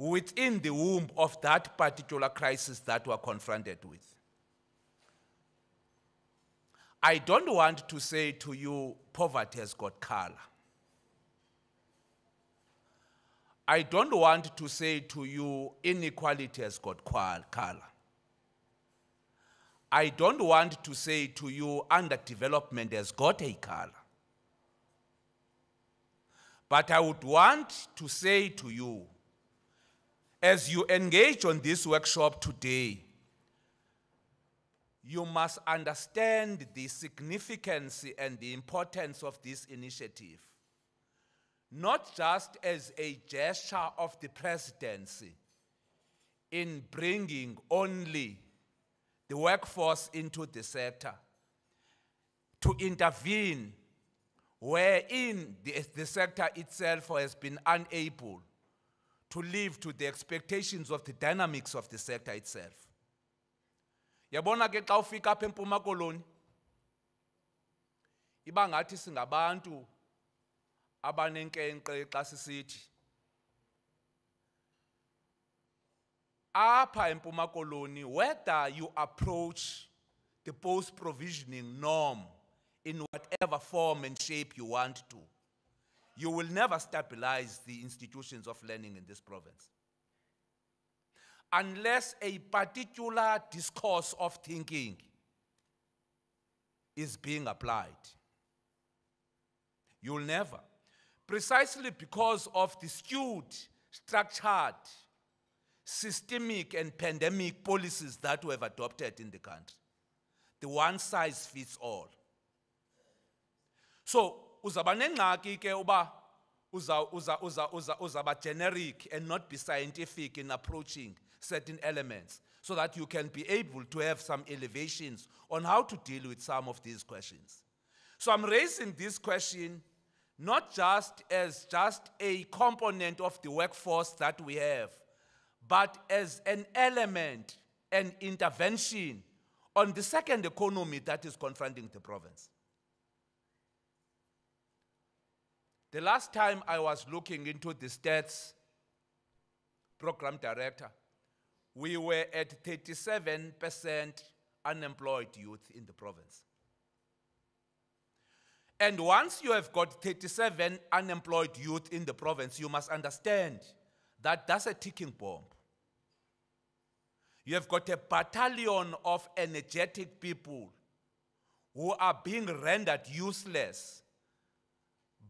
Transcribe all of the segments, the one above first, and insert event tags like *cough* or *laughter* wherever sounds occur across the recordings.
within the womb of that particular crisis that we're confronted with. I don't want to say to you, poverty has got color. I don't want to say to you, inequality has got color. I don't want to say to you, underdevelopment has got a color. But I would want to say to you, as you engage on this workshop today, you must understand the significance and the importance of this initiative, not just as a gesture of the presidency in bringing only the workforce into the sector, to intervene wherein the, the sector itself has been unable to live to the expectations of the dynamics of the sector itself. Yabona ke xa ufika apha eMpuma Koloni iba ngathi singabantu abanenkenkqe xa sisithi apha eMpuma Koloni whether you approach the post provisioning norm in whatever form and shape you want to you will never stabilize the institutions of learning in this province unless a particular discourse of thinking is being applied. You'll never. Precisely because of the skewed, structured, systemic, and pandemic policies that we have adopted in the country. The one size fits all. So, uzaba nengxaki ke uba uza uza uza uza uzaba generic and not be scientific in approaching certain elements so that you can be able to have some elevations on how to deal with some of these questions. So I'm raising this question not just as just a component of the workforce that we have, but as an element, an intervention on the second economy that is confronting the province. The last time I was looking into the stats program director, we were at 37% unemployed youth in the province. And once you have got 37 unemployed youth in the province, you must understand that that's a ticking bomb. You have got a battalion of energetic people who are being rendered useless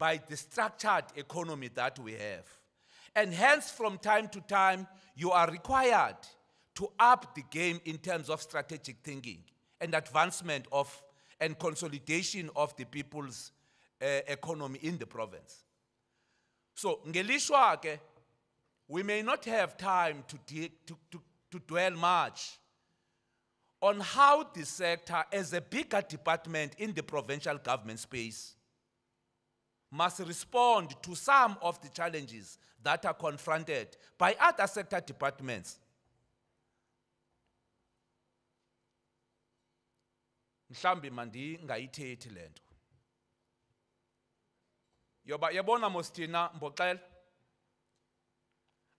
by the structured economy that we have. And hence, from time to time, you are required to up the game in terms of strategic thinking and advancement of and consolidation of the people's uh, economy in the province. So, ngelishwa ke, we may not have time to, to, to, to dwell much on how the sector, as a bigger department in the provincial government space, must respond to some of the challenges that are confronted by other sector departments. mhlambi mandingayithethi le nto. Yoba yabona mos thina mboxela?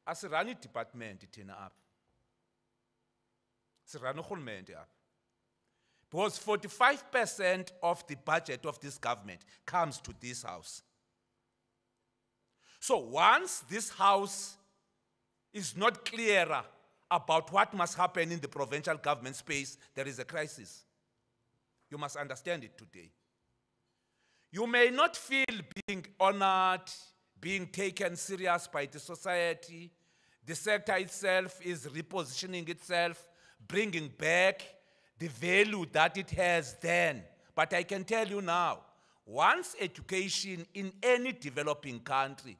Asirani idipatimenti thina apha. Sirani urhulumente apha because 45% of the budget of this government comes to this house so once this house is not clearer about what must happen in the provincial government space there is a crisis you must understand it today. You may not feel being honored, being taken serious by the society. The sector itself is repositioning itself, bringing back the value that it has then. But I can tell you now, once education in any developing country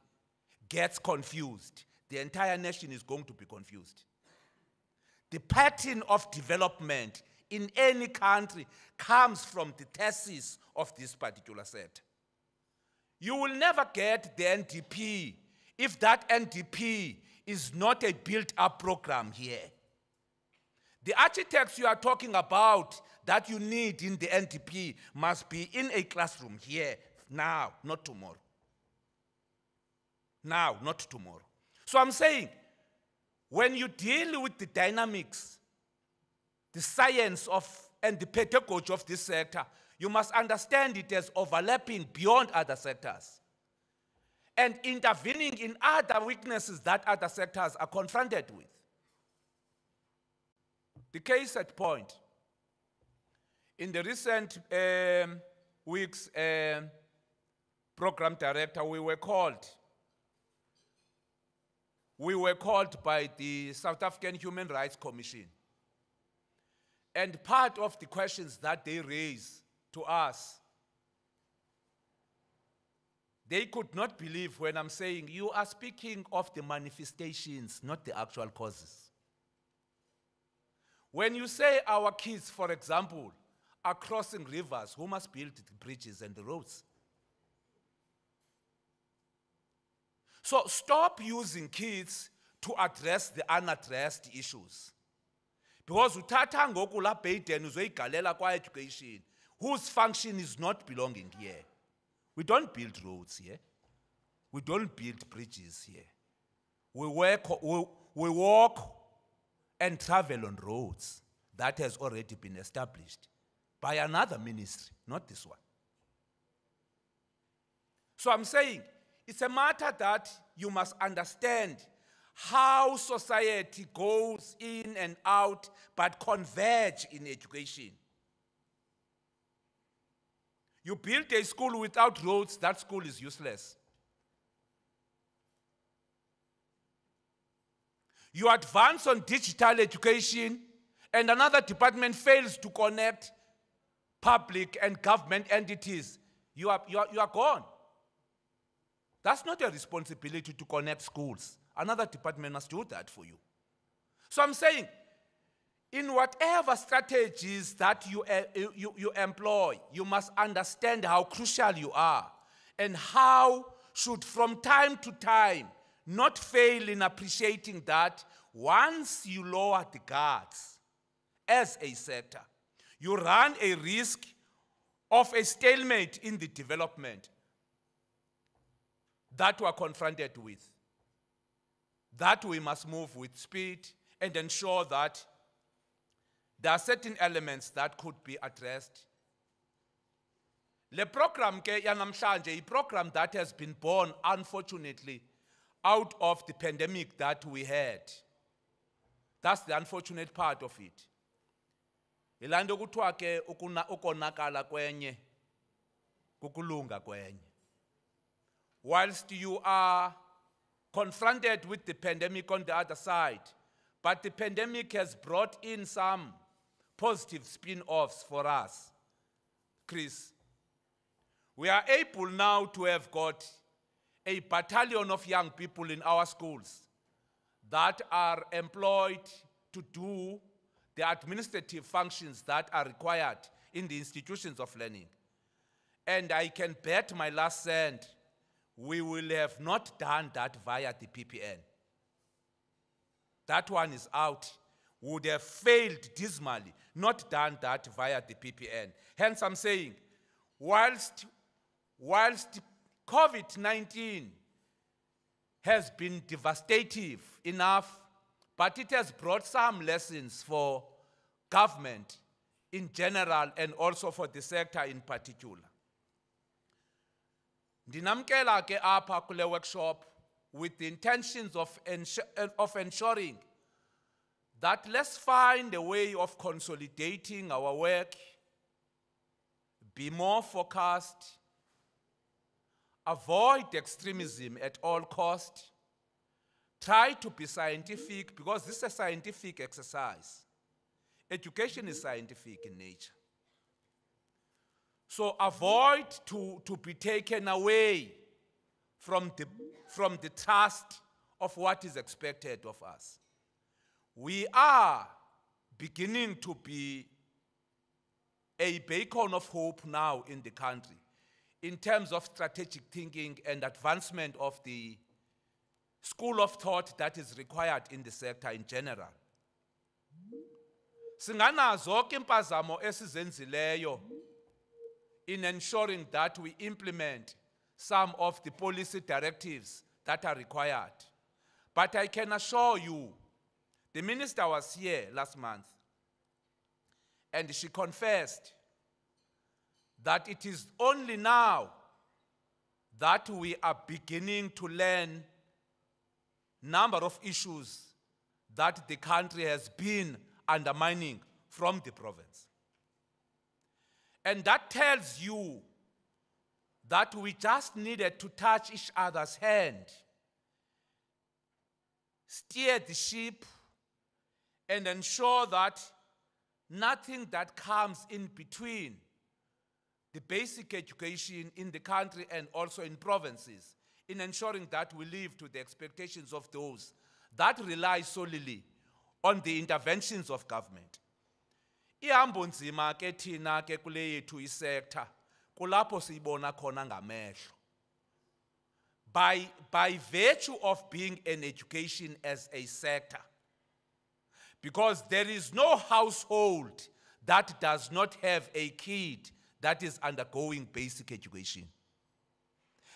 gets confused, the entire nation is going to be confused. The pattern of development in any country comes from the thesis of this particular set. You will never get the NDP if that NDP is not a built up program here. The architects you are talking about that you need in the NDP must be in a classroom here, now, not tomorrow. Now, not tomorrow. So I'm saying When you deal with the dynamics, the science of and the pedagogy of this sector, you must understand it as overlapping beyond other sectors and intervening in other weaknesses that other sectors are confronted with. The case at point. In the recent um, weeks, um, program director, we were called. We were called by the South African Human Rights Commission. And part of the questions that they raise to us, they could not believe when I'm saying you are speaking of the manifestations, not the actual causes. When you say our kids, for example, are crossing rivers, who must build the bridges and the roads? So stop using kids to address the unaddressed issues. Because uthatha ngoku la burden uzoyigalela kwa-education whose function is not belonging here. We don't build roads here. We don't build bridges here. We, work, we, we walk and travel on roads that has already been established by another ministry, not this one. So I'm saying it's a matter that you must understand how society goes in and out but converge in education. You build a school without roads, that school is useless. You advance on digital education, and another department fails to connect public and government entities. You are, you are, you are gone. That's not a responsibility to connect schools. Another department must do that for you. So I'm saying, in whatever strategies that you, uh, you, you employ, you must understand how crucial you are and how should from time to time not fail in appreciating that once you lower the guards as a sector, you run a risk of a stalemate in the development that we are confronted with. That we must move with speed and ensure that there are certain elements that could be addressed. Le program a program that has been born unfortunately out of the pandemic that we had. That's the unfortunate part of it. Ilando kuthiwa ke ukonakala kwenye kukulunga kwenye. Whilst you are confronted with the pandemic on the other side, but the pandemic has brought in some positive spin-offs for us. Chris, we are able now to have got a battalion of young people in our schools that are employed to do the administrative functions that are required in the institutions of learning. And I can bet my last cent we will have not done that via the PPN. That one is out would have failed dismally, not done that via the PPN. Hence, I'm saying, whilst, whilst COVID 19 has been devastating enough, but it has brought some lessons for government in general and also for the sector in particular. Ndinamkela ke apha kule workshop with the intentions of, of ensuring that let's find a way of consolidating our work, be more focused, avoid extremism at all cost, try to be scientific because this is a scientific exercise. Education is scientific in nature. So avoid to, to be taken away from the, from the trust of what is expected of us we are beginning to be a beacon of hope now in the country in terms of strategic thinking and advancement of the school of thought that is required in the sector in general. Singanazo impazamo esizenzileyo in ensuring that we implement some of the policy directives that are required. But I can assure you The minister was here last month and she confessed that it is only now that we are beginning to learn number of issues that the country has been undermining from the province. And that tells you that we just needed to touch each other's hand, steer the ship, and ensure that nothing that comes in between the basic education in the country and also in provinces, in ensuring that we live to the expectations of those that rely solely on the interventions of government. Ihambo nzima ke thina ke kule yethu isekta kulapho siyibona khona ngamehlo. By by virtue of being an education as a sector because there is no household that does not have a kid that is undergoing basic education.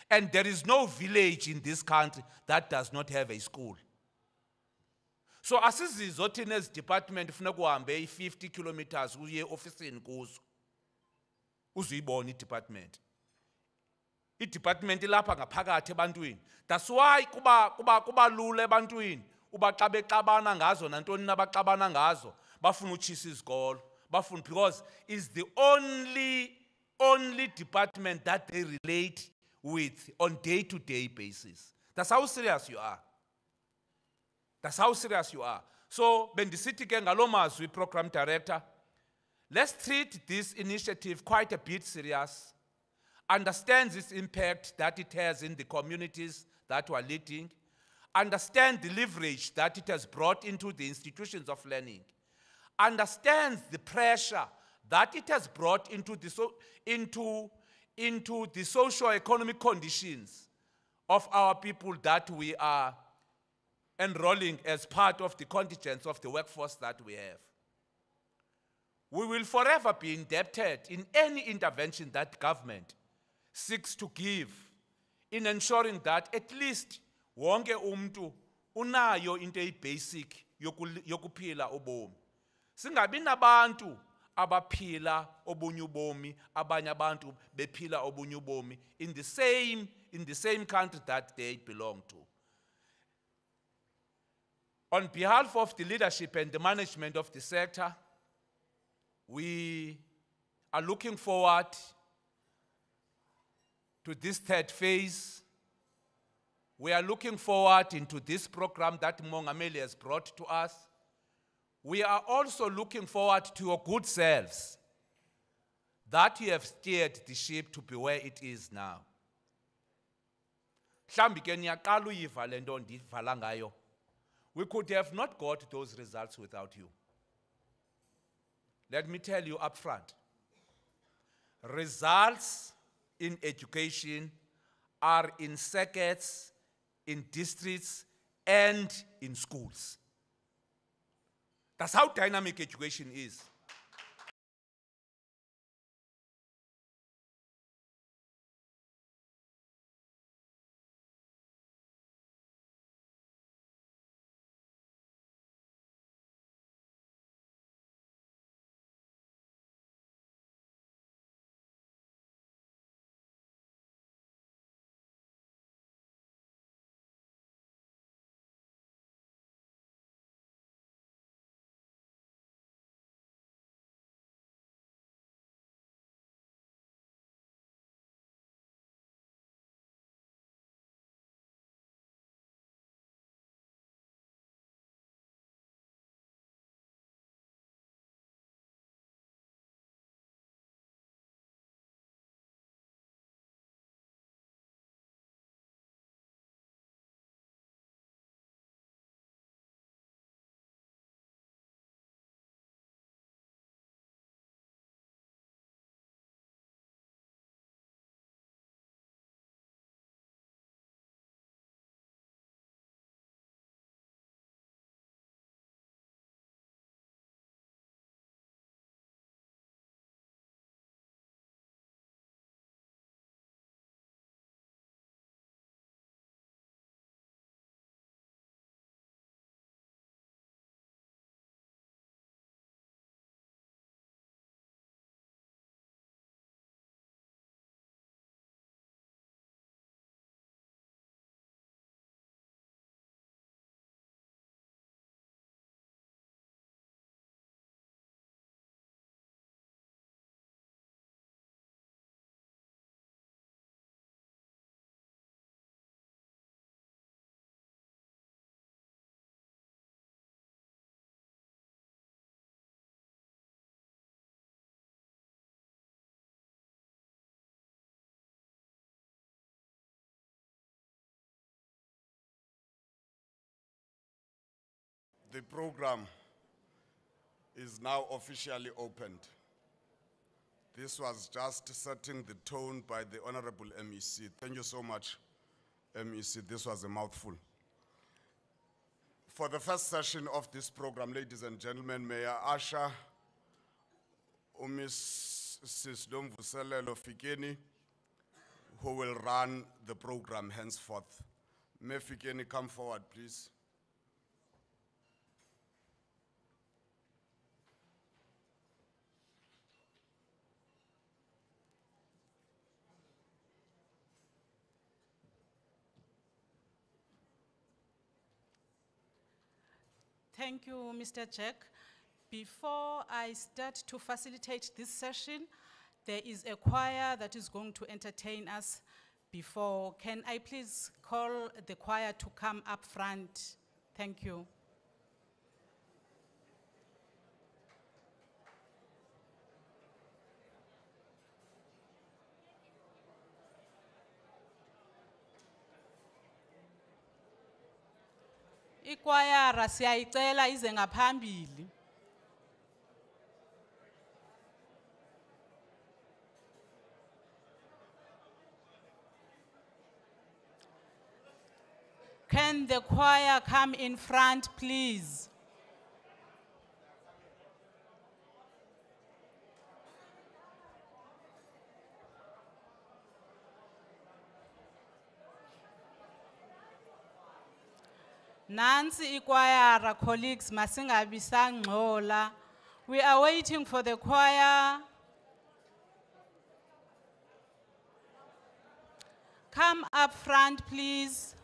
And there is no village in this country that does not have a school. So asizizo thina as department funa kuhambe i-50 kilometers uye ofisini kuzo. Uzuyibona i-department. I-department ilapha ngaphakathi ebantwini. That's why kuba kuba kuba lula ebantwini uba xa bexabana ngazo nantoni nabaxabana ngazo bafuna utshisa. Bafuna because it's the only only department that they relate with on day-to-day basis. That's how serious you are. That's how serious you are. So, bendisithi ke ngaloo mazwi program director, let's treat this initiative quite a bit serious. Understand its impact that it has in the communities that we're leading. Understand the leverage that it has brought into the institutions of learning. Understands the pressure that it has brought into the, so, into, into the socio-economic conditions of our people that we are enrolling as part of the contingents of the workforce that we have. We will forever be indebted in any intervention that government seeks to give in ensuring that at least wonke umuntu unayo into basic yokuphila ubomi. Singabi nabantu abaphila obunye ubomi abanye abantu bephila obunye ubomi in the same in the same country that they belong to. On behalf of the leadership and the management of the sector, we are looking forward to this third phase. We are looking forward into this program that Mongameli has brought to us. We are also looking forward to your good selves that you have steered the ship to be where it is now. We could have not got those results without you. Let me tell you up front. Results in education are in circuits, in districts, and in schools. That's how dynamic education is. The program is now officially opened. This was just setting the tone by the Honorable MEC. Thank you so much, MEC. This was a mouthful. For the first session of this program, ladies and gentlemen, Mayor Asha, usher Ms. Sislom Vuselelo Fikeni, who will run the program henceforth. May Fikeni come forward, please. Thank you, Mr. Jack. Before I start to facilitate this session, there is a choir that is going to entertain us before. Can I please call the choir to come up front? Thank you. Ikwayara siyayicela ize ngaphambili. Can the choir come in front, please? Nansi ikwayara colleagues masingabi sangxola. We are waiting for the choir. Come up front, please.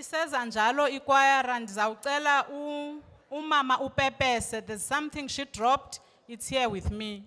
Iseza njalo ikwayara ndizawucela u- umama upepese there's something she dropped it's here with me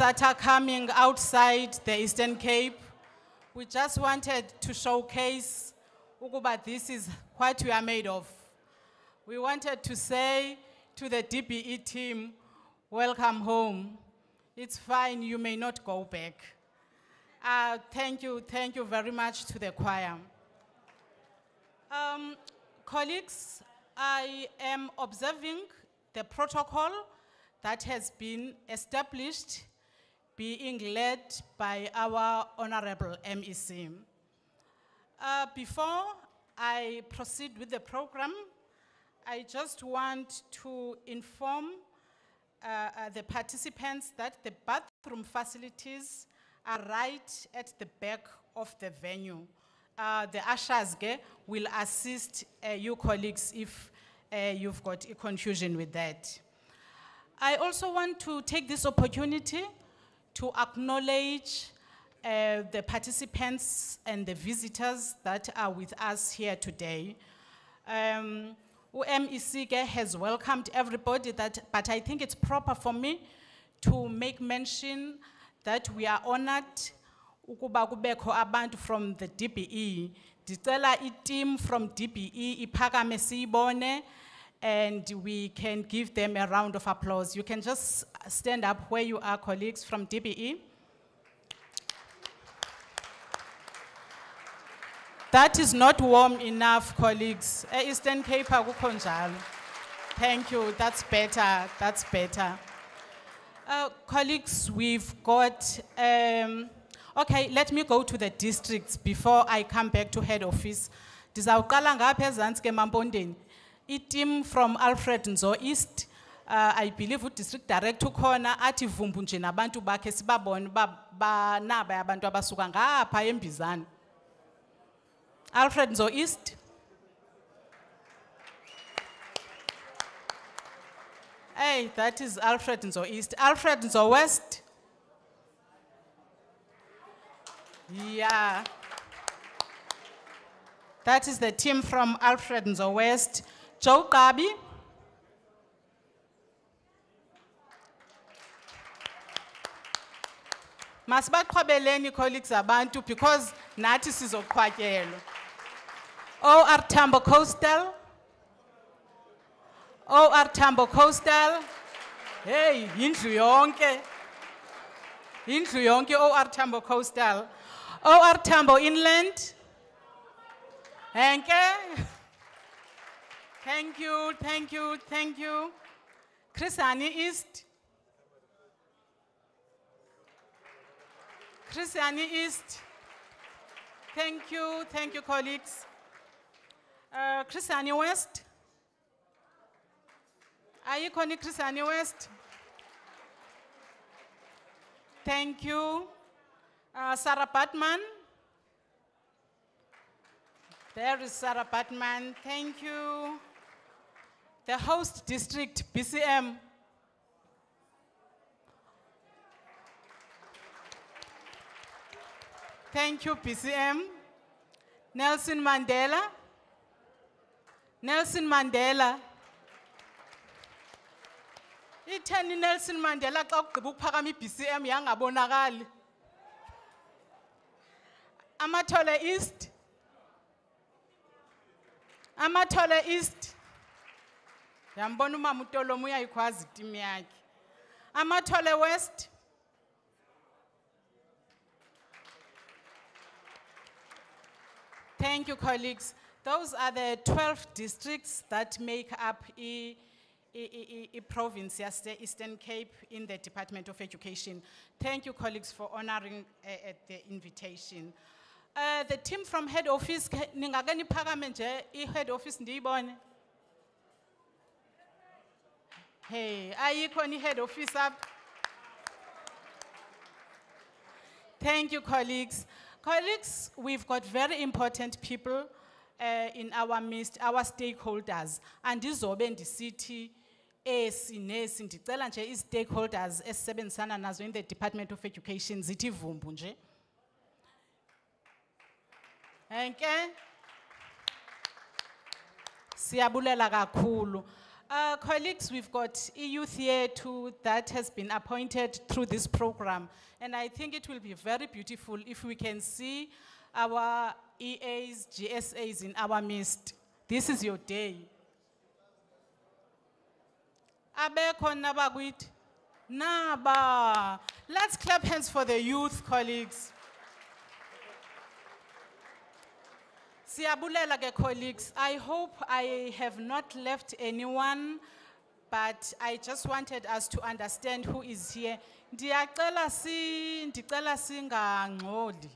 that are coming outside the Eastern Cape, we just wanted to showcase ukuba this is what we are made of. We wanted to say to the DBE team, welcome home. It's fine, you may not go back. Uh, thank you, thank you very much to the choir. Um, colleagues, I am observing the protocol that has been established being led by our Honorable MEC. Uh, before I proceed with the program, I just want to inform uh, uh, the participants that the bathroom facilities are right at the back of the venue. Uh, the ushers ge, will assist uh, you colleagues if uh, you've got a confusion with that. I also want to take this opportunity to acknowledge uh, the participants and the visitors that are with us here today. Um, has welcomed everybody that, but I think it's proper for me to make mention that we are honored ukuba kubekho abantu from the DBE. Ndicela i-team from DBE iphakame siyibone and we can give them a round of applause. You can just stand up where you are, colleagues from DBE. That is not warm enough, colleagues. Eastern Cape. Thank you, that's better, that's better. Uh, colleagues, we've got, um, okay, let me go to the districts before I come back to head office. Ndizawuqala ngapha ezantsi ke. I-team from Alfred Nzo East, uh, I believe u-district director ukhona athi vumbu nje nabantu bakhe sibabone banaba abantu abasuka ngapha embizana. Alfred Nzo East. Hey, that is Alfred Nzo East. Alfred Nzo West. Yeah. That is the team from Alfred Nzo West. Joe Gqabi. Masibaqhwabeleni colleagues abantu because nathi sizoqhwatyelwa. OR Tambo Coastal. OR Tambo Coastal. Hey, indlu yonke. Indlu yonke OR Tambo Coastal. OR Tambo Inland. Henke. Thank you, thank you, thank you. Chris Hani East. Chris Hani East. Thank you, thank you, colleagues. Uh, Chris Hani West. Ayikho ni Chris Hani West. Thank you. Uh, Sarah Baartman. There is Sarah Baartman. Thank you. The host district, BCM. Thank you, BCM. Nelson Mandela. Nelson Mandela. Itheni Nelson Mandela xa ugqiba ukuphakama i-BCM yangabonakali. Amathole East. Amathole East. Yambona yakhe. Amathole West. Thank you, colleagues. Those are the 12 districts that make up a, province, yes, the Eastern Cape in the Department of Education. Thank you, colleagues, for honoring uh, the invitation. Uh, the team from head office, ningake niphakame i-head office ndiyibone? Hey, ayikho ni head office up? Thank you, colleagues. Colleagues, we've got very important people uh, in our midst, our stakeholders. And izobe ndisithi esi nesi ndicela nje i-stakeholders esisebenzisana nazo in the Department of Education zithi vumbu nje. Enke? Siyabulela kakhulu. Uh, colleagues, we've got here too that has been appointed through this program. And I think it will be very beautiful if we can see our EAs, GSAs in our midst. This is your day. Naba. Let's clap hands for the youth colleagues. Siyabulela ke colleagues. I hope I have not left anyone, but I just wanted us to understand who is here. Ndiyacela si, ndicela singangxoli.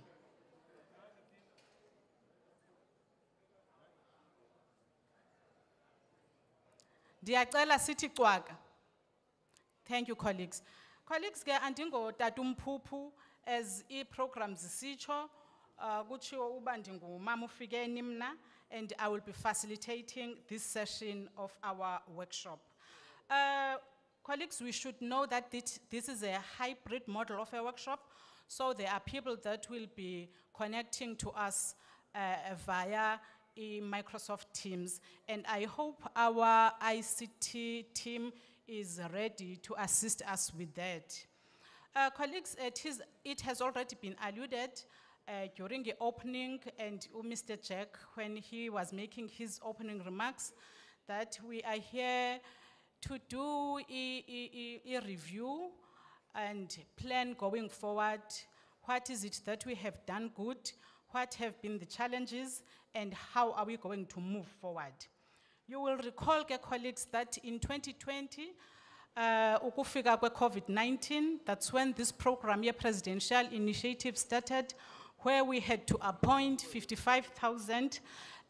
Ndiyacela sithi cwaka. Thank you, colleagues. Colleagues, ke andingotata umphuphu as i-programs zisitsho, uh, kutshiwo uba ndingumama ufikeni and I will be facilitating this session of our workshop. Uh, colleagues, we should know that this, is a hybrid model of a workshop, so there are people that will be connecting to us uh, via Microsoft Teams. And I hope our ICT team is ready to assist us with that. Uh, colleagues, it, is, it has already been alluded uh, during the opening and uh, Mr. Jack, when he was making his opening remarks, that we are here to do a, a- a- review and plan going forward. What is it that we have done good? What have been the challenges? And how are we going to move forward? You will recall, colleagues, that in 2020, uh, ukufika kwe-COVID-19, that's when this program, your presidential initiative started, where we had to appoint 55,000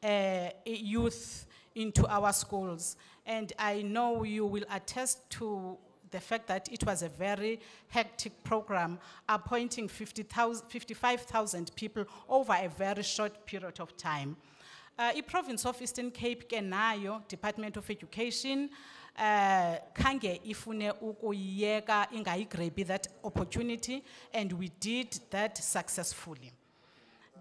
uh, youth into our schools. And I know you will attest to the fact that it was a very hectic program, appointing 55,000 people over a very short period of time. Uh, i-province of Eastern Cape ke Department of Education, uh, khange ifune ukuyiyeka ingayigrabhi that opportunity, and we did that successfully.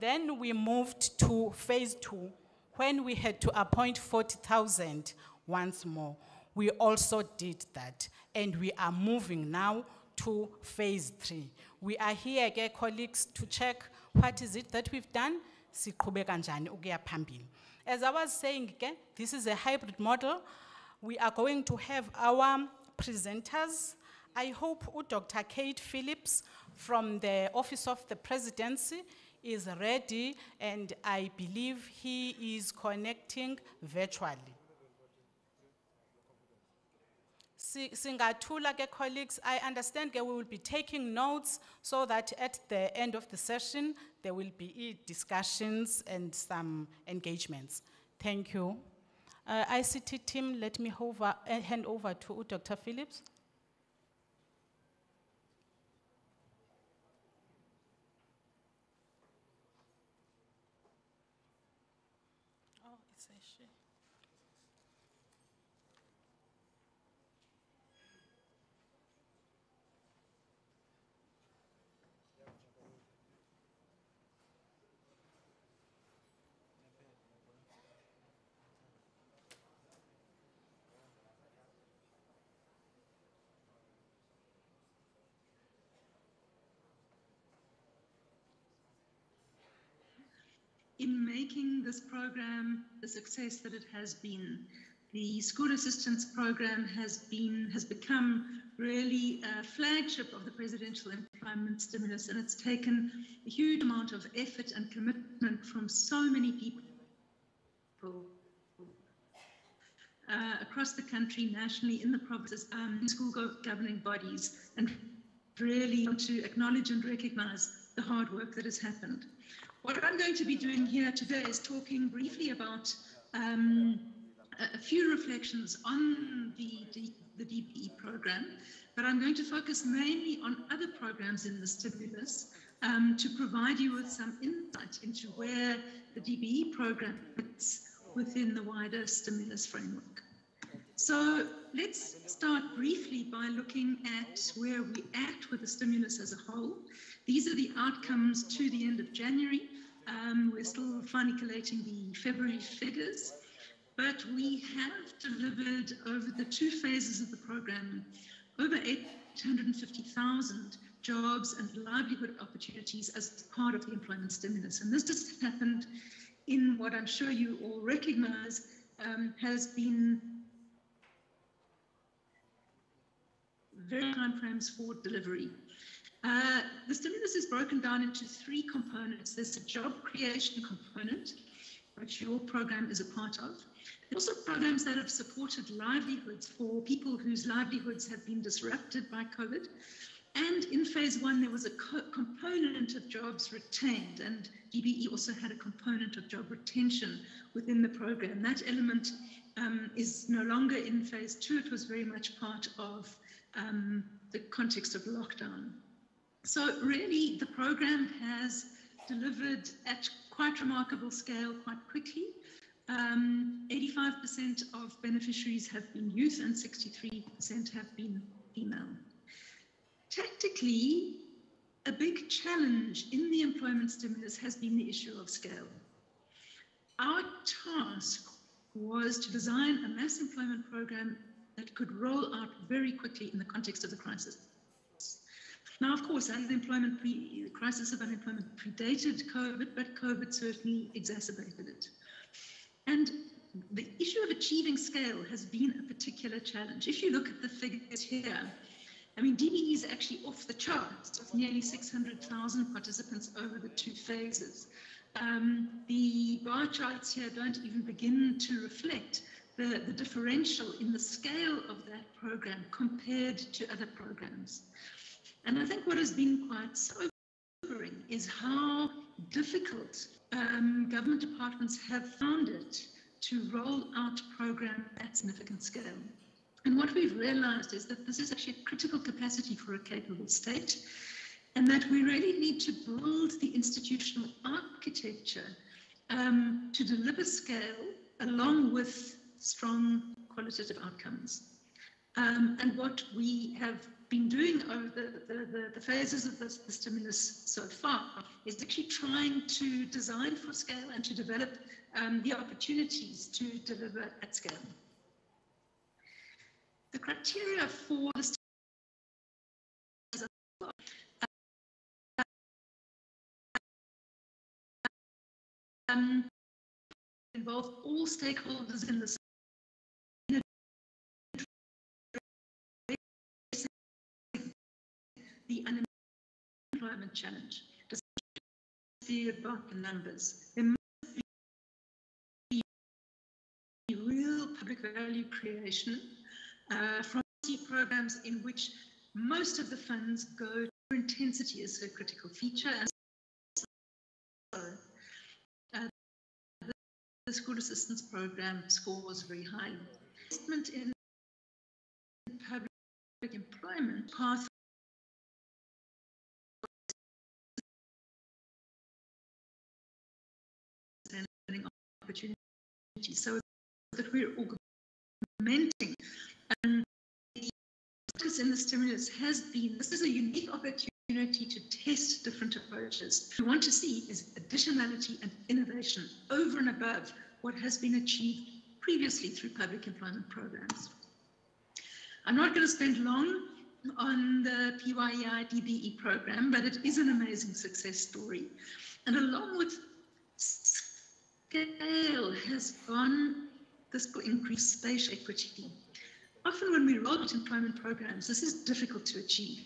Then we moved to phase two, when we had to appoint 40,000 once more. We also did that, and we are moving now to phase three. We are here, again, colleagues, to check what is it that we've done. As I was saying, ke, this is a hybrid model. We are going to have our presenters. I hope Dr. Kate Phillips from the Office of the Presidency is ready, and I believe he is connecting virtually. Si- Singathula ke colleagues, I understand that we will be taking notes so that at the end of the session, there will be discussions and some engagements. Thank you. Uh, ICT team, let me hover, uh, hand over to Dr. Phillips. Oh, it's a she. In making this program the success that it has been. The school assistance program has been has become really a flagship of the presidential employment stimulus, and it's taken a huge amount of effort and commitment from so many people uh, across the country, nationally, in the provinces, um, school go- governing bodies, and really want to acknowledge and recognize the hard work that has happened. What I'm going to be doing here today is talking briefly about um, a, few reflections on the, the DBE program, but I'm going to focus mainly on other programs in the stimulus um, to provide you with some insight into where the DBE program fits within the wider stimulus framework. So let's start briefly by looking at where we at with the stimulus as a whole. These are the outcomes to the end of January. Um, we're still finally collating the February figures. but we have delivered over the two phases of the program over 850,000 jobs and livelihood opportunities as part of the employment stimulus. And this has happened in what I'm sure you all recognize um, has been very time frames for delivery. Uh, the stimulus is broken down into three components. There's a job creation component, which your program is a part of. There's also programs that have supported livelihoods for people whose livelihoods have been disrupted by COVID. And in phase one, there was a co component of jobs retained, and DBE also had a component of job retention within the program. That element um, is no longer in phase two. It was very much part of um, the context of lockdown. So really, the program has delivered at quite remarkable scale quite quickly. 85% um, of beneficiaries have been youth and 63% have been female. Tactically, a big challenge in the employment stimulus has been the issue of scale. Our task was to design a mass employment program that could roll out very quickly in the context of the crisis. Now, of course, unemployment the crisis of unemployment predated COVID, but COVID certainly exacerbated it. And the issue of achieving scale has been a particular challenge. If you look at the figures here, I mean, DBE is actually off the charts with nearly 600,000 participants over the two phases. Um, the bar charts here don't even begin to reflect the, the differential in the scale of that program compared to other programs. And I think what has been quite sobering is how difficult um, government departments have found it to roll out programs at significant scale. And what we've realized is that this is actually a critical capacity for a capable state, and that we really need to build the institutional architecture um, to deliver scale along with strong qualitative outcomes. Um, and what we have been doing over the, the, the, the phases of this, the stimulus so far is actually trying to design for scale and to develop um, the opportunities to deliver at scale. The criteria for the um, involve all stakeholders in the the unemployment challenge. Be about the numbers. There must be real public value creation uh, from programs in which most of the funds go to intensity as a critical feature. Uh, the school assistance program score was very high. Investment in public employment path opportunities so that we're augmenting. And the focus in the stimulus has been this is a unique opportunity to test different approaches. What we want to see is additionality and innovation over and above what has been achieved previously through public employment programs. I'm not going to spend long on the PYEI DBE program, but it is an amazing success story. And along with scale has gone, this will increase space equity. Often when we roll out employment programs, this is difficult to achieve.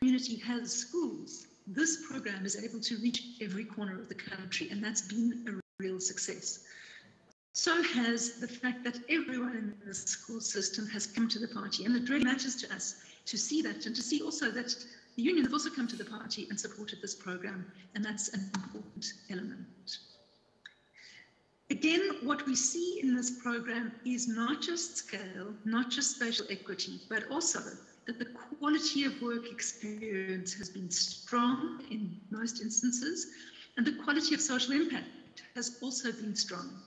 Community has schools. This program is able to reach every corner of the country, and that's been a real success. So has the fact that everyone in the school system has come to the party, and it really matters to us to see that and to see also that the union have also come to the party and supported this program, and that's an important element. Again, what we see in this program is not just scale, not just spatial equity, but also that the quality of work experience has been strong in most instances, and the quality of social impact has also been strong.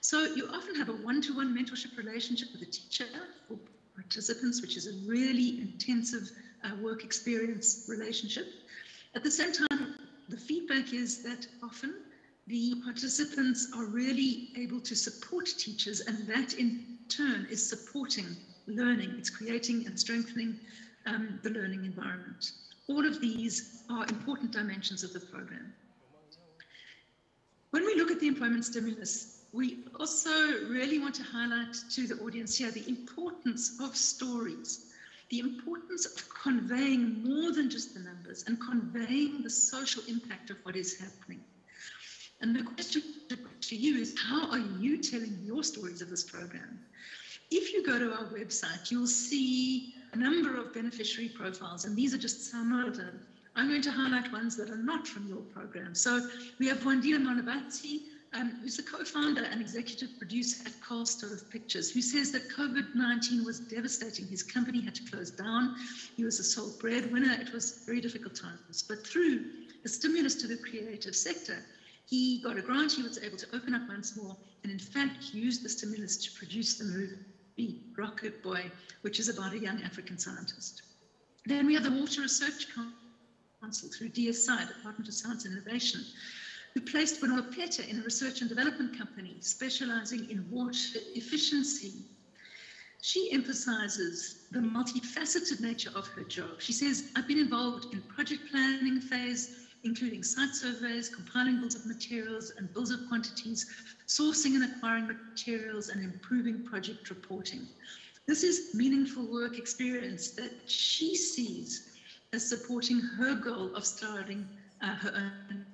So you often have a one-to-one -one mentorship relationship with a teacher for participants, which is a really intensive uh, work experience relationship. At the same time, the feedback is that often the participants are really able to support teachers, and that in turn is supporting learning. It's creating and strengthening um, the learning environment. All of these are important dimensions of the program. When we look at the employment stimulus, we also really want to highlight to the audience here the importance of stories, the importance of conveying more than just the numbers and conveying the social impact of what is happening. And the question to you is how are you telling your stories of this program? If you go to our website, you'll see a number of beneficiary profiles, and these are just some of them. I'm going to highlight ones that are not from your program. So we have Wandile Monabati, um, who's the co-founder and executive producer at Carlstove Pictures, who says that COVID-19 was devastating. His company had to close down. He was a sole breadwinner. It was very difficult times. But through a stimulus to the creative sector, he got a grant. He was able to open up once more, and in fact, used the stimulus to produce the movie Rocket Boy, which is about a young African scientist. Then we have the Water Research Council through DSI, Department of Science and Innovation, who placed Benoit Peter in a research and development company specializing in water efficiency. She emphasizes the multifaceted nature of her job. She says, I've been involved in project planning phase, including site surveys, compiling bills of materials and bills of quantities, sourcing and acquiring materials, and improving project reporting. This is meaningful work experience that she sees as supporting her goal of starting uh, her own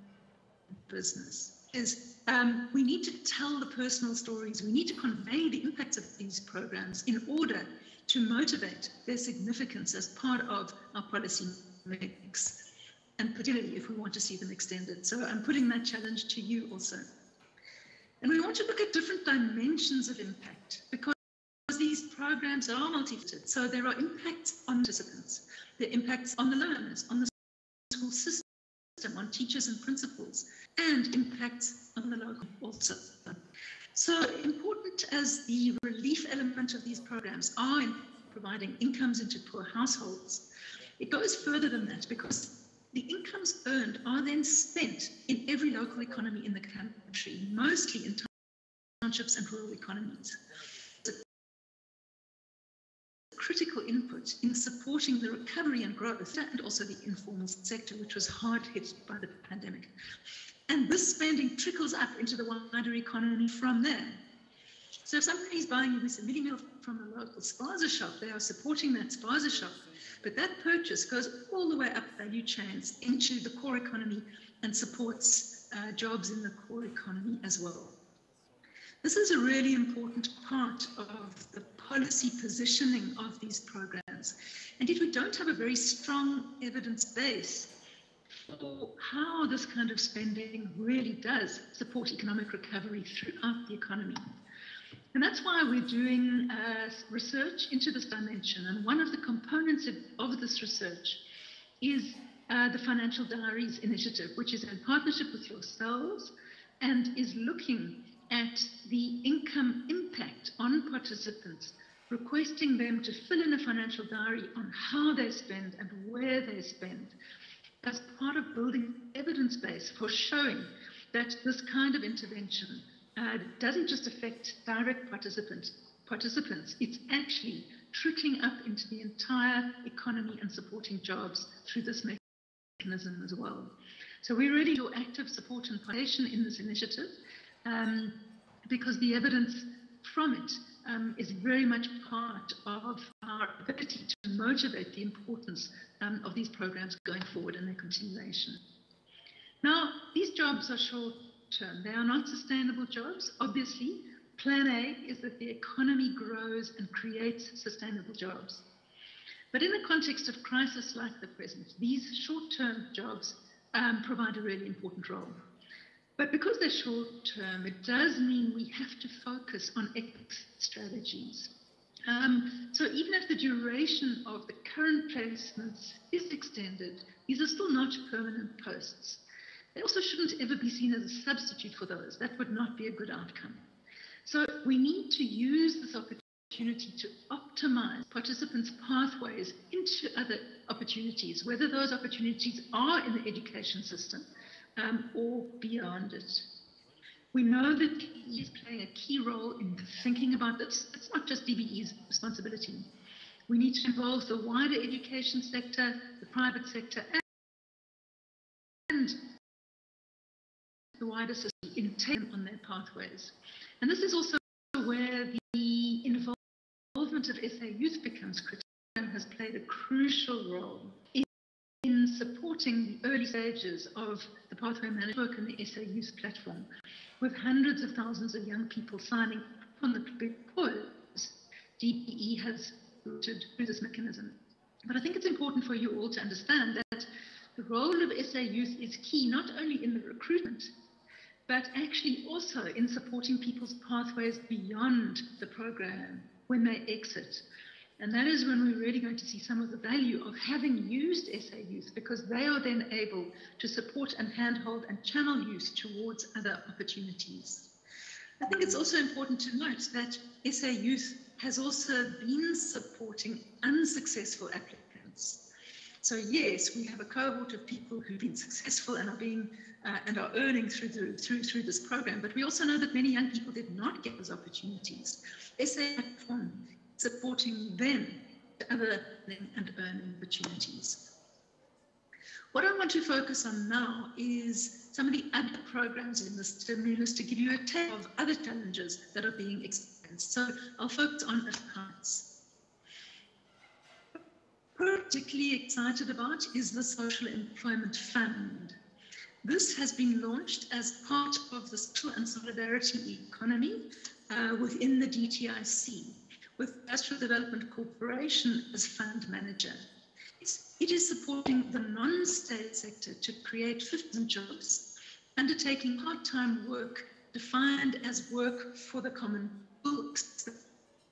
business is um, we need to tell the personal stories. We need to convey the impacts of these programs in order to motivate their significance as part of our policy mix, and particularly if we want to see them extended. So I'm putting that challenge to you also. And we want to look at different dimensions of impact because these programs are multifaceted. So there are impacts on participants, are impacts on the learners, on the school system, on teachers and principals, and impacts on the local also. So important as the relief element of these programs are in providing incomes into poor households, it goes further than that because the incomes earned are then spent in every local economy in the country, mostly in townships and rural economies critical input in supporting the recovery and growth and also the informal sector, which was hard hit by the pandemic. And this spending trickles up into the wider economy from there. So if somebody's buying a mini meal from a local spaza shop, they are supporting that spaza shop. But that purchase goes all the way up value chains into the core economy and supports uh, jobs in the core economy as well. This is a really important part of the policy positioning of these programs. And yet we don't have a very strong evidence base for how this kind of spending really does support economic recovery throughout the economy. And that's why we're doing uh, research into this dimension. And one of the components of, of this research is uh, the Financial Diaries Initiative, which is in partnership with yourselves and is looking at the income impact on participants, requesting them to fill in a financial diary on how they spend and where they spend as part of building evidence base for showing that this kind of intervention uh, doesn't just affect direct participants, participants, it's actually trickling up into the entire economy and supporting jobs through this mechanism as well. So we really do active support and participation in this initiative um, because the evidence from it um, is very much part of our ability to motivate the importance um, of these programs going forward and their continuation. Now, these jobs are short term. They are not sustainable jobs. Obviously, plan A is that the economy grows and creates sustainable jobs. But in a context of crisis like the present, these short term jobs um, provide a really important role. But because they're short term, it does mean we have to focus on exit strategies. Um, so even if the duration of the current placements is extended, these are still not permanent posts. They also shouldn't ever be seen as a substitute for those. That would not be a good outcome. So we need to use this opportunity to optimize participants' pathways into other opportunities, whether those opportunities are in the education system um, or beyond it. We know that DBE is playing a key role in thinking about this. It's not just DBE's responsibility. We need to involve the wider education sector, the private sector, and the wider system in taking on their pathways. And this is also where the involvement of SA Youth becomes critical and has played a crucial role supporting the early stages of the pathway management work in the SA Youth platform, with hundreds of thousands of young people signing up on the because DBE has routed through this mechanism. But I think it's important for you all to understand that the role of SA Youth is key not only in the recruitment but actually also in supporting people's pathways beyond the program when they exit. And that is when we're really going to see some of the value of having used SA Youth because they are then able to support and handhold and channel youth towards other opportunities. I think it's also important to note that SA Youth has also been supporting unsuccessful applicants. So yes, we have a cohort of people who've been successful and are being uh, and are earning through, the, through, through this program. But we also know that many young people did not get those opportunities. SA platform supporting them to other learning and earning opportunities. What I want to focus on now is some of the other programs in the stimulus to give you a taste of other challenges that are being experienced. So I'll focus on accounts. Particularly excited about is the Social Employment Fund. This has been launched as part of the social and solidarity economy uh, within the DTIC, with Industrial Development Corporation as fund manager. It's, it is supporting the non-state sector to create 15 jobs, undertaking part-time work defined as work for the common good.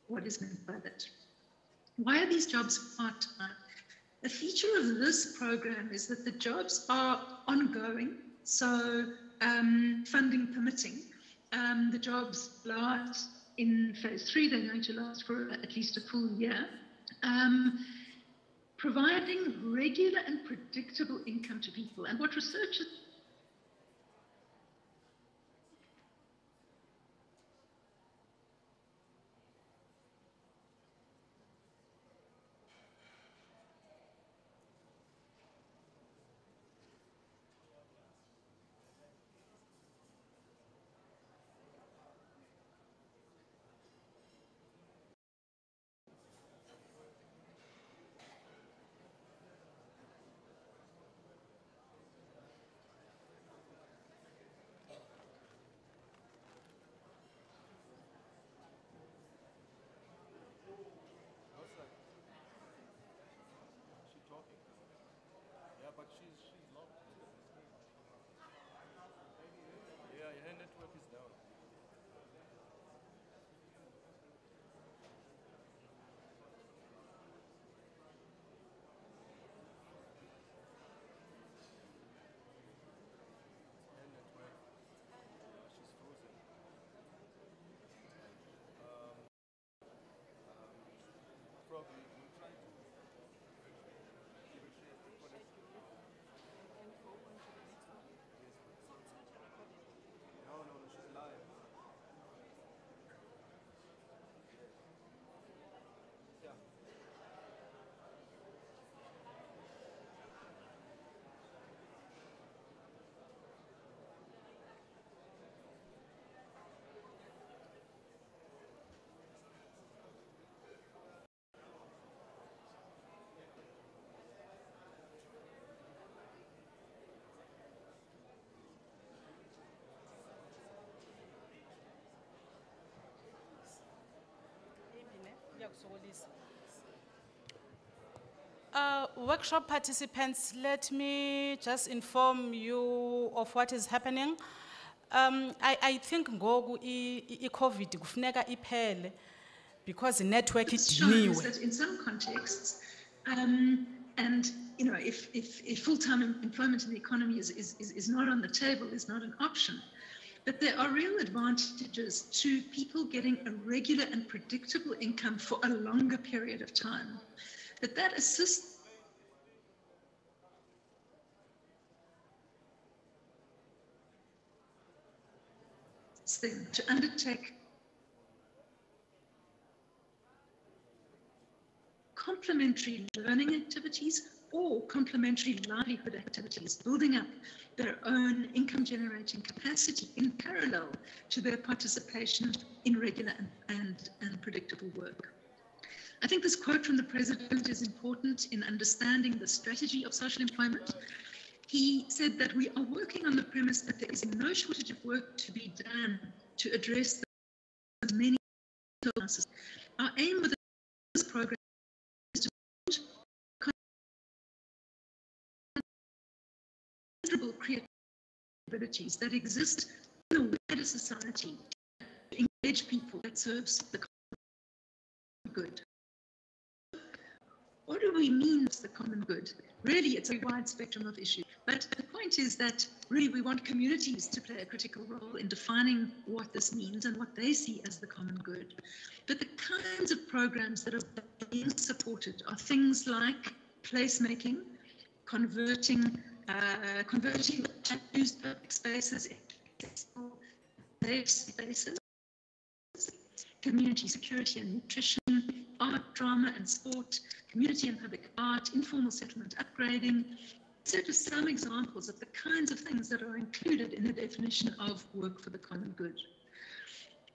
What is meant by that? Why are these jobs part-time? A feature of this program is that the jobs are ongoing, so um, funding permitting. Um, the jobs last in phase three, they're going to last for at least a full year. Um, providing regular and predictable income to people. And what researchers Uh, workshop participants, let me just inform you of what is happening. Um, I, I think ngoku i-COVID kufuneka iphele because the network idiniwe. that in some contexts, um, and you know, if, if, if full-time employment in the economy is, is, is, is not on the table, is not an option, but there are real advantages to people getting a regular and predictable income for a longer period of time. That that assists them to undertake complementary learning activities or complementary livelihood activities, building up their own income generating capacity in parallel to their participation in regular and, and, and predictable work. I think this quote from the president is important in understanding the strategy of social employment. He said that we are working on the premise that there is no shortage of work to be done to address the many classes. Our aim with this program considerable creative that exist in a wider society to engage people that serves the common good. What do we mean as the common good? Really, it's a wide spectrum of issues. But the point is that really we want communities to play a critical role in defining what this means and what they see as the common good. But the kinds of programs that are being supported are things like placemaking, converting, uh, converting unused public spaces into safe spaces, community security and nutrition, art, drama and sport, community and public art, informal settlement upgrading. So just some examples of the kinds of things that are included in the definition of work for the common good.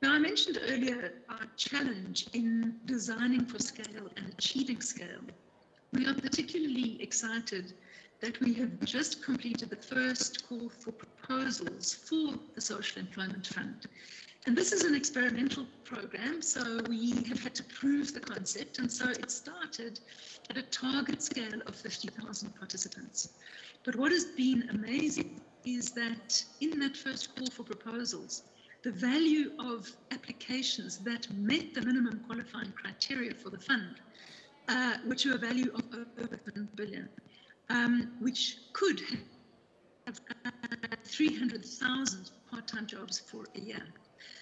Now, I mentioned earlier our challenge in designing for scale and achieving scale. We are particularly excited that we have just completed the first call for proposals for the Social Employment Fund. And this is an experimental program, so we have had to prove the concept. And so it started at a target scale of 50,000 participants. But what has been amazing is that in that first call for proposals, the value of applications that met the minimum qualifying criteria for the fund, uh, which were a value of over 1 billion, um, which could have uh, 300,000 part-time jobs for a year.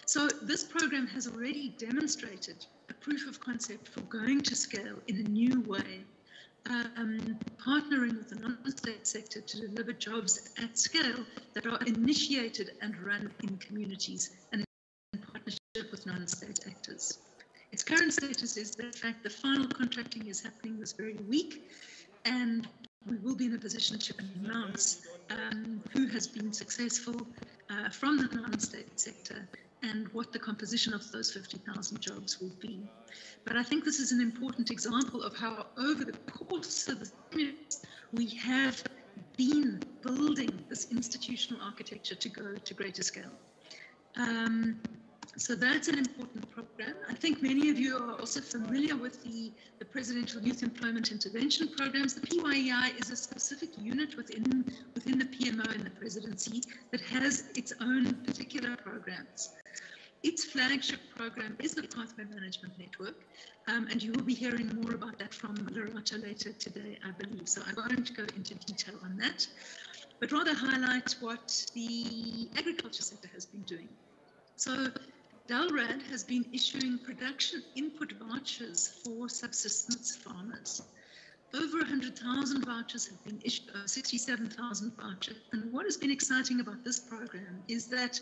So this program has already demonstrated a proof of concept for going to scale in a new way, um, partnering with the non-state sector to deliver jobs at scale that are initiated and run in communities and in partnership with non-state actors. Its current status is that, in fact, the final contracting is happening this very week, and we will be in a position to announce um, who has been successful uh, from the non-state sector and what the composition of those 50,000 jobs will be. But I think this is an important example of how over the course of the years, we have been building this institutional architecture to go to greater scale. Um, so that's an important program. I think many of you are also familiar with the, the Presidential Youth Employment Intervention Programs. The PYEI is a specific unit within, within the PMO and the presidency that has its own particular programs. Its flagship program is the Pathway Management Network, um, and you will be hearing more about that from Lerato later today, I believe. So I won't go into detail on that, but rather highlight what the agriculture sector has been doing. So DALRRD has been issuing production input vouchers for subsistence farmers. Over 100,000 vouchers have been issued, uh, 67,000 vouchers. And what has been exciting about this program is that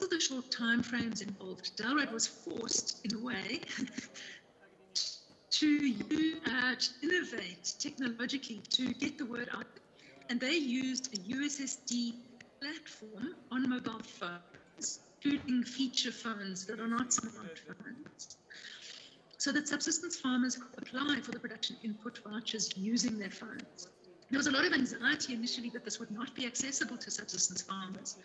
of the short time frames involved, DALRRD was forced, in a way, *laughs* to, uh, to innovate technologically to get the word out. And they used a USSD platform on mobile phones, including feature phones that are not smartphones, so that subsistence farmers could apply for the production input vouchers using their phones. There was a lot of anxiety initially that this would not be accessible to subsistence farmers.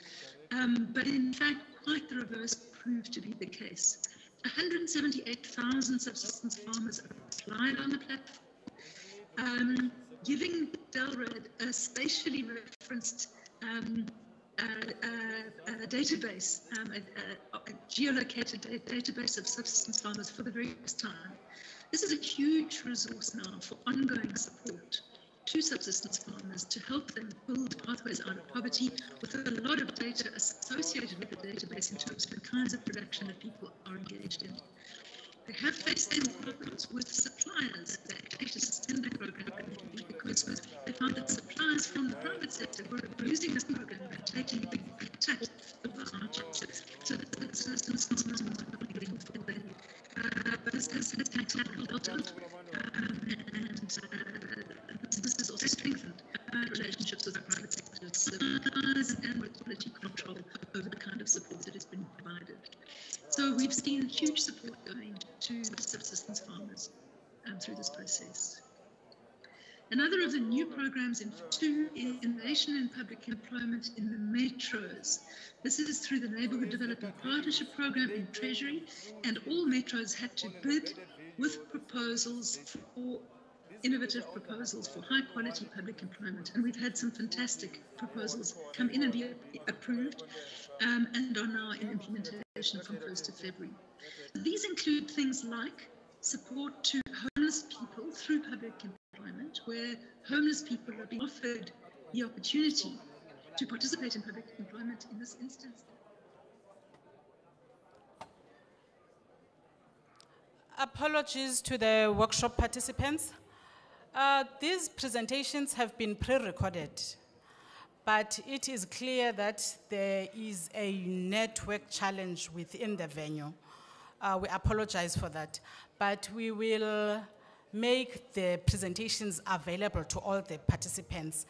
Um, but in fact, quite the reverse proved to be the case. 178,000 subsistence farmers applied on the platform, um, giving DALRRD a spatially referenced um, uh, uh, uh, database, um, a, a, geolocated da database of subsistence farmers for the very first time. This is a huge resource now for ongoing support to subsistence farmers to help them build pathways out of poverty with a lot of data associated with the database in terms of the kinds of production that people are engaged in. They have faced same problems with suppliers. They actually suspend program because they found that suppliers from the private sector were abusing this program and taking big tax. So not for them. Has had a lot of, um, and uh, this is also strengthened relationships with private sector and with quality control over the kind of support that has been provided. So we've seen huge support going to subsistence farmers um, through this process. Another of the new programs in two is innovation in public employment in the metros. This is through the Neighbourhood Development Partnership Program in Treasury, and all metros had to bid with proposals for innovative proposals for high quality public employment. And we've had some fantastic proposals come in and be approved um, and are now in implementation from 1st of February. These include things like support to homeless people through public employment, where homeless people are being offered the opportunity to participate in public employment in this instance. Apologies to the workshop participants. Uh, These presentations have been pre-recorded, but it is clear that there is a network challenge within the venue. Uh, We apologize for that, but we will make the presentations available to all the participants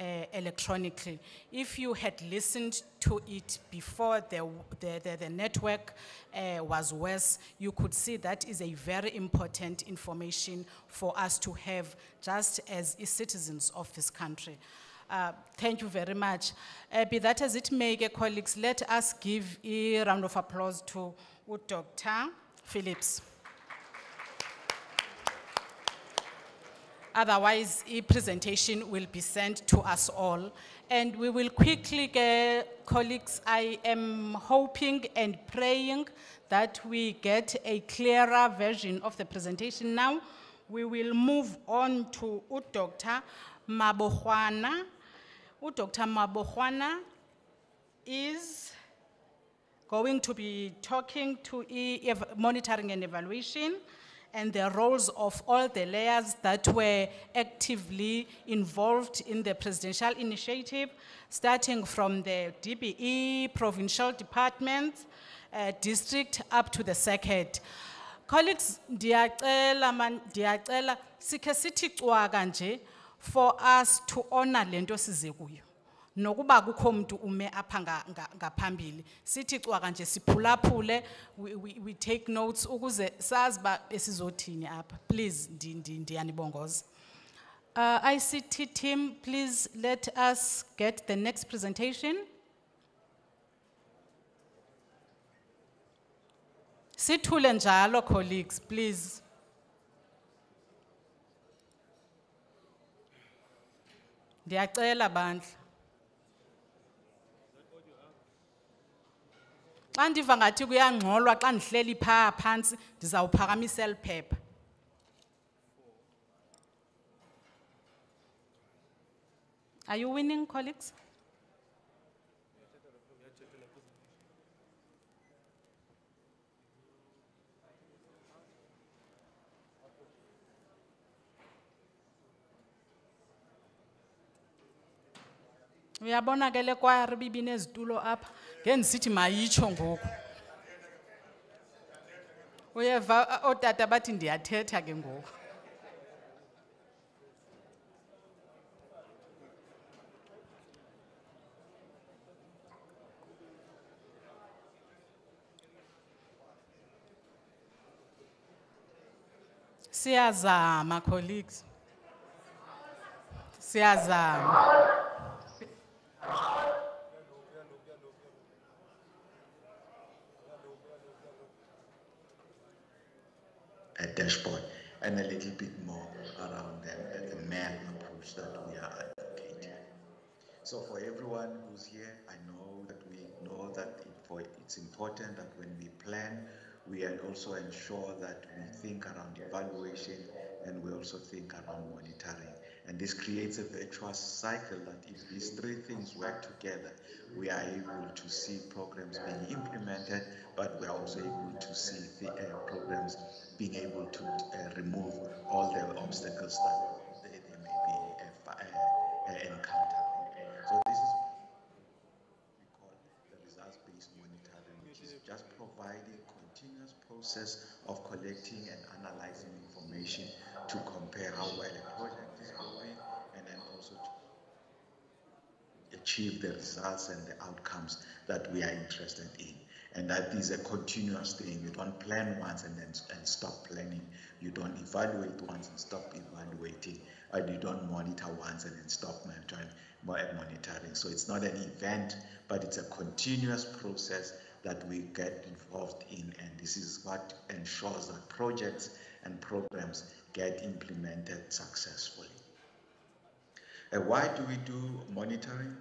uh, electronically. If you had listened to it before the, the, the, the network uh, was worse, you could see that is a very important information for us to have just as citizens of this country. Uh, thank you very much. Uh, be that as it may, colleagues, let us give a round of applause to Dr. Phillips. Otherwise, a presentation will be sent to us all. And we will quickly, get, colleagues, I am hoping and praying that we get a clearer version of the presentation now. We will move on to Dr. Mabohwana. Dr. Mabohwana is going to be talking to e monitoring and evaluation and the roles of all the layers that were actively involved in the presidential initiative, starting from the DBE, provincial departments, uh, district, up to the circuit. Colleagues, ndiyacela man, for us to honor lento size. Nokuba kukho umuntu ume apha nga- nga- ngaphambili. Sithi cwaka nje siphulaphule we, take notes ukuze sazi uba esizothini apha. Please ndi- ndi- ndiyanibongoza. Uh, ict team please let us get the next presentation. Sithule njalo colleagues please. Ndiyacela bandla. Xa ndiva ngathi kuyangxolwa xa ndihleli phaa phantsi ndizawuphakamisa eli phepha. Are you winning colleagues? Uyabona ke le kwayari apha ngendisithi mayitsho ngoku. Uyeva ootata bathi ndiyathetha ke ngoku. Siyazama colleagues. Siyazama a dashboard and a little bit more around uh, the, the map approach that we are advocating. So for everyone who's here, I know that we know that it's important that when we plan, we also ensure that we think around evaluation and we also think around monitoring. And this creates a virtuous cycle that if these three things work together, we are able to see programs being implemented, but we are also able to see the uh, programs being able to uh, remove all the obstacles that they, they may be uh, uh, uh, encountering. So this is we call the results-based monitoring, which is just providing continuous process of collecting and analyzing information to compare how well a project also to achieve the results and the outcomes that we are interested in. And that is a continuous thing. You don't plan once and then and stop planning. You don't evaluate once and stop evaluating. And you don't monitor once and then stop monitoring. monitoring. So it's not an event, but it's a continuous process that we get involved in. And this is what ensures that projects and programs get implemented successfully. Uh, why do we do monitoring?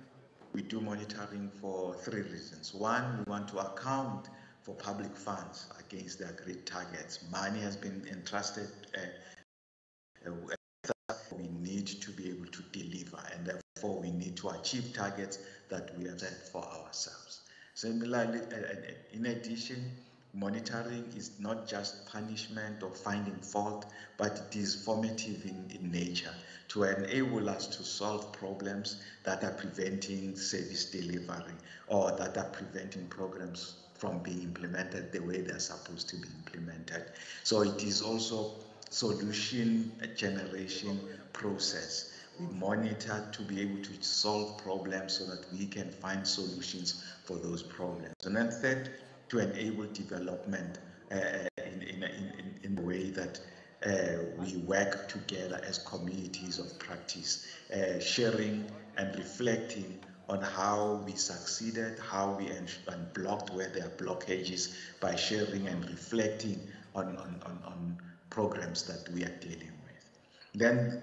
We do monitoring for three reasons. One, we want to account for public funds against the agreed targets. Money has been entrusted. Uh, uh, we need to be able to deliver, and therefore we need to achieve targets that we have set for ourselves. Similarly, uh, uh, in addition, monitoring is not just punishment or finding fault, but it is formative in, in nature to enable us to solve problems that are preventing service delivery or that are preventing programs from being implemented the way they're supposed to be implemented. So it is also solution generation process. We monitor to be able to solve problems so that we can find solutions for those problems. And then third, to enable development uh, in, in, in, in a way that uh, we work together as communities of practice, uh, sharing and reflecting on how we succeeded, how we unblocked where there are blockages by sharing and reflecting on, on, on, on programs that we are dealing with. Then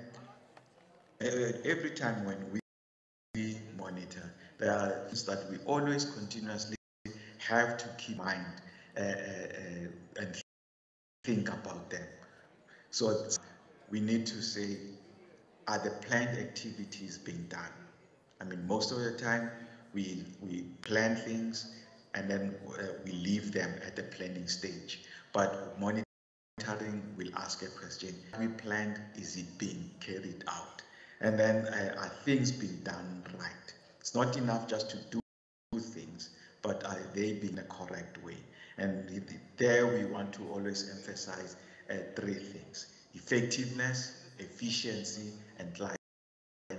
uh, every time when we monitor, there are things that we always continuously have to keep mind uh, uh, uh and think about them. So we need to say, are the planned activities being done? I mean, most of the time we, we plan things and then uh, we leave them at the planning stage. But monitoring will ask a question, have we planned, is it being carried out? And then uh, are things being done right? It's not enough just to do things, but are they being the correct way? And there we want to always emphasize uh, three things effectiveness, efficiency, and client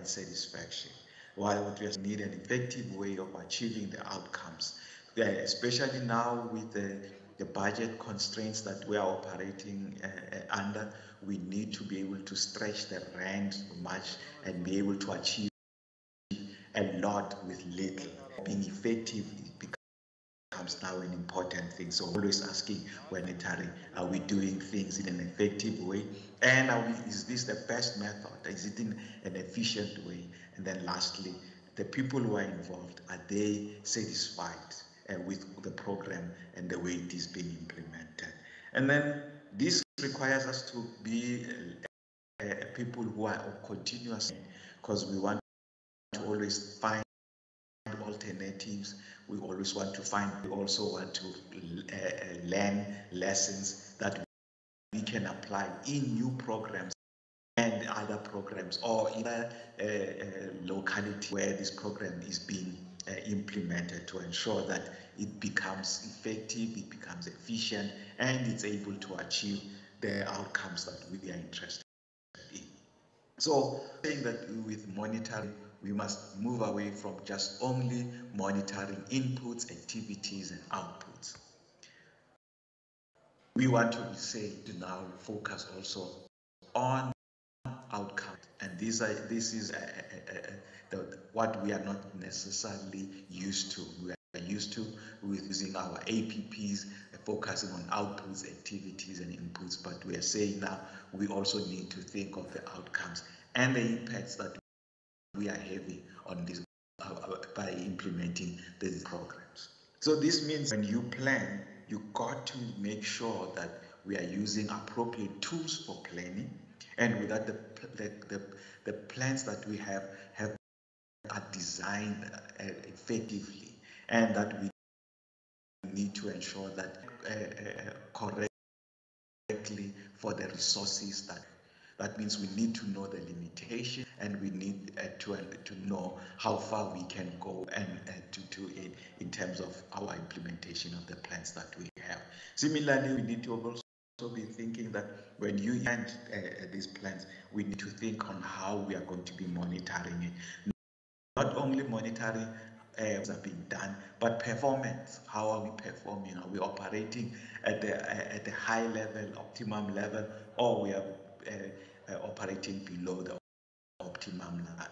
satisfaction. While we need an effective way of achieving the outcomes, yeah, especially now with the, the budget constraints that we are operating uh, uh under, we need to be able to stretch the ranks much and be able to achieve a lot with little. Being effective becomes now an important thing. So always asking when entering, are we doing things in an effective way? And we, is this the best method? Is it in an efficient way? And then lastly, the people who are involved, are they satisfied uh, with the program and the way it is being implemented? And then this requires us to be uh, uh, people who are continuous because we want to always find alternatives. We always want to find, we also want to uh, uh, learn lessons that we can apply in new programs and other programs or in a, a locality where this program is being uh, implemented to ensure that it becomes effective, it becomes efficient, and it's able to achieve the outcomes that we are interested in. So, saying that with monitoring, we must move away from just only monitoring inputs, activities, and outputs. We want to say now focus also on outcomes, and these are uh, this is a, a, a, the, what we are not necessarily used to. We are used to with using our APPs, uh, focusing on outputs, activities, and inputs. But we are saying now we also need to think of the outcomes and the impacts that we are heavy on this uh, by implementing these programs. So this means when you plan, you got to make sure that we are using appropriate tools for planning, and without the the, the, the plans that we have have are designed uh, effectively and that we need to ensure that uh, uh, correctly for the resources that That means we need to know the limitation and we need uh, to, uh, to know how far we can go and uh, to, to in, in terms of our implementation of the plans that we have. Similarly, we need to also be thinking that when you end uh, these plans, we need to think on how we are going to be monitoring it. Not only monitoring uh, are being done, but performance. How are we performing? Are we operating at the uh, at the high level, optimum level, or we are uh, uh, operating below the optimum uh,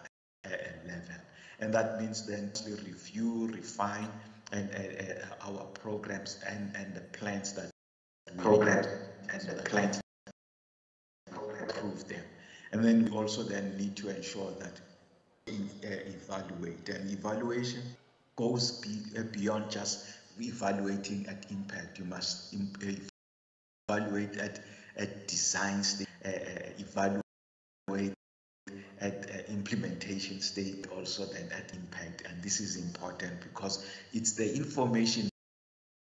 uh, level? And that means then we review, refine, and our programs and and the plans that programs and the plans improve them. And then we also then need to ensure that uh, evaluate. And evaluation goes be, uh, beyond just evaluating at impact. You must evaluate at, at design stage, evaluate at uh, implementation state, also then at impact. And this is important because it's the information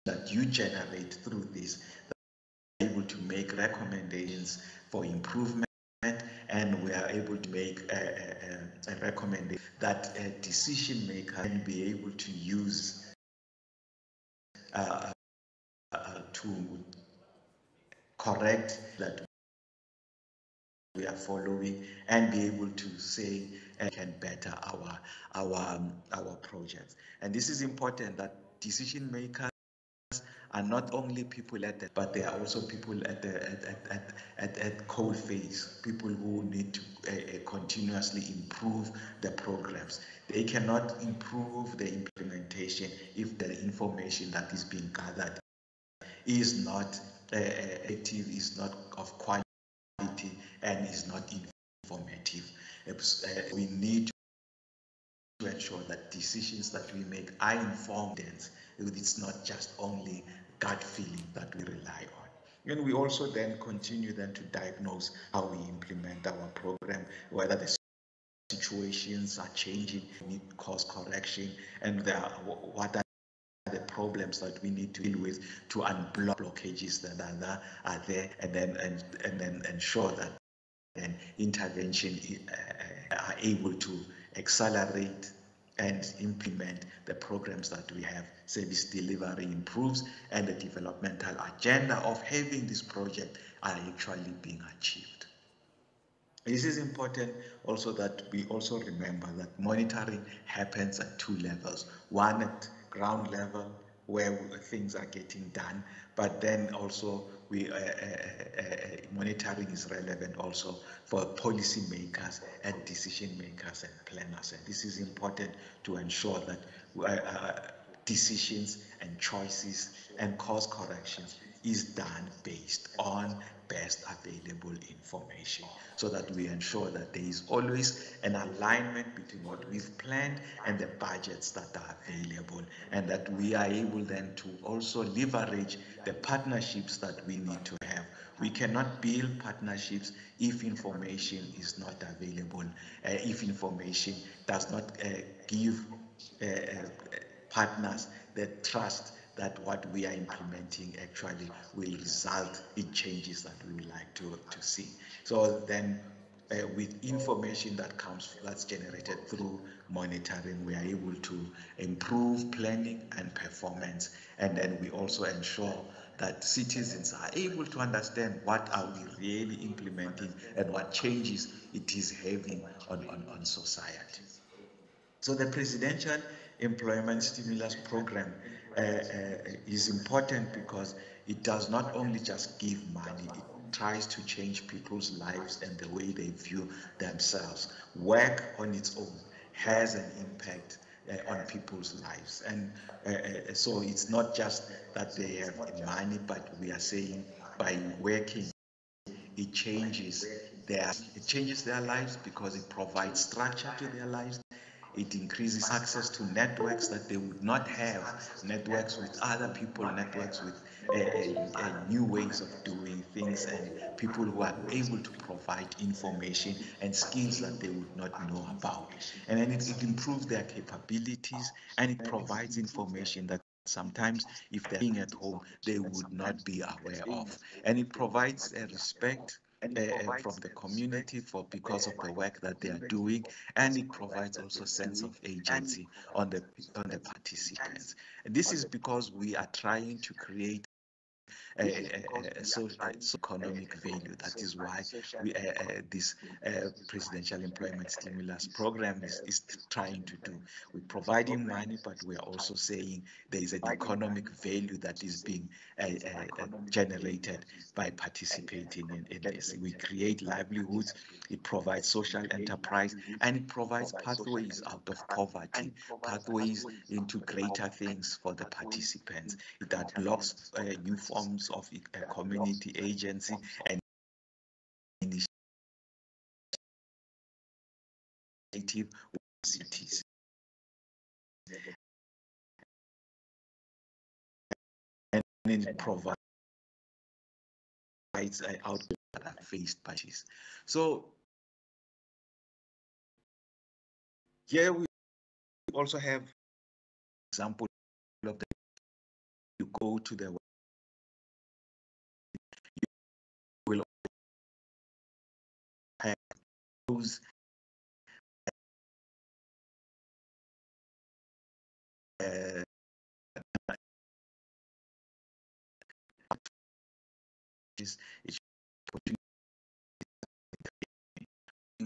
that you generate through this that are able to make recommendations for improvement and we are able to make a, a, a recommendation that a decision maker can be able to use uh, uh, to correct that we are following and be able to say and can better our our um, our projects and this is important that decision makers are not only people at the, but they are also people at the at at at, at, at cold phase, people who need to uh, uh, continuously improve the programs. They cannot improve the implementation if the information that is being gathered is not uh, effective, is not of quality, and is not informative. Uh, we need to ensure that decisions that we make are informed. It's not just only gut feeling that we rely on. And we also then continue then to diagnose how we implement our program, whether the situations are changing, need course correction, and there are, what are the problems that we need to deal with to unblock blockages that are there, are there and then and, and then ensure that intervention uh, are able to accelerate and implement the programs that we have. Service delivery improves and the developmental agenda of having this project are actually being achieved. This is important also that we also remember that monitoring happens at two levels. One at ground level where things are getting done, but then also we uh, uh, uh, uh, monitoring is relevant also for policymakers and decision makers and planners. And this is important to ensure that decisions and choices and course corrections is done based on best available information so that we ensure that there is always an alignment between what we've planned and the budgets that are available and that we are able then to also leverage the partnerships that we need to have. We cannot build partnerships if information is not available uh, if information does not uh, give uh, uh partners the trust that what we are implementing actually will result in changes that we would like to, to see. So then uh, with information that comes that's generated through monitoring we are able to improve planning and performance and then we also ensure that citizens are able to understand what are we really implementing and what changes it is having on, on, on society so the presidential employment stimulus program uh, uh, is important because it does not only just give money, it tries to change people's lives and the way they view themselves. Work on its own has an impact uh, on people's lives. And uh, uh, so it's not just that they have money, but we are saying by working, it changes their it changes their lives because it provides structure to their lives it increases access to networks that they would not have, networks with other people, networks with uh, uh, new ways of doing things, and people who are able to provide information and skills that they would not know about. And then it, it improves their capabilities and it provides information that sometimes if they're being at home they would not be aware of and it provides a respect uh, from the community for because of the work that they are doing, and it provides also sense of agency on the on the participants. And this is because we are trying to create a, social economic value. That is why we, uh, uh, this uh, presidential employment stimulus program is, is trying to do. We're providing money, but we are also saying there is an economic value that is being uh, uh, generated by participating in, in this. We create livelihoods, it provides social enterprise, and it provides pathways out of poverty, pathways into greater things for the participants. It unlocks uh, new forms of a uh, community agency and initiative cities. And it provides an outlet that are faced by this. So here we also have example of the you go to the those uh,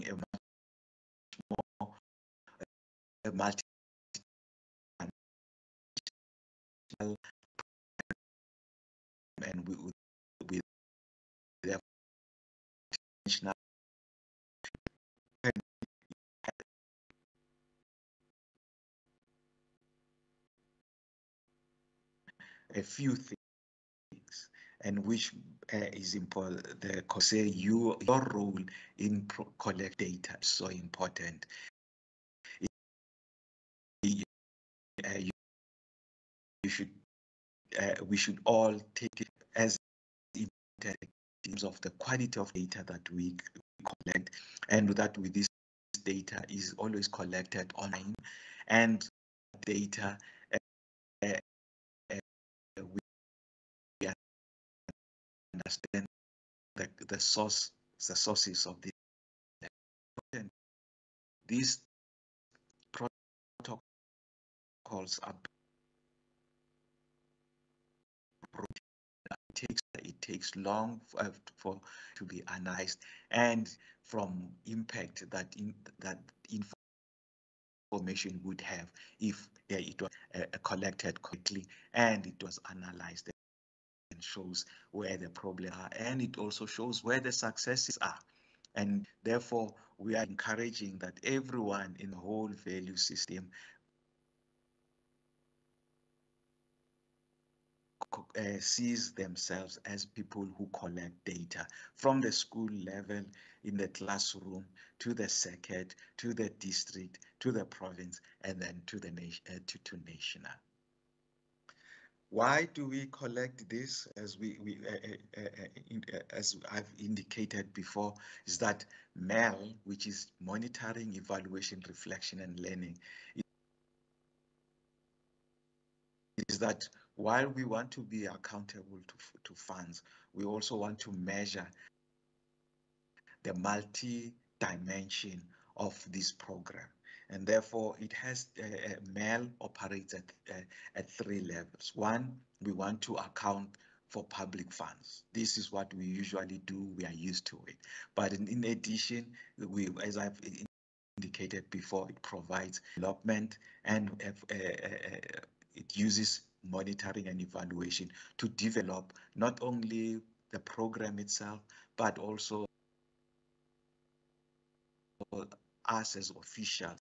a much more multi and we we therefore a few things and which uh, is important the say you your role in collect data is so important. Uh, you, you, should uh, we should all take it as in terms of the quality of data that we collect and that with this data is always collected online and data understand the, the source, the sources of the these protocols are it takes it takes long for, uh, for to be analyzed and from impact that in that information would have if it was uh, collected quickly and it was analyzed shows where the problems are and it also shows where the successes are. And therefore, we are encouraging that everyone in the whole value system uh, sees themselves as people who collect data from the school level in the classroom to the circuit to the district to the province and then to the nation uh, to, to national why do we collect this? As we, we uh, uh, as I've indicated before, is that MEL, which is monitoring, evaluation, reflection, and learning, is that while we want to be accountable to, to funds, we also want to measure the multi-dimension of this program and therefore it has uh, MEL operates at uh, at three levels. One, we want to account for public funds. This is what we usually do. We are used to it. But in, in addition, we, as I've indicated before, it provides development and uh, uh, it uses monitoring and evaluation to develop not only the program itself, but also us as officials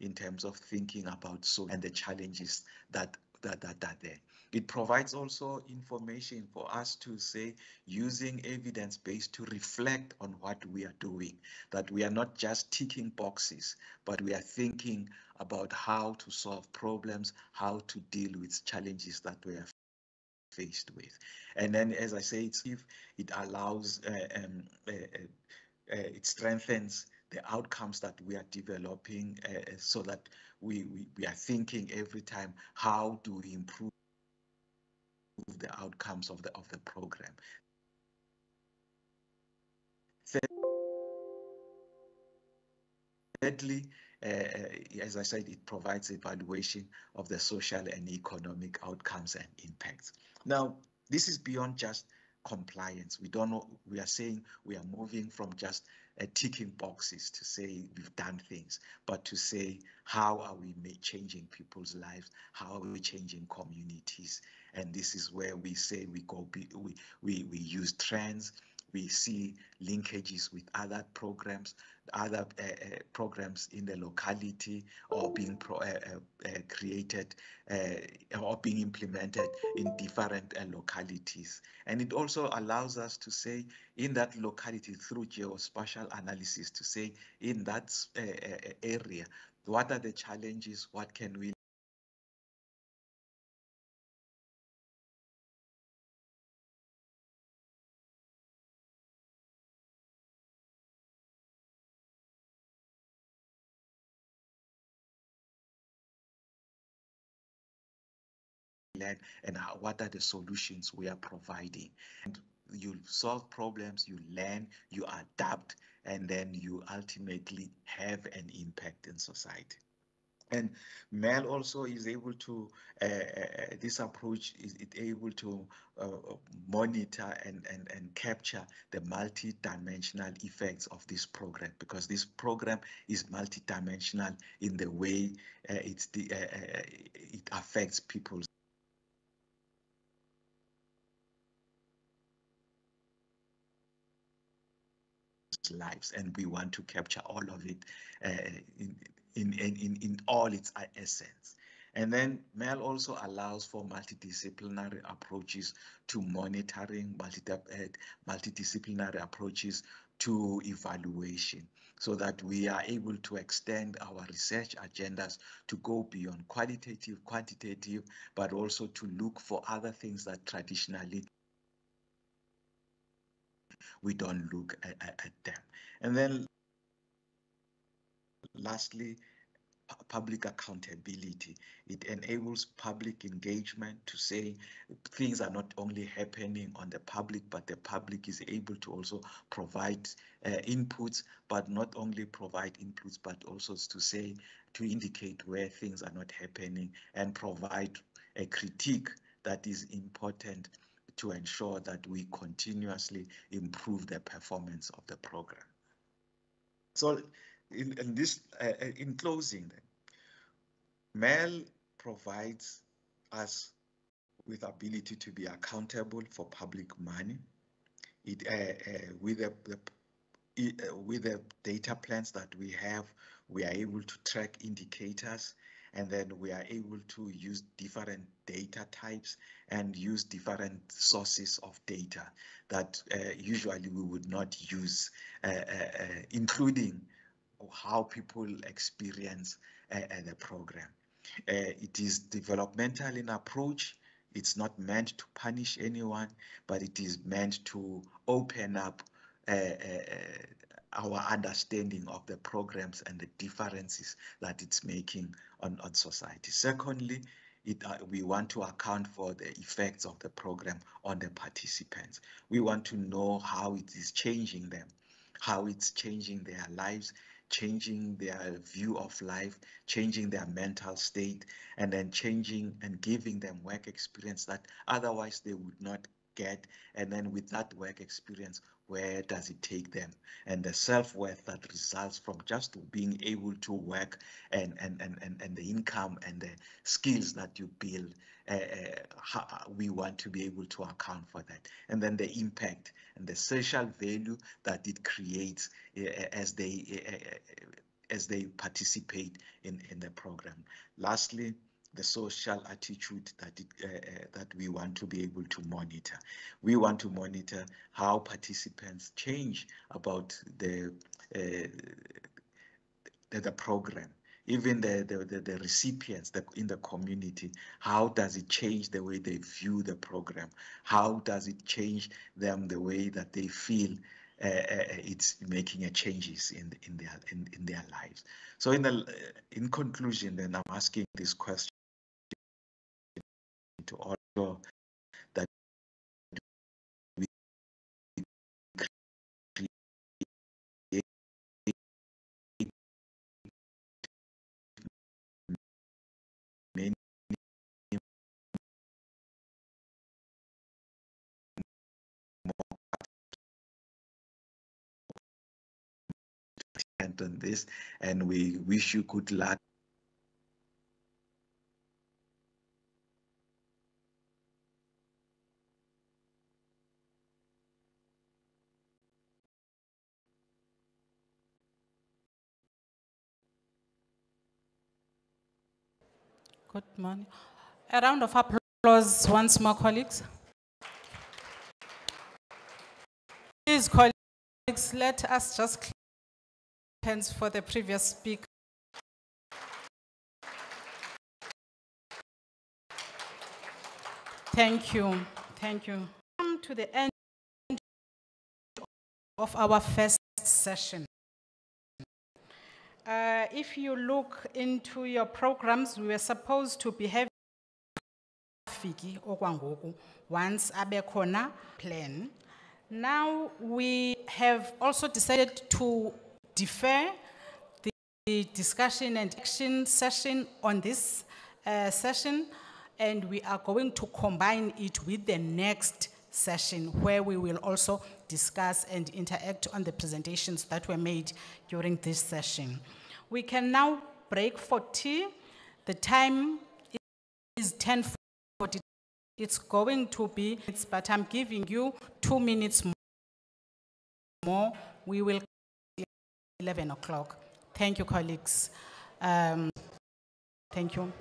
in terms of thinking about so and the challenges that that, that are there. It provides also information for us to say using evidence based to reflect on what we are doing, that we are not just ticking boxes, but we are thinking about how to solve problems, how to deal with challenges that we are faced with. And then, as I say, it allows, uh, um, uh, uh, uh it strengthens the outcomes that we are developing uh, uh, so that we, we, we are thinking every time how do we improve the outcomes of the of the program Thirdly, uh, uh, as I said, it provides evaluation of the social and economic outcomes and impacts. Now, this is beyond just compliance. We don't know, we are saying we are moving from just uh, ticking boxes to say we've done things, but to say how are we changing people's lives? How are we changing communities? And this is where we say we go, we, we, we use trends, we see linkages with other programs, other uh, uh, programs in the locality or being pro, uh, uh, uh created uh, or being implemented in different localities. And it also allows us to say in that locality through geospatial analysis to say in that area, what are the challenges, what can we and how, what are the solutions we are providing. And you solve problems, you learn, you adapt, and then you ultimately have an impact in society. And MEL also is able to, uh, uh, this approach is able to uh, monitor and, and, and capture the multi-dimensional effects of this program because this program is multi-dimensional in the way uh, it's the, uh, uh, it affects people's lives and we want to capture all of it uh, in, in, in, in all its essence. And then MEL also allows for multidisciplinary approaches to monitoring, multi, uh, multidisciplinary approaches to evaluation so that we are able to extend our research agendas to go beyond qualitative, quantitative, but also to look for other things that traditionally we don't look at, at them. And then lastly, public accountability. It enables public engagement to say things are not only happening on the public, but the public is able to also provide uh, inputs, but not only provide inputs, but also to say, to indicate where things are not happening and provide a critique that is important to ensure that we continuously improve the performance of the program. So in, in this, uh, uh in closing, MEL provides us with ability to be accountable for public money. It uh, uh, with the, the uh, with the data plans that we have, we are able to track indicators and then we are able to use different data types and use different sources of data that uh, usually we would not use, uh, uh, uh including how people experience uh, uh, the program. it is developmental in approach. It's not meant to punish anyone, but it is meant to open up our understanding of the programs and the differences that it's making on, on society. Secondly, it, uh, we want to account for the effects of the program on the participants. We want to know how it is changing them, how it's changing their lives, changing their view of life, changing their mental state, and then changing and giving them work experience that otherwise they would not get. And then with that work experience, where does it take them and the self-worth that results from just being able to work and and and and, and the income and the skills that you build uh, uh, we want to be able to account for that and then the impact and the social value that it creates uh, as they as they participate in in the program lastly the social attitude that it, uh, uh, that we want to be able to monitor. We want to monitor how participants change about the uh, the, the, program, even the, the, the, recipients in the community. How does it change the way they view the program? How does it change them the way that they feel uh, uh, it's making a changes in in their in, in their lives. So in the in conclusion, then I'm asking this question to also that we create many more on this and we wish you good luck Good morning. A round of applause once more, colleagues. Please, colleagues, let us just clap hands for the previous speaker. Thank you, thank you. Come to the end of our first session. Uh, if you look into your programs, we were supposed to be having Fiki okwangoku once abekhona plan. Now we have also decided to defer the- the discussion and action session on this uh, session, and we are going to combine it with the next session where we will also discuss and interact on the presentations that were made during this session. We can now break for tea. The time is 10:40. It's going to be, but I'm giving you two minutes more. We will 11 o'clock. Thank you, colleagues. Um, Thank you.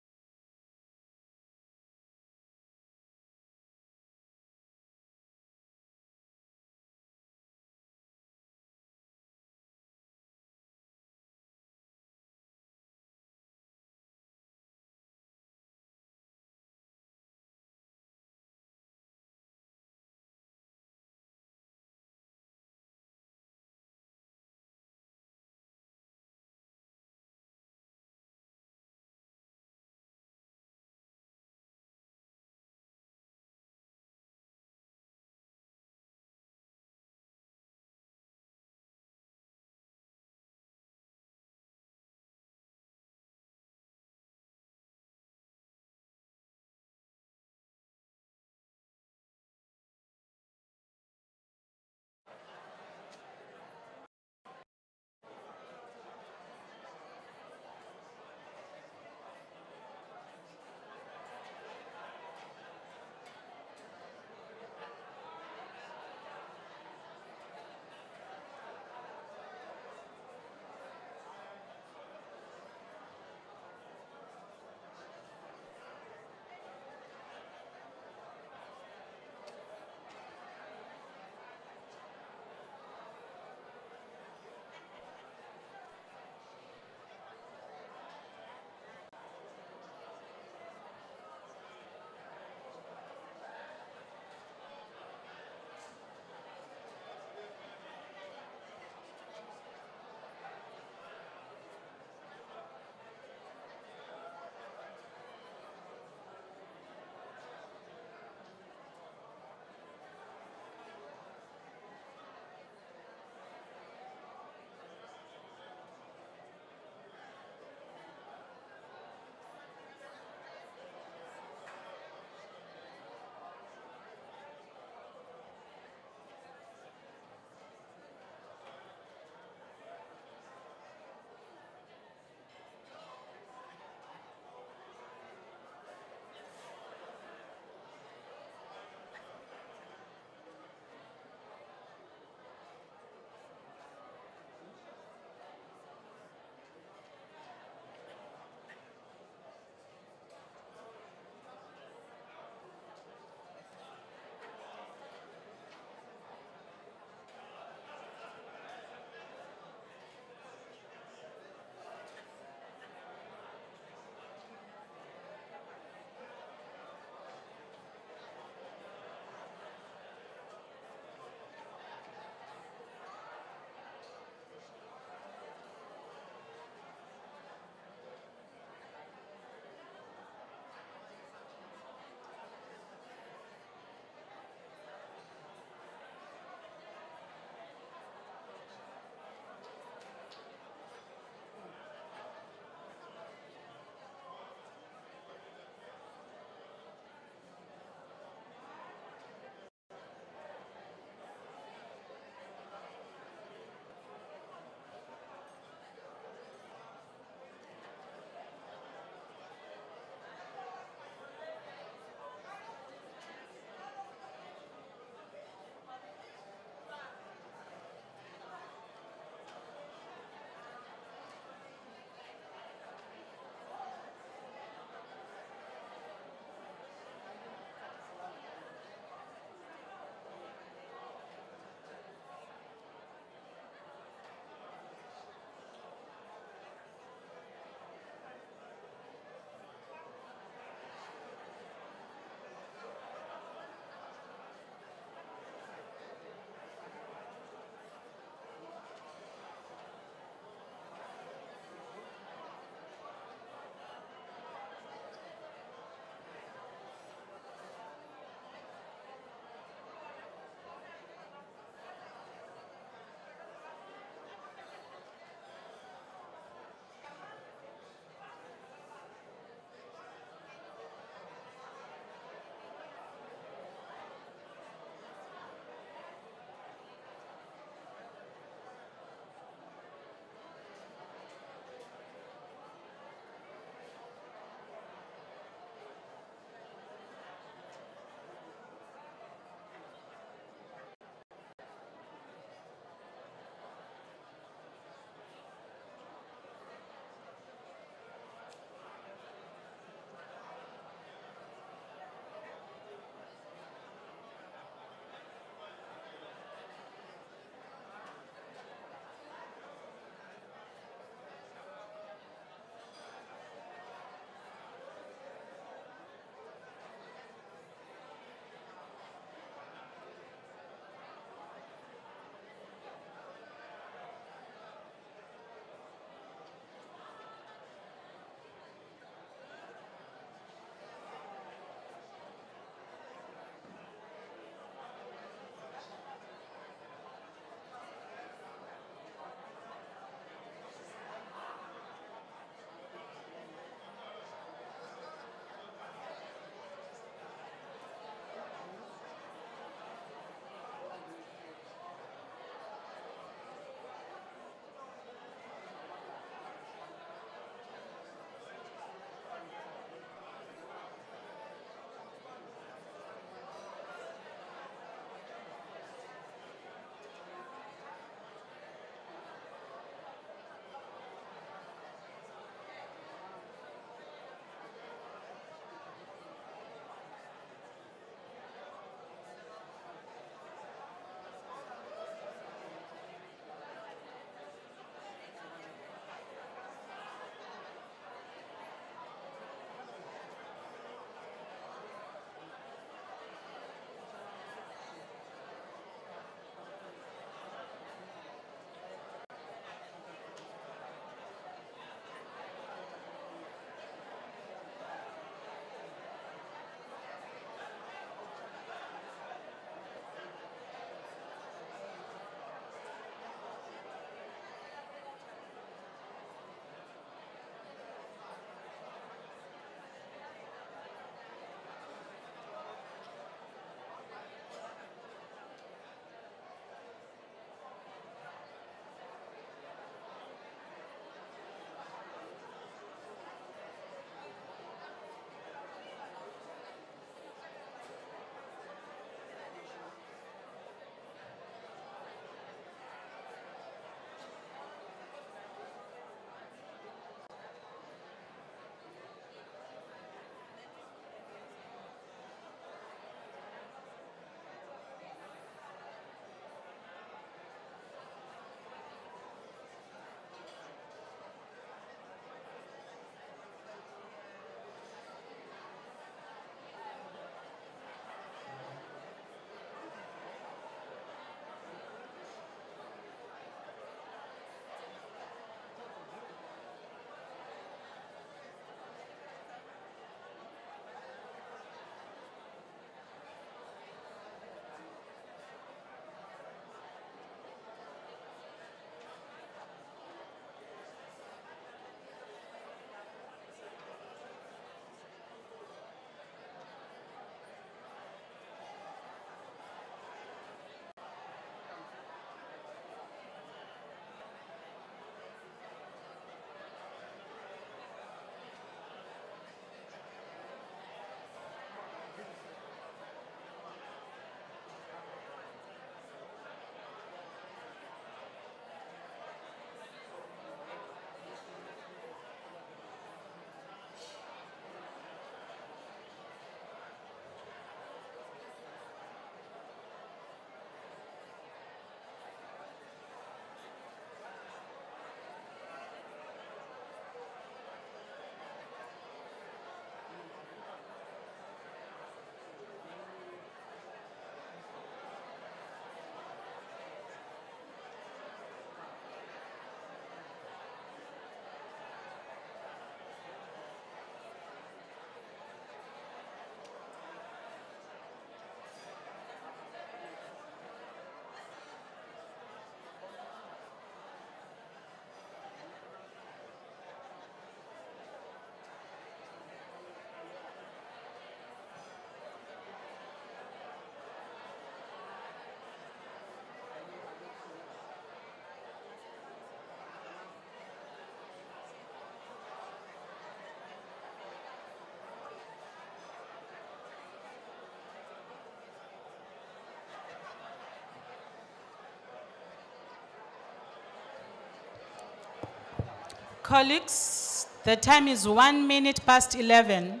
Colleagues, the time is one minute past 11.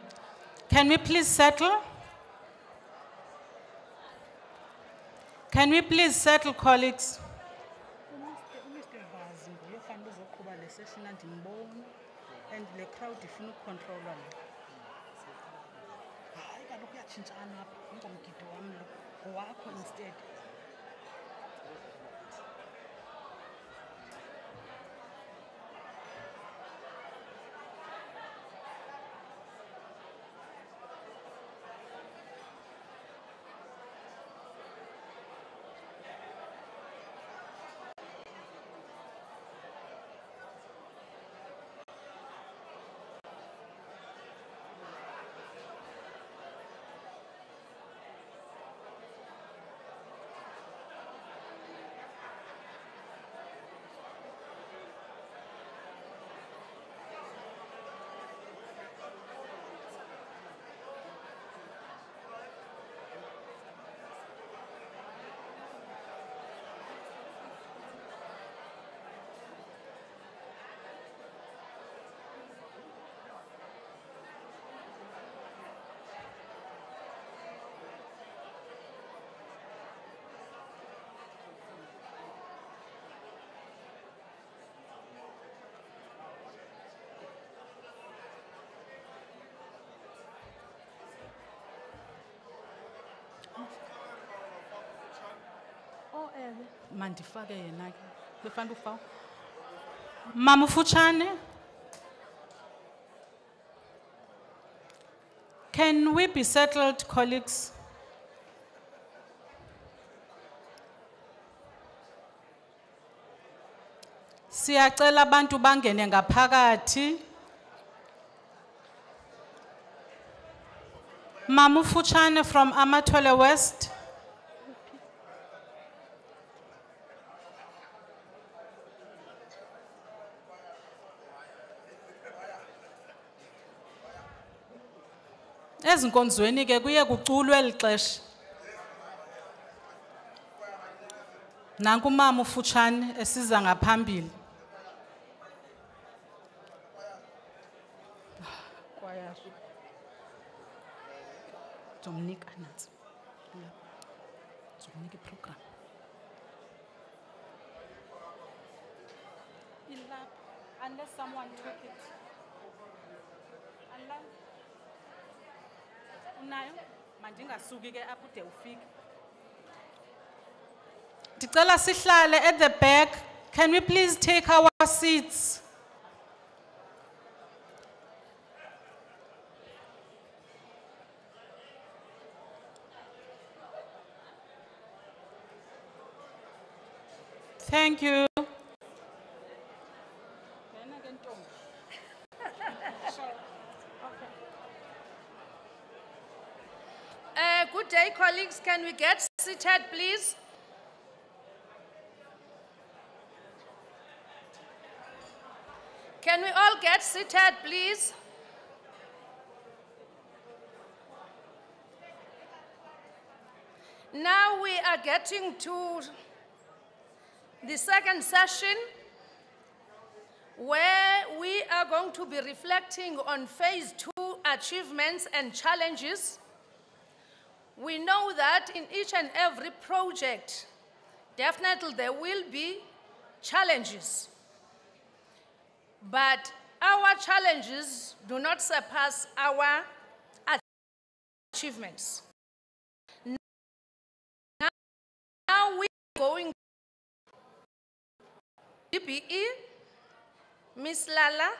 Can we please settle? Can we please settle, colleagues? Mandifake yena ke befanele ufawu Mama Ufutshane? Can we be settled, colleagues? Siyacela abantu bangene ngaphakathi. Mama Ufutshane from Amatole West. Ezinkonzweni ke kuye kuculwe elixesha. Nanku umama ufutshane esiza ngaphambili. ndizomnika zomnika nantsi ndizomnika iprogram Unless someone took it. Unayo? Mandingasuki ke apho ufike. Ndicela sihlale at the back. Can we please take our seats? Thank you. Uh, Good day, get seated, please? Can we all get seated, please? Now we are getting to the second session where we are going to be reflecting on phase two achievements and challenges. We know that in each and every project, definitely there will be challenges. But our challenges do not surpass our achievements. Now we are going to DBE, Ms. Lala,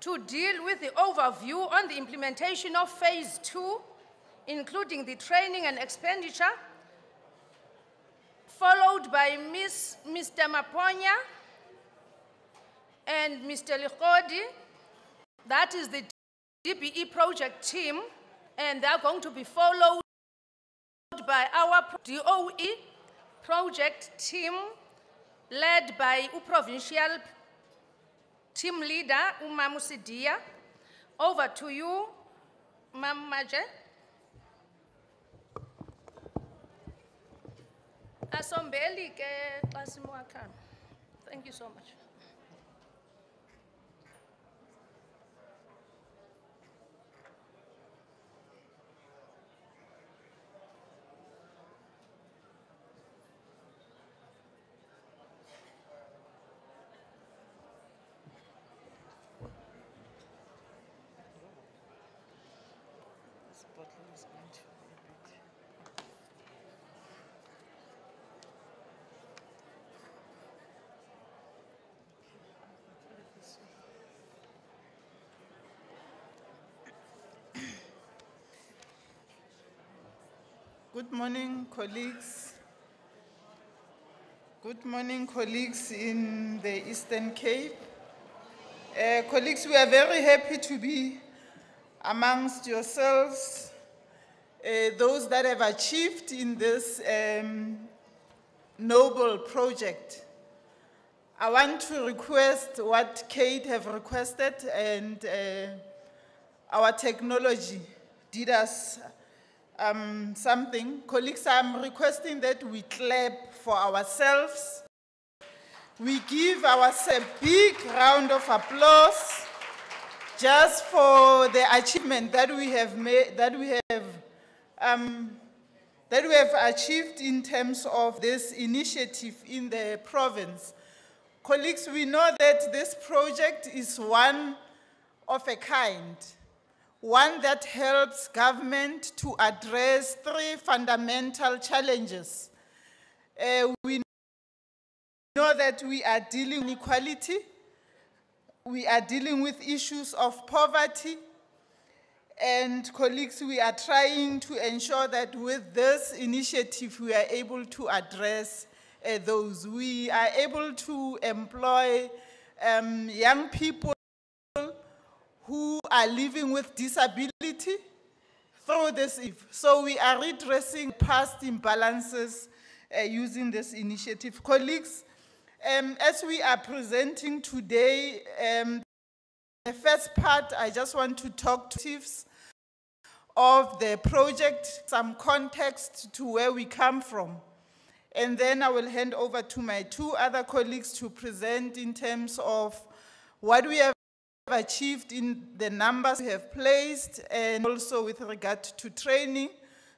to deal with the overview on the implementation of phase two, including the training and expenditure, followed by. Mr. Maponya and Mr. Likhodi. That is the DBE project team, and they're going to be followed by our DOE project team led by provincial team leader Umamu Sidia. Over to you, Mam Asombeli ke xa simwakha. Thank you so much. Good morning, colleagues. Good morning, colleagues in the Eastern Cape. Uh, colleagues, we are very happy to be amongst yourselves, uh, those that have achieved in this um, noble project. I want to request what Kate have requested and uh, our technology did us um, something. Colleagues, I'm requesting that we clap for ourselves. We give ourselves a big round of applause just for the achievement that we have made, that we have, um, that we have achieved in terms of this initiative in the province. Colleagues, we know that this project is one of a kind, one that helps government to address three fundamental challenges. Uh, we know that we are dealing with inequality, we are dealing with issues of poverty, and colleagues, we are trying to ensure that with this initiative, we are able to address uh, those. We are able to employ um, young people who are living with disability through this. if- So we are redressing past imbalances uh, using this initiative. Colleagues, um, as we are presenting today, um, the first part, I just want to talk to tips of the project, some context to where we come from. And then I will hand over to my two other colleagues to present in terms of what we have achieved in the numbers we have placed and also with regard to training,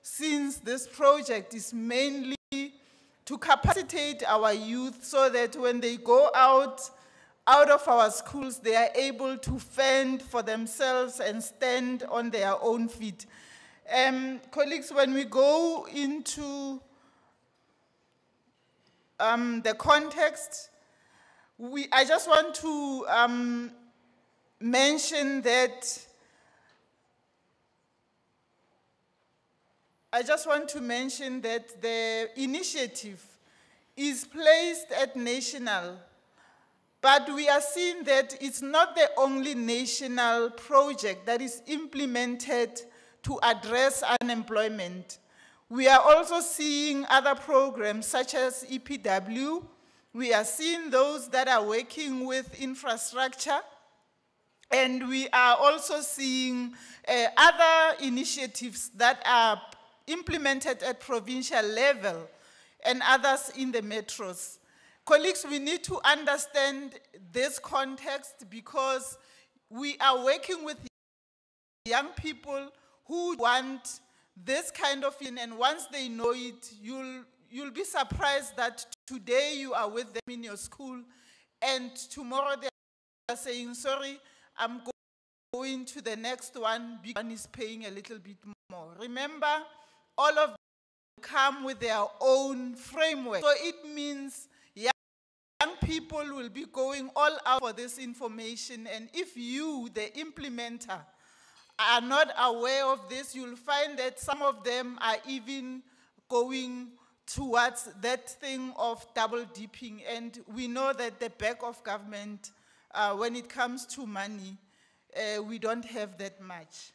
since this project is mainly to capacitate our youth so that when they go out, out of our schools, they are able to fend for themselves and stand on their own feet. Um, colleagues, when we go into um, the context, we, I just want to um, mention that I just want to mention that the initiative is placed at national, but we are seeing that it's not the only national project that is implemented to address unemployment. We are also seeing other programs such as EPW. We are seeing those that are working with infrastructure. And we are also seeing uh, other initiatives that are implemented at provincial level and others in the metros. Colleagues, we need to understand this context because we are working with young people who want this kind of thing, and once they know it, you'll, you'll be surprised that today you are with them in your school, and tomorrow they are saying, sorry, I'm go- going to the next one, big one is paying a little bit more. Remember, all of them come with their own framework. So it means young people will be going all out for this information, and if you, the implementer, are not aware of this, you'll find that some of them are even going towards that thing of double dipping. And we know that the back of government, uh, when it comes to money, uh, we don't have that much.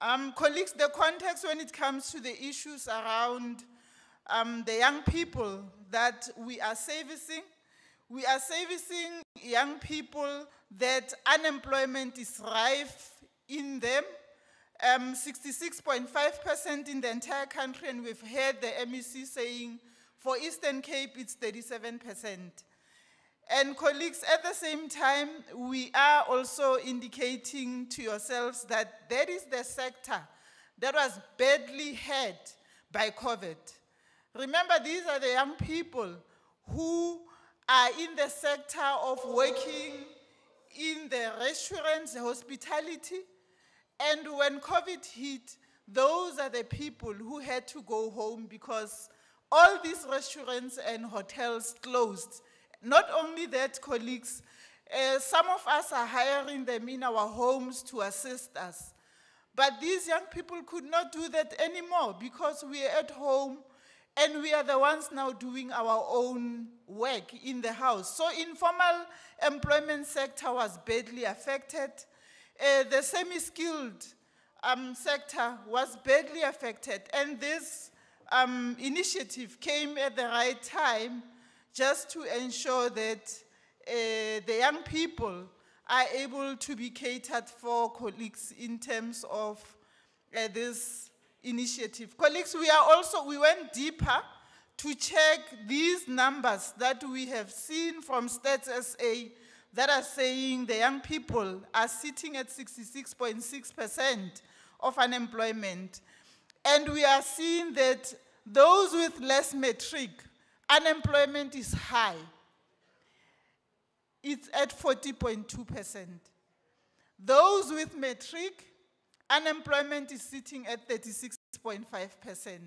Um, colleagues, the context when it comes to the issues around um, the young people that we are servicing, we are servicing young people that unemployment is rife in them. Um, 66.5% in the entire country, and we've heard the MEC saying for Eastern Cape it's 37%. And colleagues, at the same time, we are also indicating to yourselves that that is the sector that was badly hit by COVID. Remember, these are the young people who are in the sector of working in the restaurants, the hospitality. And when COVID hit, those are the people who had to go home because all these restaurants and hotels closed. Not only that, colleagues, uh, some of us are hiring them in our homes to assist us. But these young people could not do that anymore because we are at home and we are the ones now doing our own work in the house. So informal employment sector was badly affected. Uh, the semi-skilled um, sector was badly affected. And this um, initiative came at the right time just to ensure that uh, the young people are able to be catered for colleagues in terms of uh, this initiative. Colleagues, we are also, we went deeper to check these numbers that we have seen from Stats SA that are saying the young people are sitting at 66.6% of unemployment. And we are seeing that those with less matric, unemployment is high. It's at 40.2%. Those with matric, unemployment is sitting at 36.5%.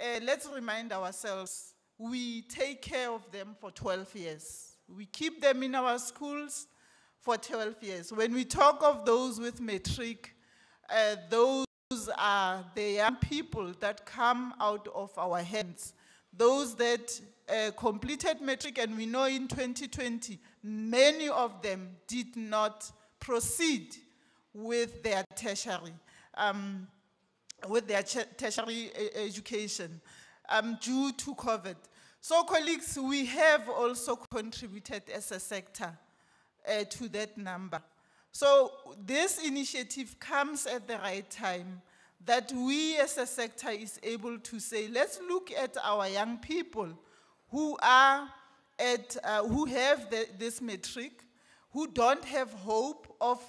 Uh, let's remind ourselves, we take care of them for 12 years. We keep them in our schools for 12 years. When we talk of those with matric, uh, those are the young people that come out of our hands. Those that uh, completed matric, and we know in 2020, many of them did not proceed with their tertiary, um, with their tertiary e- education um, due to COVID. So, colleagues, we have also contributed as a sector uh, to that number. So, this initiative comes at the right time that we as a sector is able to say, let's look at our young people who are at, uh, who have the, this matric, who don't have hope of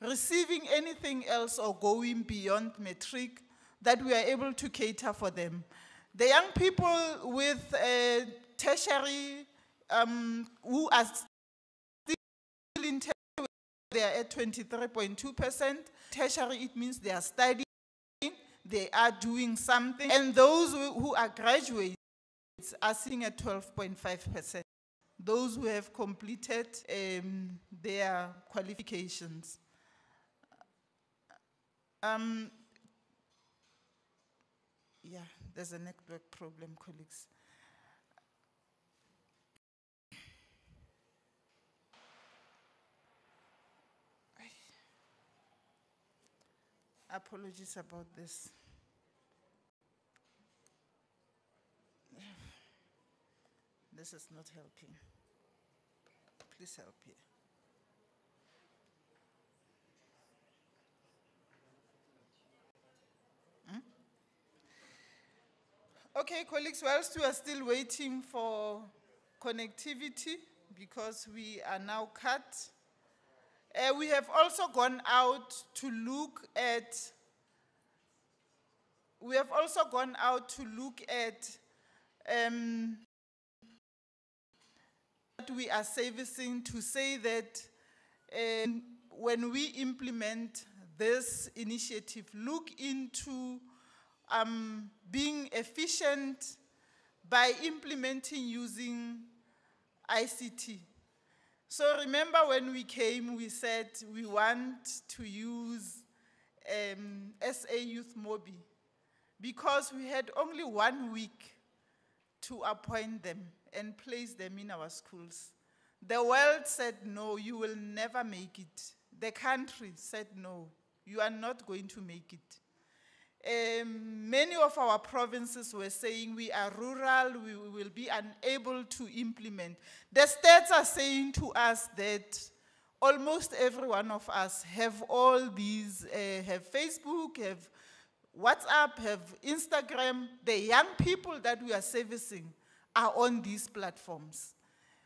receiving anything else or going beyond matric, that we are able to cater for them. The young people with uh, tertiary, um, who are still in tertiary, they are at 23.2%. Tertiary, it means they are studying, they are doing something. And those who are graduates are seeing a 12.5%. Those who have completed um, their qualifications. Um, yeah, there's a network problem, colleagues. Apologies about this. This is not helping. Please help here. Hmm? Okay, colleagues, whilst we are still waiting for connectivity, because we are now cut, uh, we have also gone out to look at, we have also gone out to look at um, what we are servicing to say that um, when we implement this initiative, look into um, being efficient by implementing using ICT. So remember when we came, we said we want to use um, SA Youth Mobi because we had only one week to appoint them and place them in our schools. The world said, no, you will never make it. The country said, no, you are not going to make it. Um, many of our provinces were saying we are rural, we will be unable to implement. The states are saying to us that almost every one of us have all these, uh, have Facebook, have WhatsApp, have Instagram. The young people that we are servicing are on these platforms.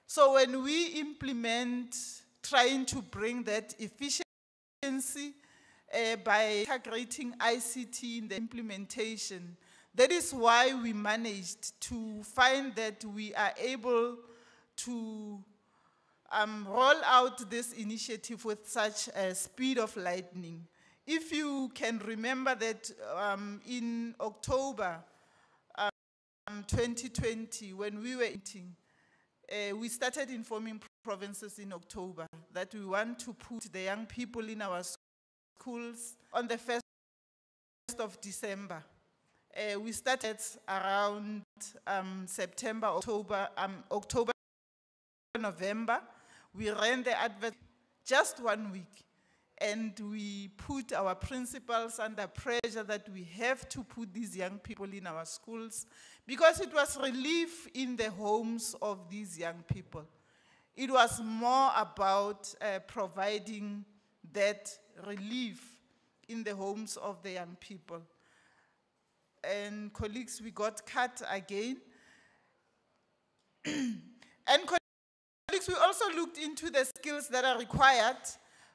So when we implement trying to bring that efficiency uh, by integrating ICT in the implementation, that is why we managed to find that we are able to um, roll out this initiative with such a speed of lightning. If you can remember that um, in October um, 2020, when we were eating, uh, we started informing provinces in October that we want to put the young people in our schools on the first of December. Uh, we started around um, September, October, um, October, November. We ran the advert just one week. And we put our principals under pressure that we have to put these young people in our schools because it was relief in the homes of these young people. It was more about uh, providing that relief in the homes of the young people. And colleagues, we got cut again. *clears throat* and colleagues, we also looked into the skills that are required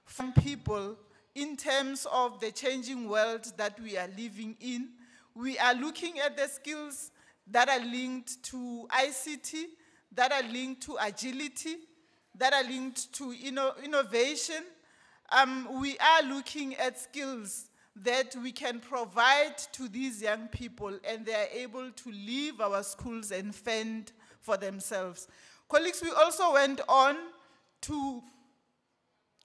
from people in terms of the changing world that we are living in. We are looking at the skills that are linked to ICT, that are linked to agility, that are linked to inno innovation. Um, we are looking at skills that we can provide to these young people and they are able to leave our schools and fend for themselves. Colleagues, we also went on to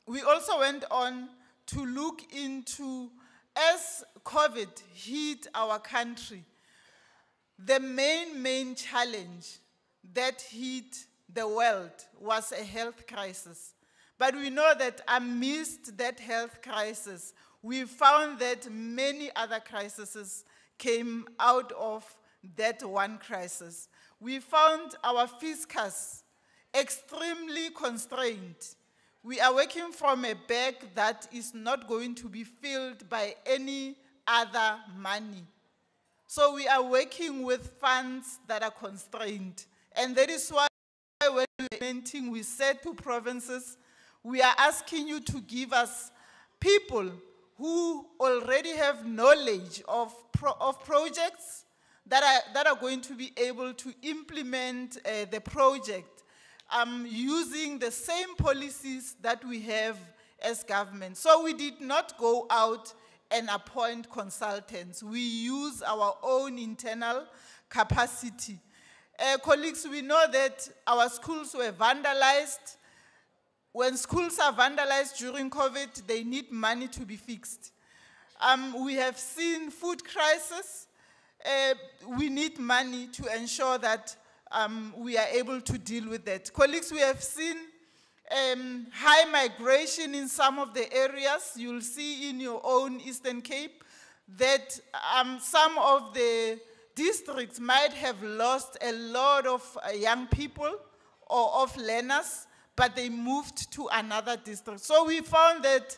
we also went on to look into as COVID hit our country, the main, main challenge that hit the world was a health crisis. But we know that amidst that health crisis, we found that many other crises came out of that one crisis. We found our fiscus extremely constrained. We are working from a bag that is not going to be filled by any other money. So we are working with funds that are constrained. And that is why when we're implementing, we said to provinces, we are asking you to give us people who already have knowledge of, pro of projects that are, that are going to be able to implement uh, the project um, using the same policies that we have as government. So we did not go out and appoint consultants. We use our own internal capacity. Uh, colleagues, we know that our schools were vandalized. When schools are vandalized during COVID, they need money to be fixed. Um, we have seen food crisis. Uh, we need money to ensure that um, we are able to deal with that. Colleagues, we have seen um, high migration in some of the areas. You'll see in your own Eastern Cape that um, some of the districts might have lost a lot of uh, young people or of learners, but they moved to another district. So we found that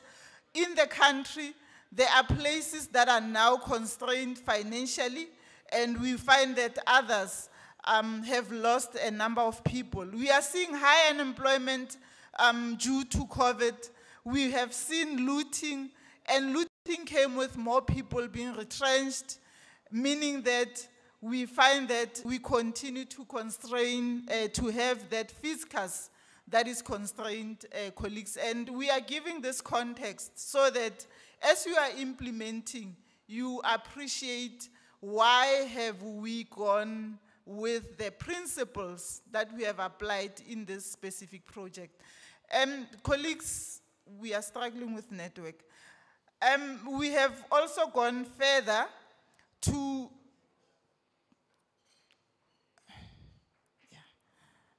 in the country, there are places that are now constrained financially, and we find that others um, have lost a number of people. We are seeing high unemployment um, due to COVID. We have seen looting, and looting came with more people being retrenched, meaning that we find that we continue to constrain, uh, to have that fiscus that is constrained, uh, colleagues. And we are giving this context so that as you are implementing, you appreciate why have we gone with the principles that we have applied in this specific project. Um, colleagues, we are struggling with network. Um, we have also gone further to,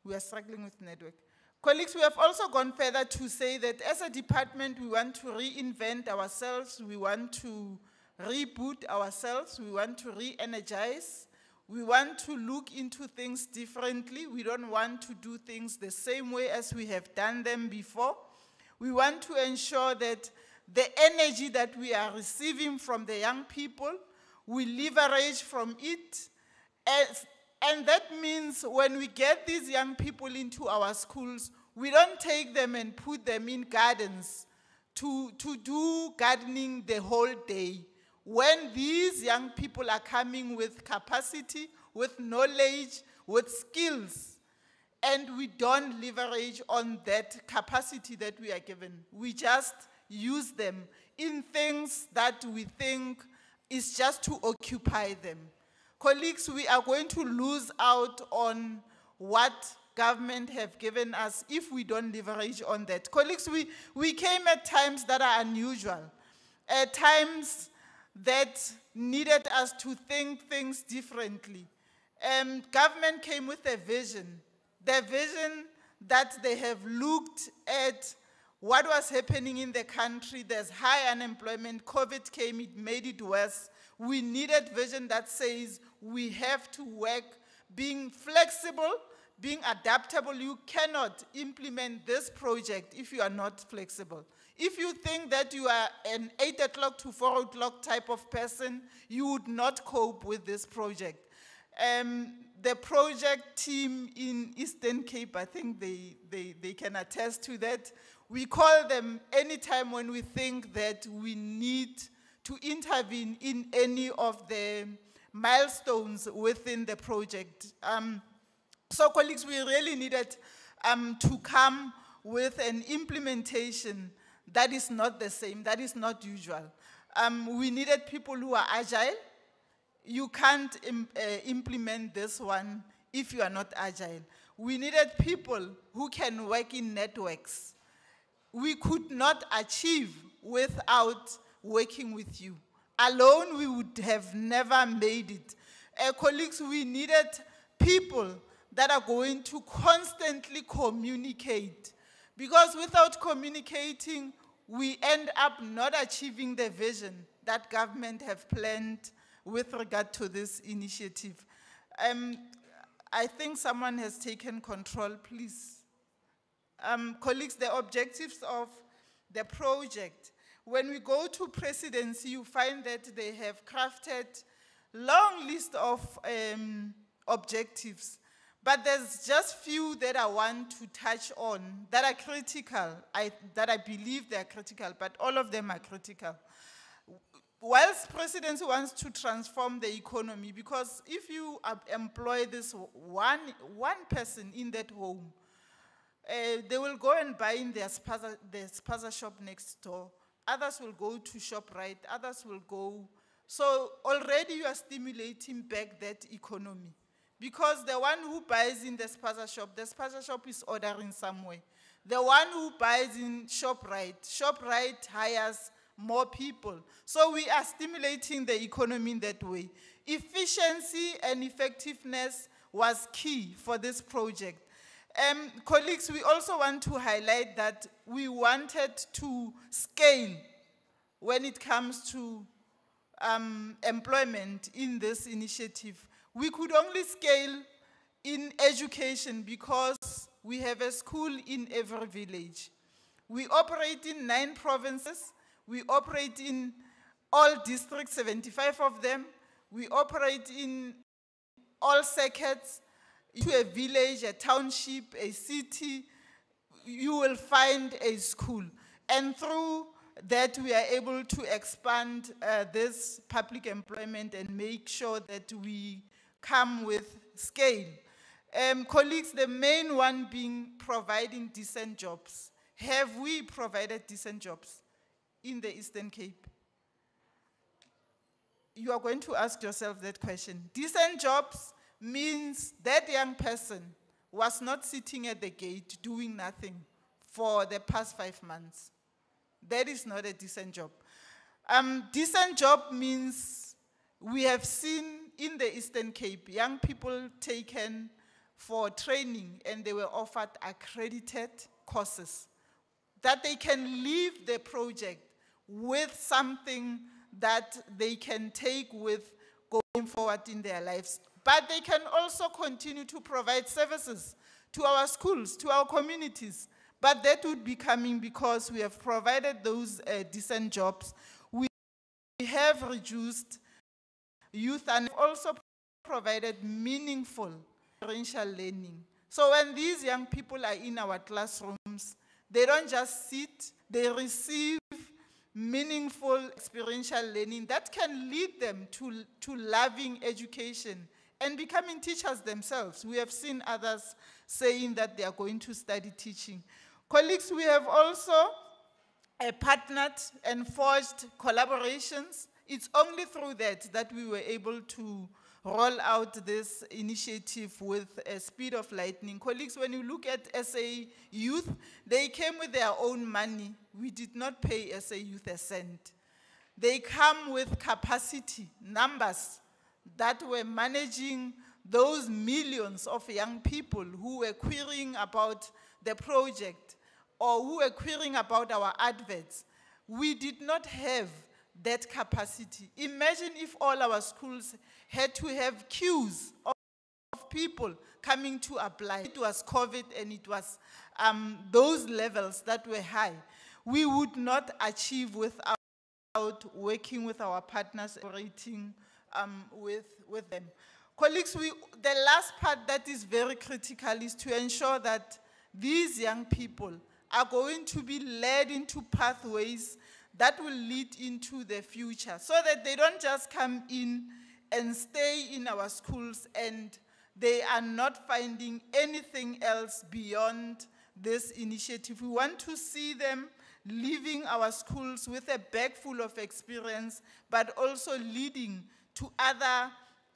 we are struggling with network. Colleagues, we have also gone further to say that as a department, we want to reinvent ourselves, we want to reboot ourselves, we want to re-energize, we want to look into things differently. We don't want to do things the same way as we have done them before. We want to ensure that the energy that we are receiving from the young people, we leverage from it. And that means when we get these young people into our schools, we don't take them and put them in gardens to, to do gardening the whole day when these young people are coming with capacity, with knowledge, with skills, and we don't leverage on that capacity that we are given. We just use them in things that we think is just to occupy them. Colleagues, we are going to lose out on what government have given us if we don't leverage on that. Colleagues, we, we came at times that are unusual, at times that needed us to think things differently. Um, government came with a vision, the vision that they have looked at what was happening in the country. There's high unemployment. COVID came, it made it worse. We needed vision that says we have to work being flexible, being adaptable. You cannot implement this project if you are not flexible. If you think that you are an 8 o'clock to 4 o'clock type of person, you would not cope with this project. Um, the project team in Eastern Cape, I think they, they, they can attest to that. We call them anytime when we think that we need to intervene in any of the milestones within the project. Um, so colleagues, we really needed um, to come with an implementation that is not the same, that is not usual. Um, we needed people who are agile. You can't im- uh, implement this one if you are not agile. We needed people who can work in networks. We could not achieve without working with you. Alone, we would have never made it. Uh, colleagues, we needed people that are going to constantly communicate. Because without communicating, we end up not achieving the vision that government have planned with regard to this initiative. Um, I think someone has taken control, please. Um, colleagues, the objectives of the project. When we go to presidency, you find that they have crafted long list of um, objectives. But there's just few that I want to touch on that are critical, I, that I believe they are critical, but all of them are critical. Whilst presidency wants to transform the economy, because if you employ this one, one person in that home, uh, they will go and buy in their spaza, their spaza shop next door. Others will go to ShopRite, others will go. So already you are stimulating back that economy. Because the one who buys in the spaza shop, the spaza shop is ordering somewhere. The one who buys in ShopRite, ShopRite hires more people. So we are stimulating the economy in that way. Efficiency and effectiveness was key for this project. Um, colleagues, we also want to highlight that we wanted to scale when it comes to um, employment in this initiative. We could only scale in education because we have a school in every village. We operate in nine provinces. We operate in all districts, 75 of them. We operate in all circuits, to a village, a township, a city, you will find a school. And through that, we are able to expand uh, this public employment and make sure that we come with scale. Um, colleagues, the main one being providing decent jobs. Have we provided decent jobs in the Eastern Cape? You are going to ask yourself that question. Decent jobs means that young person was not sitting at the gate doing nothing for the past five months. That is not a decent job. Um, decent job means we have seen in the Eastern Cape young people taken for training and they were offered accredited courses that they can leave the project with something that they can take with going forward in their lives. But they can also continue to provide services to our schools, to our communities. But that would be coming because we have provided those uh, decent jobs. We have reduced youth and also provided meaningful experiential learning. So when these young people are in our classrooms, they don't just sit, they receive meaningful experiential learning that can lead them to, to loving education and becoming teachers themselves. We have seen others saying that they are going to study teaching. Colleagues, we have also uh, partnered and forged collaborations. It's only through that that we were able to roll out this initiative with a speed of lightning. Colleagues, when you look at SA Youth, they came with their own money. We did not pay SA Youth a cent. they come with capacity, numbers that were managing those millions of young people who were querying about the project or who were querying about our adverts. We did not have that capacity. Imagine if all our schools had to have queues of people coming to apply. It was COVID and it was um, those levels that were high. We would not achieve without working with our partners, operating um, with, with them. Colleagues, we, the last part that is very critical is to ensure that these young people are going to be led into pathways that will lead into the future so that they don't just come in and stay in our schools and they are not finding anything else beyond this initiative. We want to see them leaving our schools with a bag full of experience, but also leading to other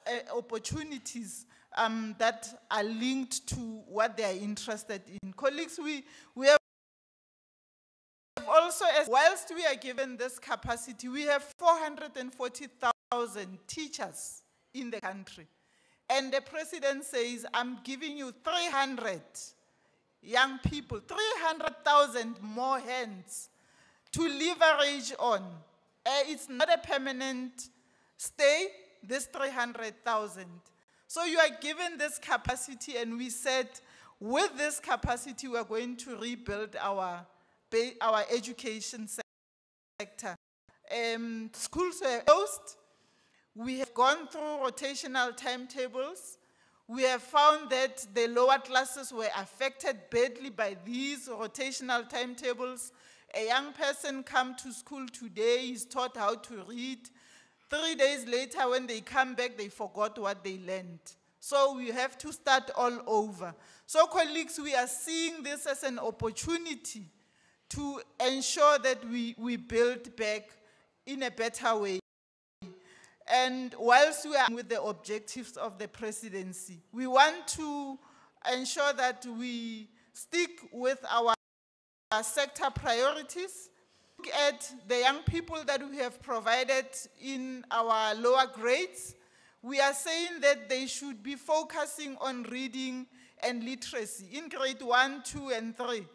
uh, opportunities um, that are linked to what they are interested in. Colleagues, we, we have also, as, whilst we are given this capacity, we have 440,000 teachers in the country. And the president says, I'm giving you 300 young people, 300,000 more hands to leverage on. Uh, it's not a permanent stay, this 300,000. So you are given this capacity, and we said, with this capacity, we are going to rebuild our, our education sector. Um, schools were closed. We have gone through rotational timetables. We have found that the lower classes were affected badly by these rotational timetables. A young person come to school today is taught how to read. Three days later, when they come back, they forgot what they learned. So we have to start all over. So, colleagues, we are seeing this as an opportunity to ensure that we, we build back in a better way. And whilst we are with the objectives of the presidency, we want to ensure that we stick with our sector priorities, look at the young people that we have provided in our lower grades. We are saying that they should be focusing on reading and literacy in grade one, two, and three.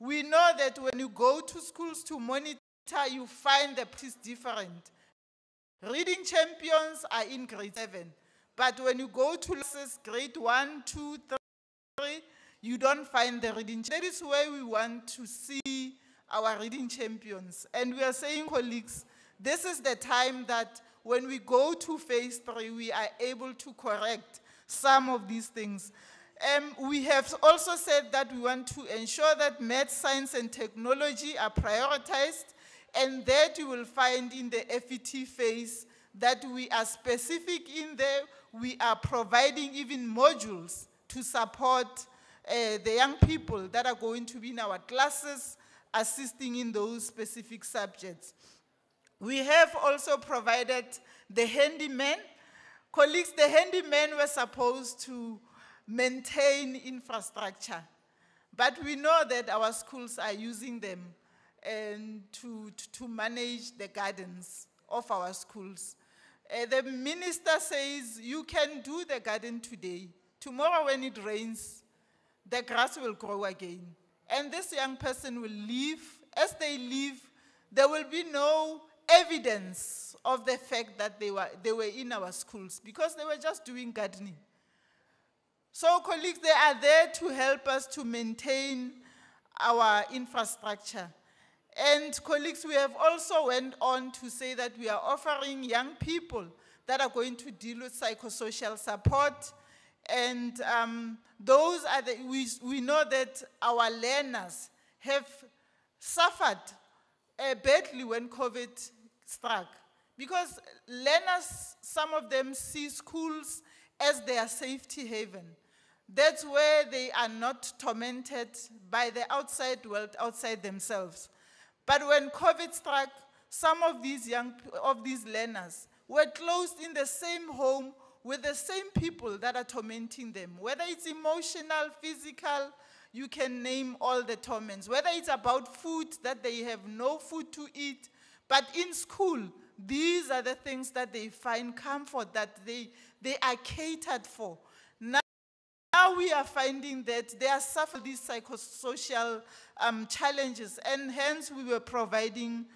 We know that when you go to schools to monitor, you find the is different. Reading champions are in grade seven. But when you go to classes, grade one, two, three, you don't find the reading. That is where we want to see our reading champions. And we are saying, colleagues, this is the time that when we go to phase three, we are able to correct some of these things. Um, we have also said that we want to ensure that math, science, and technology are prioritized and that you will find in the FET phase that we are specific in there. We are providing even modules to support uh, the young people that are going to be in our classes, assisting in those specific subjects. We have also provided the handyman. Colleagues, the handymen were supposed to maintain infrastructure, but we know that our schools are using them and to, to manage the gardens of our schools. Uh, the minister says you can do the garden today. Tomorrow, when it rains, the grass will grow again. And this young person will leave. As they leave, there will be no evidence of the fact that they were, they were in our schools because they were just doing gardening. So, colleagues, they are there to help us to maintain our infrastructure. And colleagues, we have also went on to say that we are offering young people that are going to deal with psychosocial support. And um, those are the, we, we know that our learners have suffered uh, badly when COVID struck. Because learners, some of them see schools as their safety haven. That's where they are not tormented by the outside world, outside themselves. But when COVID struck, some of these young of these learners were closed in the same home with the same people that are tormenting them. Whether it's emotional, physical, you can name all the torments. Whether it's about food that they have no food to eat, but in school These are the things that they find comfort, that they, they are catered for. Now, we are finding that they are suffering these psychosocial um, challenges, and hence we were providing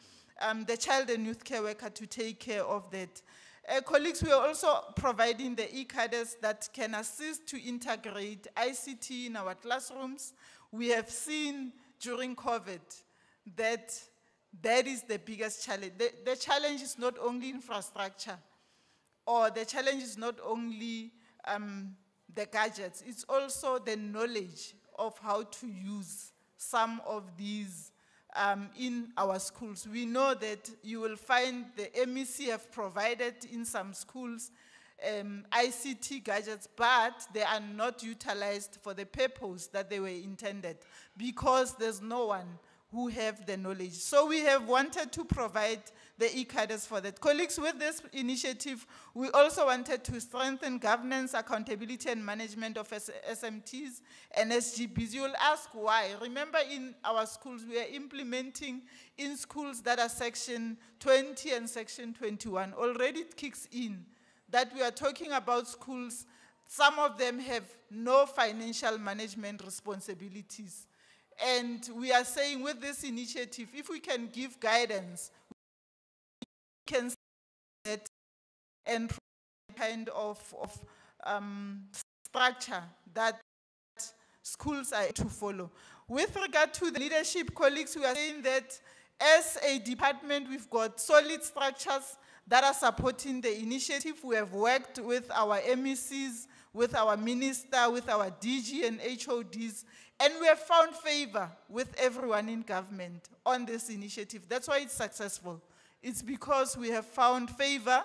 um, the child and youth care worker to take care of that. Uh, colleagues, we are also providing the e-cadets that can assist to integrate ICT in our classrooms. We have seen during COVID that that is the biggest challenge. The, the challenge is not only infrastructure, or the challenge is not only um, the gadgets, it's also the knowledge of how to use some of these um, in our schools. We know that you will find the MEC have provided in some schools um, ICT gadgets, but they are not utilized for the purpose that they were intended because there's no one who have the knowledge. So we have wanted to provide the e-cadets for that. Colleagues, with this initiative, we also wanted to strengthen governance, accountability, and management of SMTs and SGBs. You'll ask why. Remember in our schools, we are implementing in schools that are section 20 and section 21. Already it kicks in that we are talking about schools, some of them have no financial management responsibilities. And we are saying with this initiative, if we can give guidance, can set and kind of, of um, structure that schools are to follow. With regard to the leadership colleagues, we are saying that as a department, we've got solid structures that are supporting the initiative. We have worked with our MECs, with our minister, with our DG and HODs, and we have found favor with everyone in government on this initiative. That's why it's successful. It's because we have found favor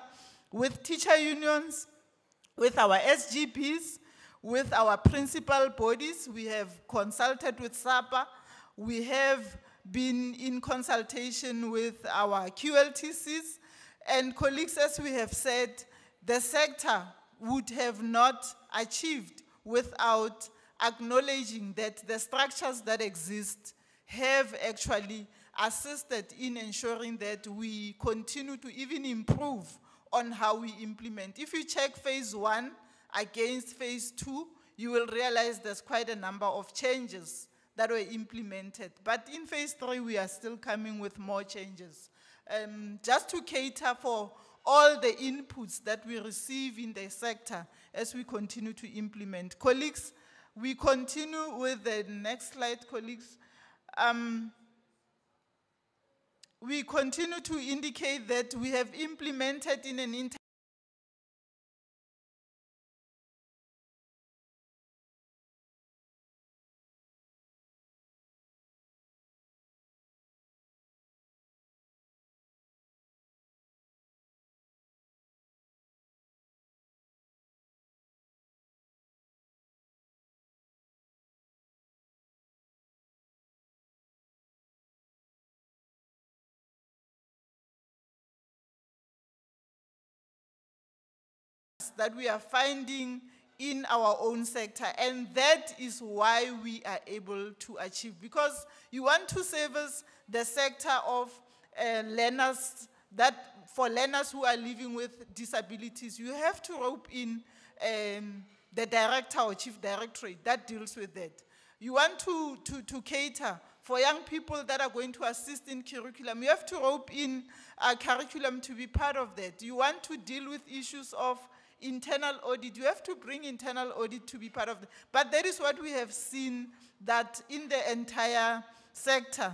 with teacher unions, with our SGBs, with our principal bodies. We have consulted with SAPA. We have been in consultation with our QLTCs. And colleagues, as we have said, the sector would have not achieved without acknowledging that the structures that exist have actually assisted in ensuring that we continue to even improve on how we implement. If you check phase one against phase two, you will realize there's quite a number of changes that were implemented. But in phase three, we are still coming with more changes. Um, just to cater for all the inputs that we receive in the sector as we continue to implement. Colleagues, we continue with the next slide, colleagues. Um, we continue to indicate that we have implemented in an that we are finding in our own sector, and that is why we are able to achieve. Because you want to service the sector of uh, learners that for learners who are living with disabilities, you have to rope in um, the director or chief directorate that deals with that. You want to, to, to cater for young people that are going to assist in curriculum. You have to rope in a curriculum to be part of that. You want to deal with issues of internal audit. You have to bring internal audit to be part of it. But that is what we have seen that in the entire sector,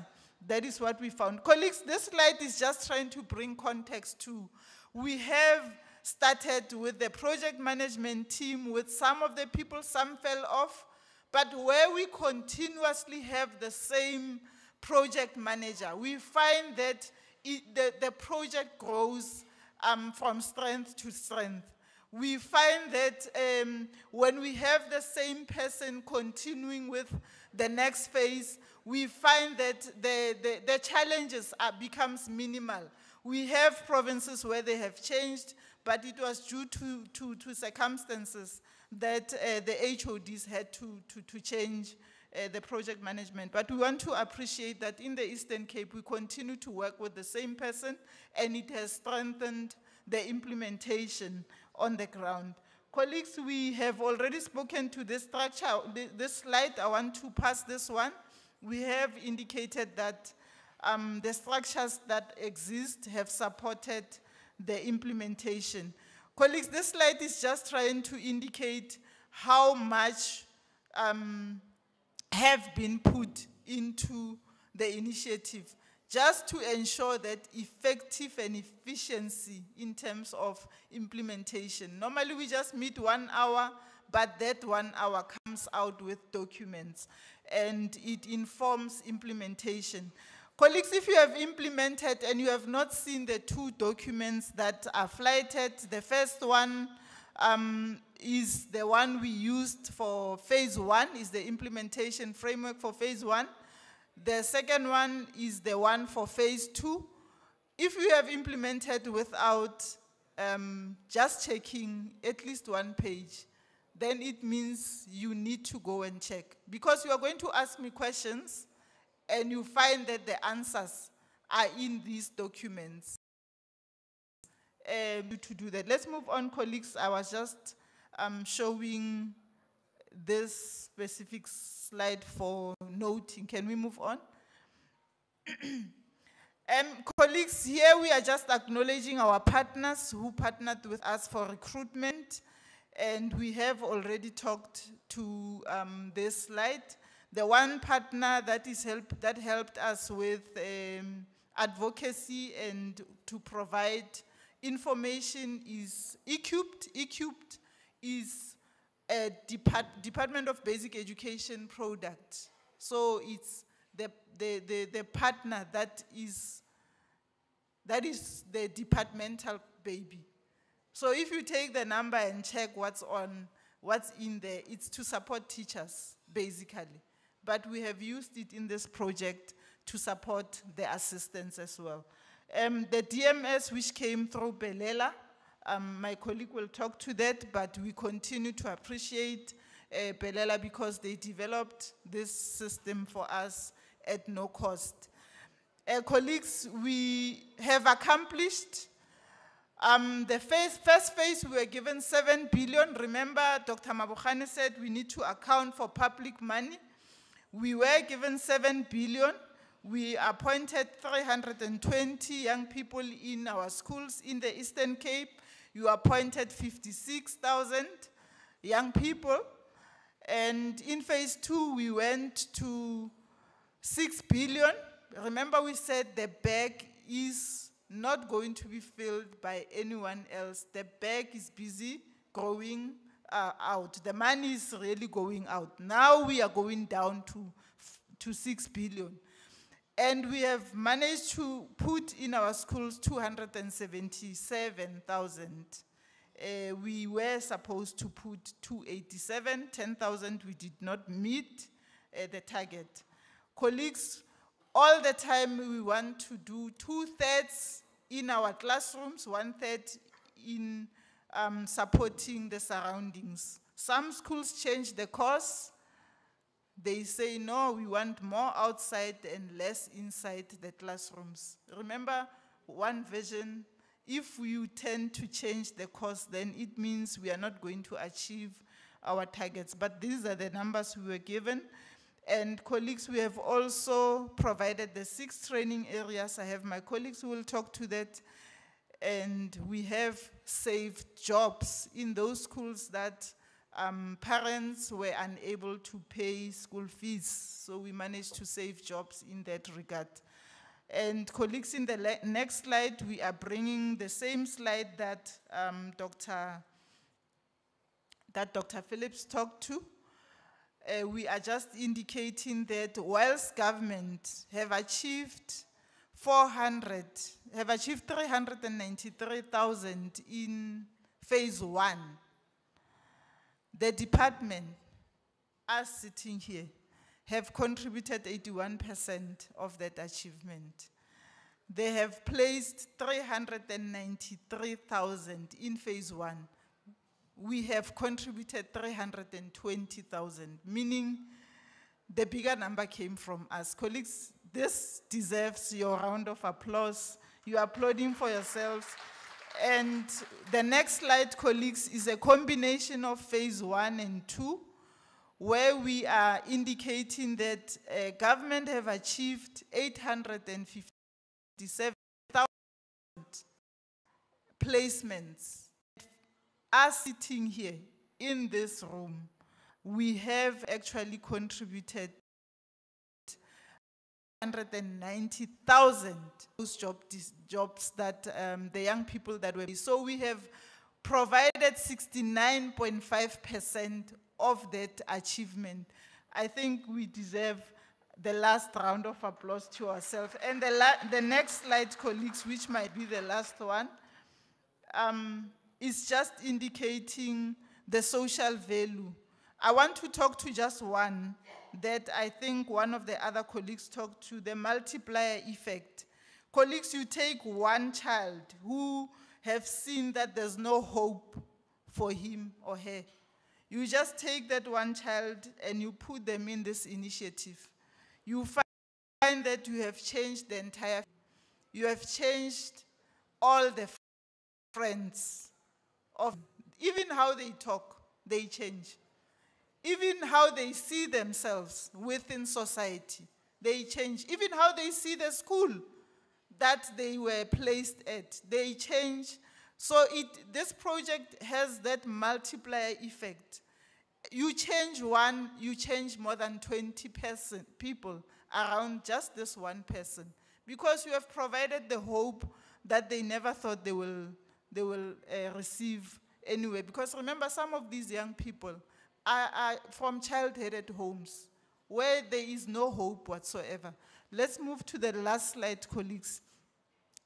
that is what we found. Colleagues, this slide is just trying to bring context to. We have started with the project management team with some of the people, some fell off, but where we continuously have the same project manager, we find that it, the, the project grows um, from strength to strength we find that um, when we have the same person continuing with the next phase, we find that the, the, the challenges are, becomes minimal. We have provinces where they have changed, but it was due to, to, to circumstances that uh, the HODs had to, to, to change uh, the project management. But we want to appreciate that in the Eastern Cape, we continue to work with the same person and it has strengthened the implementation on the ground. Colleagues, we have already spoken to this structure. This slide, I want to pass this one. We have indicated that um, the structures that exist have supported the implementation. Colleagues, this slide is just trying to indicate how much um, have been put into the initiative just to ensure that effective and efficiency in terms of implementation. Normally, we just meet one hour, but that one hour comes out with documents and it informs implementation. Colleagues, if you have implemented and you have not seen the two documents that are flighted, the first one um, is the one we used for phase one, is the implementation framework for phase one. The second one is the one for phase two. If you have implemented without um, just checking at least one page, then it means you need to go and check. Because you are going to ask me questions and you find that the answers are in these documents. Um, to do that. Let's move on, colleagues. I was just um, showing this specific slide for noting. Can we move on? *clears throat* Um, colleagues, here we are just acknowledging our partners who partnered with us for recruitment, and we have already talked to um, this slide. The one partner that is help, that helped us with um, advocacy and to provide information is eCubed. eCubed is a depart, Department of Basic Education product. So it's the, the, the, the partner that is, that is the departmental baby. So if you take the number and check what's on, what's in there, it's to support teachers, basically. But we have used it in this project to support the assistants as well. Um, the DMS, which came through Belela, um, my colleague will talk to that, but we continue to appreciate uh, Belela because they developed this system for us at no cost. Uh, colleagues, we have accomplished um, the phase, first phase, we were given 7 billion. Remember, Dr. Mabukhane said we need to account for public money. We were given 7 billion. We appointed 320 young people in our schools in the Eastern Cape. You appointed 56,000 young people. And in phase two, we went to 6 billion. Remember, we said the bag is not going to be filled by anyone else. The bag is busy growing uh, out. The money is really going out. Now we are going down to, to 6 billion. And we have managed to put in our schools 277,000. Uh, we were supposed to put 287, 10,000. We did not meet uh, the target. Colleagues, all the time we want to do two thirds in our classrooms, one third in um, supporting the surroundings. Some schools change the course. They say, no, we want more outside and less inside the classrooms. Remember, one vision, if you tend to change the course, then it means we are not going to achieve our targets. But these are the numbers we were given. And colleagues, we have also provided the six training areas. I have my colleagues who will talk to that. And we have saved jobs in those schools that um, parents were unable to pay school fees. So we managed to save jobs in that regard. And colleagues, in the next slide, we are bringing the same slide that um, Dr. that Dr. Phillips talked to. Uh, we are just indicating that whilst government have achieved 400, have achieved 393,000 in phase one, the department, us sitting here, have contributed 81% of that achievement. They have placed 393,000 in phase one. we have contributed 320,000, meaning the bigger number came from us. Colleagues, this deserves your round of applause. You are applauding for yourselves. And the next slide, colleagues, is a combination of phase one and two, where we are indicating that uh, government have achieved 857,000 placements. Us sitting here in this room, we have actually contributed 190,000 those job, jobs that um, the young people that were. So we have provided 69.5% of that achievement. I think we deserve the last round of applause to ourselves. And the, the next slide, colleagues, which might be the last one, um, is just indicating the social value. I want to talk to just one that I think one of the other colleagues talked to the multiplier effect. Colleagues, you take one child who have seen that there's no hope for him or her. You just take that one child and you put them in this initiative. You find that you have changed the entire, you have changed all the friends of even how they talk, they change. Even how they see themselves within society, they change. Even how they see the school that they were placed at, they change. So it, this project has that multiplier effect. You change one, you change more than 20 person, people around just this one person because you have provided the hope that they never thought they will, they will uh, receive anyway. Because remember, some of these young people from child-headed homes where there is no hope whatsoever. Let's move to the last slide, colleagues.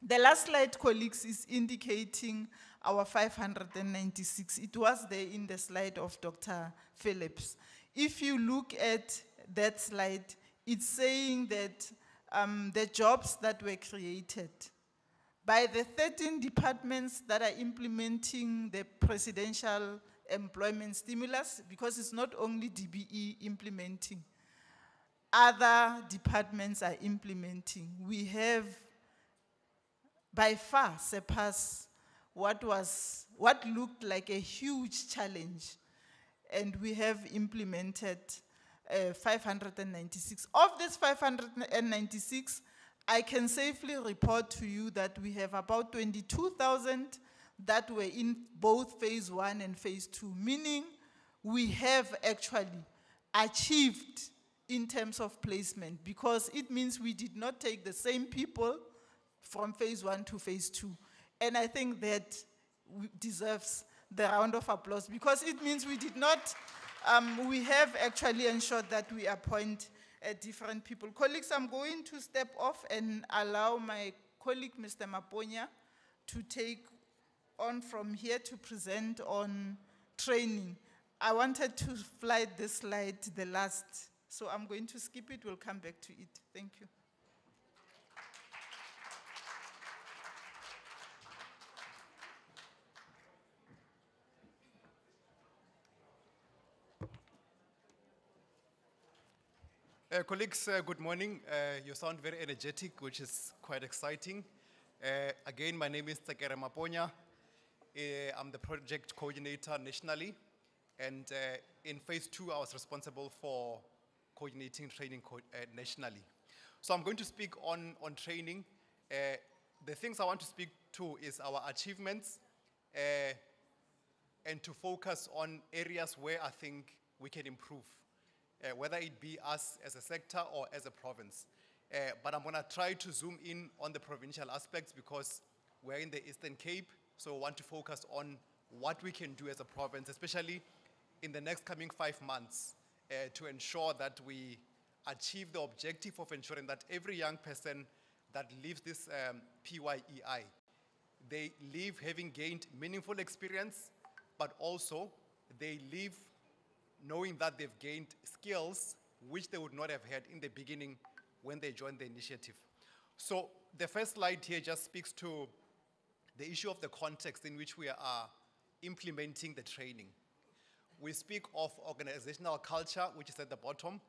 The last slide, colleagues, is indicating our 596. It was there in the slide of Dr. Phillips. If you look at that slide, it's saying that um, the jobs that were created by the 13 departments that are implementing the presidential employment stimulus, because it's not only DBE implementing, other departments are implementing. We have by far surpassed what was what looked like a huge challenge and we have implemented uh, 596 of this 596 i can safely report to you that we have about 22000 that were in both phase 1 and phase 2 meaning we have actually achieved in terms of placement because it means we did not take the same people from phase one to phase two. And I think that deserves the round of applause because it means we did not, um, we have actually ensured that we appoint uh, different people. Colleagues, I'm going to step off and allow my colleague, Mr. Maponya, to take on from here to present on training. I wanted to fly this slide the last, so I'm going to skip it. We'll come back to it. Thank you. Uh, colleagues, uh, good morning. Uh, you sound very energetic, which is quite exciting. Uh, again, my name is Tsekere Maponya. Uh, I'm the project coordinator nationally. And uh, in phase two, I was responsible for coordinating training co- uh, nationally. So I'm going to speak on, on training. Uh, the things I want to speak to is our achievements and to focus on areas where I think we can improve whether it be us as a sector or as a province. But I'm going to try to zoom in on the provincial aspects because we're in the Eastern Cape, so I want to focus on what we can do as a province, especially in the next coming five months, uh, to ensure that we achieve the objective of ensuring that every young person that leaves this um, PYEI, they leave having gained meaningful experience, but also they leave knowing that they've gained skills which they would not have had in the beginning when they joined the initiative. So the first slide here just speaks to the issue of the context in which we are implementing the training. We speak of organizational culture, which is at the bottom.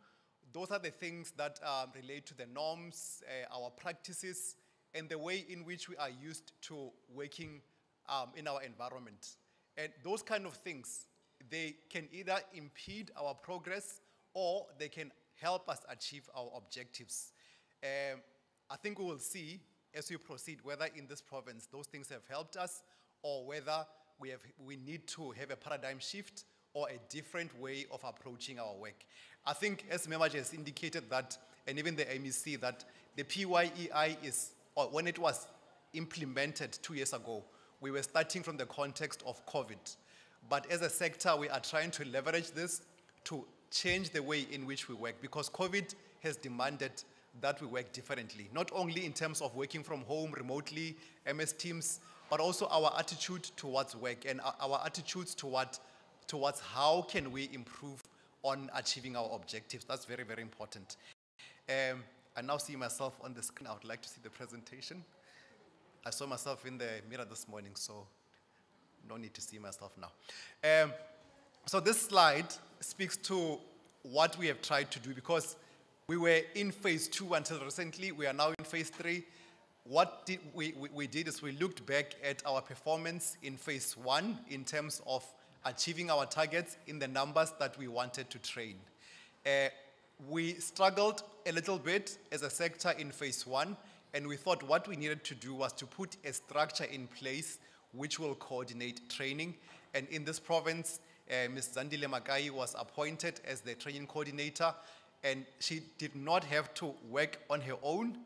Those are the things that um, relate to the norms, uh, our practices, and the way in which we are used to working um, in our environment. And those kind of things, they can either impede our progress or they can help us achieve our objectives. Um, I think we will see as we proceed whether in this province those things have helped us or whether we, have, we need to have a paradigm shift or a different way of approaching our work. I think as Memaji has indicated that, and even the MEC, that the PYEI is, or when it was implemented two years ago, we were starting from the context of COVID. But as a sector, we are trying to leverage this to change the way in which we work because COVID has demanded that we work differently, not only in terms of working from home remotely, MS Teams, but also our attitude towards work and our- attitudes toward, towards how can we improve on achieving our objectives. That's very, very important. Um, I now see myself on the screen. I would like to see the presentation. I saw myself in the mirror this morning, so no need to see myself now. Um, so this slide speaks to what we have tried to do because we were in phase two until recently. We are now in phase three. What did we, we, we did is we looked back at our performance in phase one in terms of achieving our targets in the numbers that we wanted to train. Uh, we struggled a little bit as a sector in phase one, and we thought what we needed to do was to put a structure in place which will coordinate training. And in this province, uh, Ms. Zandile Magai was appointed as the training coordinator, and she did not have to work on her own,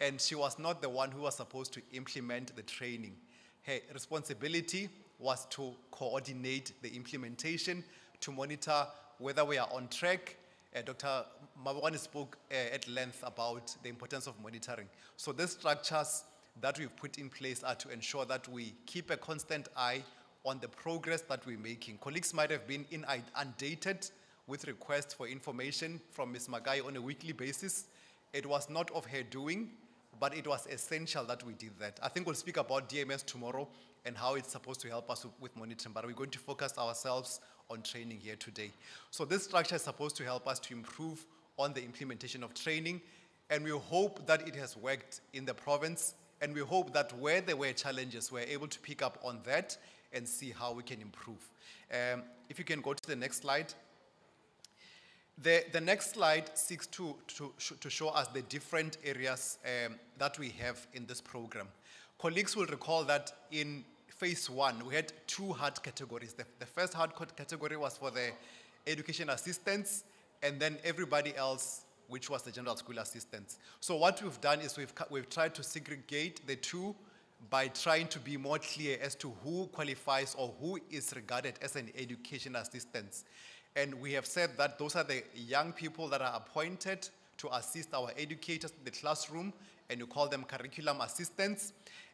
and she was not the one who was supposed to implement the training. Her responsibility was to coordinate the implementation, to monitor whether we are on track. Uh, Dr. Mabwani spoke uh, at length about the importance of monitoring. So these structures that we've put in place are to ensure that we keep a constant eye on the progress that we're making. Colleagues might have been inundated with requests for information from Ms. Magai on a weekly basis. It was not of her doing, but it was essential that we did that. I think we'll speak about DMS tomorrow and how it's supposed to help us with- monitoring, but we're going to focus ourselves on training here today. So this structure is supposed to help us to improve on the implementation of training, and we hope that it has worked in the province, and we hope that where there were challenges, we're able to pick up on that and see how we can improve. Um, if you can go to the next slide. The, the next slide seeks to, to, to show us the different areas um, that we have in this program. Colleagues will recall that in phase one, we had two hard categories. The, the first hard category was for the education assistants, and then everybody else, which was the general school assistants. So what we've done is we've, we've tried to segregate the two by trying to be more clear as to who qualifies or who is regarded as an education assistant. And we have said that those are the young people that are appointed to assist our educators in the classroom, and you call them curriculum assistants.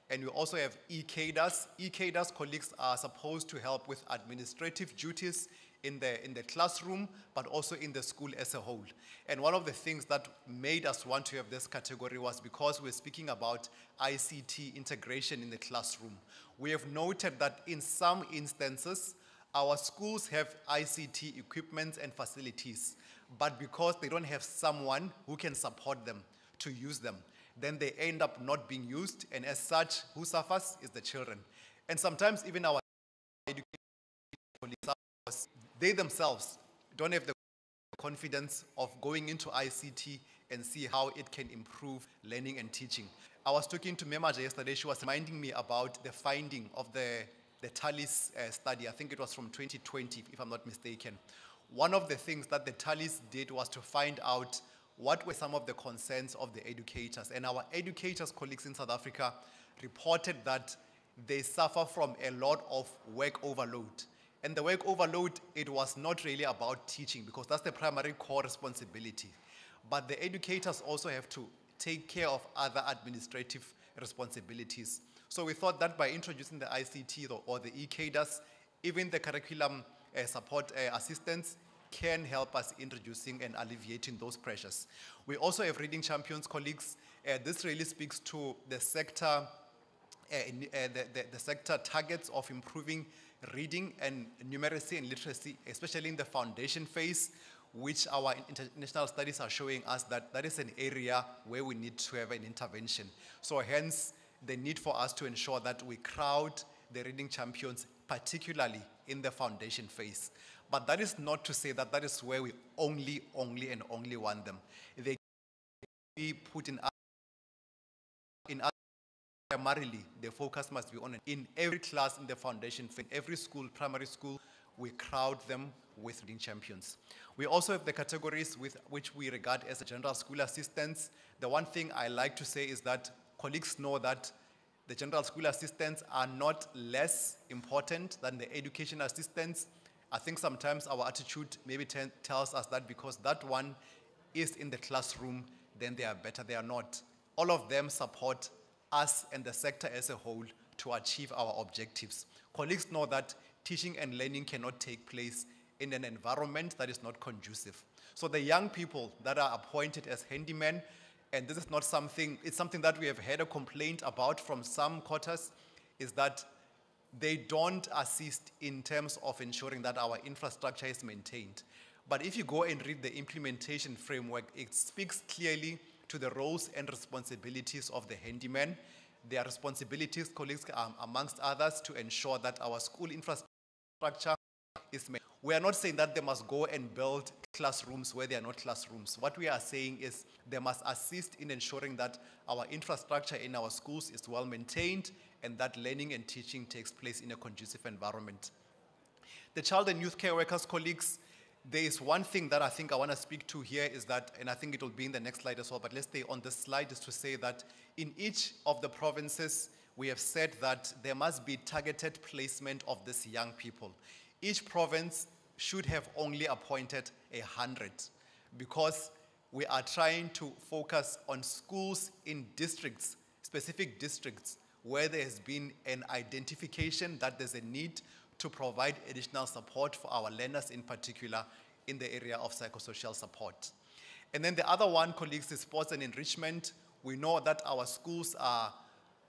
And we also have e-cadres. E-cadres colleagues are supposed to help with administrative duties in the, in the classroom, but also in the school as a whole. And one of the things that made us want to have this category was because we're speaking about ICT integration in the classroom. We have noted that in some instances, our schools have ICT equipment and facilities, but because they don't have someone who can support them to use them, then they end up not being used, and as such, who suffers is the children. And sometimes even our education they themselves don't have the confidence of going into ICT and see how it can improve learning and teaching. I was talking to Memaja yesterday, she was reminding me about the finding of the, the TALIS uh, study. I think it was from 2020, if I'm not mistaken. One of the things that the TALIS did was to find out what were some of the concerns of the educators. And our educators colleagues in South Africa reported that they suffer from a lot of work overload. And the work overload, it was not really about teaching because that's the primary core responsibility. But the educators also have to take care of other administrative responsibilities. So we thought that by introducing the ICT or- the e-cadres, even the curriculum uh, support uh, assistance can help us introducing and alleviating those pressures. We also have Reading Champions colleagues. Uh, this really speaks to the sector uh, in- uh, the, the, the sector targets of improving reading and numeracy and literacy, especially in the foundation phase, which our international studies are showing us that that is an area where we need to have an intervention. So hence, the need for us to ensure that we crowd the reading champions, particularly in the foundation phase. But that is not to say that that is where we only, only, and only want them. They be put in in primarily the focus must be on in every class in the foundation in every school primary school we crowd them with reading champions we also have the categories with which we regard as a general school assistants the one thing i like to say is that colleagues know that the general school assistants are not less important than the education assistants i think sometimes our attitude maybe tells us that because that one is in the classroom, then they are better. They are not. All of them support us and the sector as a whole to achieve our objectives. Colleagues know that teaching and learning cannot take place in an environment that is not conducive. So the young people that are appointed as handymen, and this is not something, it's something that we have had a complaint about from some quarters, is that they don't assist in terms of ensuring that our infrastructure is maintained. But if you go and read the implementation framework, it speaks clearly to the roles and responsibilities of the handyman. Their responsibilities, colleagues, um, amongst others, to ensure that our school infrastructure is made. We are not saying that they must go and build classrooms where they are not classrooms. What we are saying is they must assist in ensuring that our infrastructure in our schools is well maintained and that learning and teaching takes place in a conducive environment. The child and youth care workers colleagues, there is one thing that I think I want to speak to here is that, and I think it will be in the next slide as well, but let's stay on this slide, is to say that in each of the provinces, we have said that there must be targeted placement of these young people. Each province should have only appointed a hundred because we are trying to focus on schools in districts, specific districts, where there has been an identification that there's a need to provide additional support for our learners in particular in the area of psychosocial support. And then the other one, colleagues, is sports and enrichment. We know that our schools are,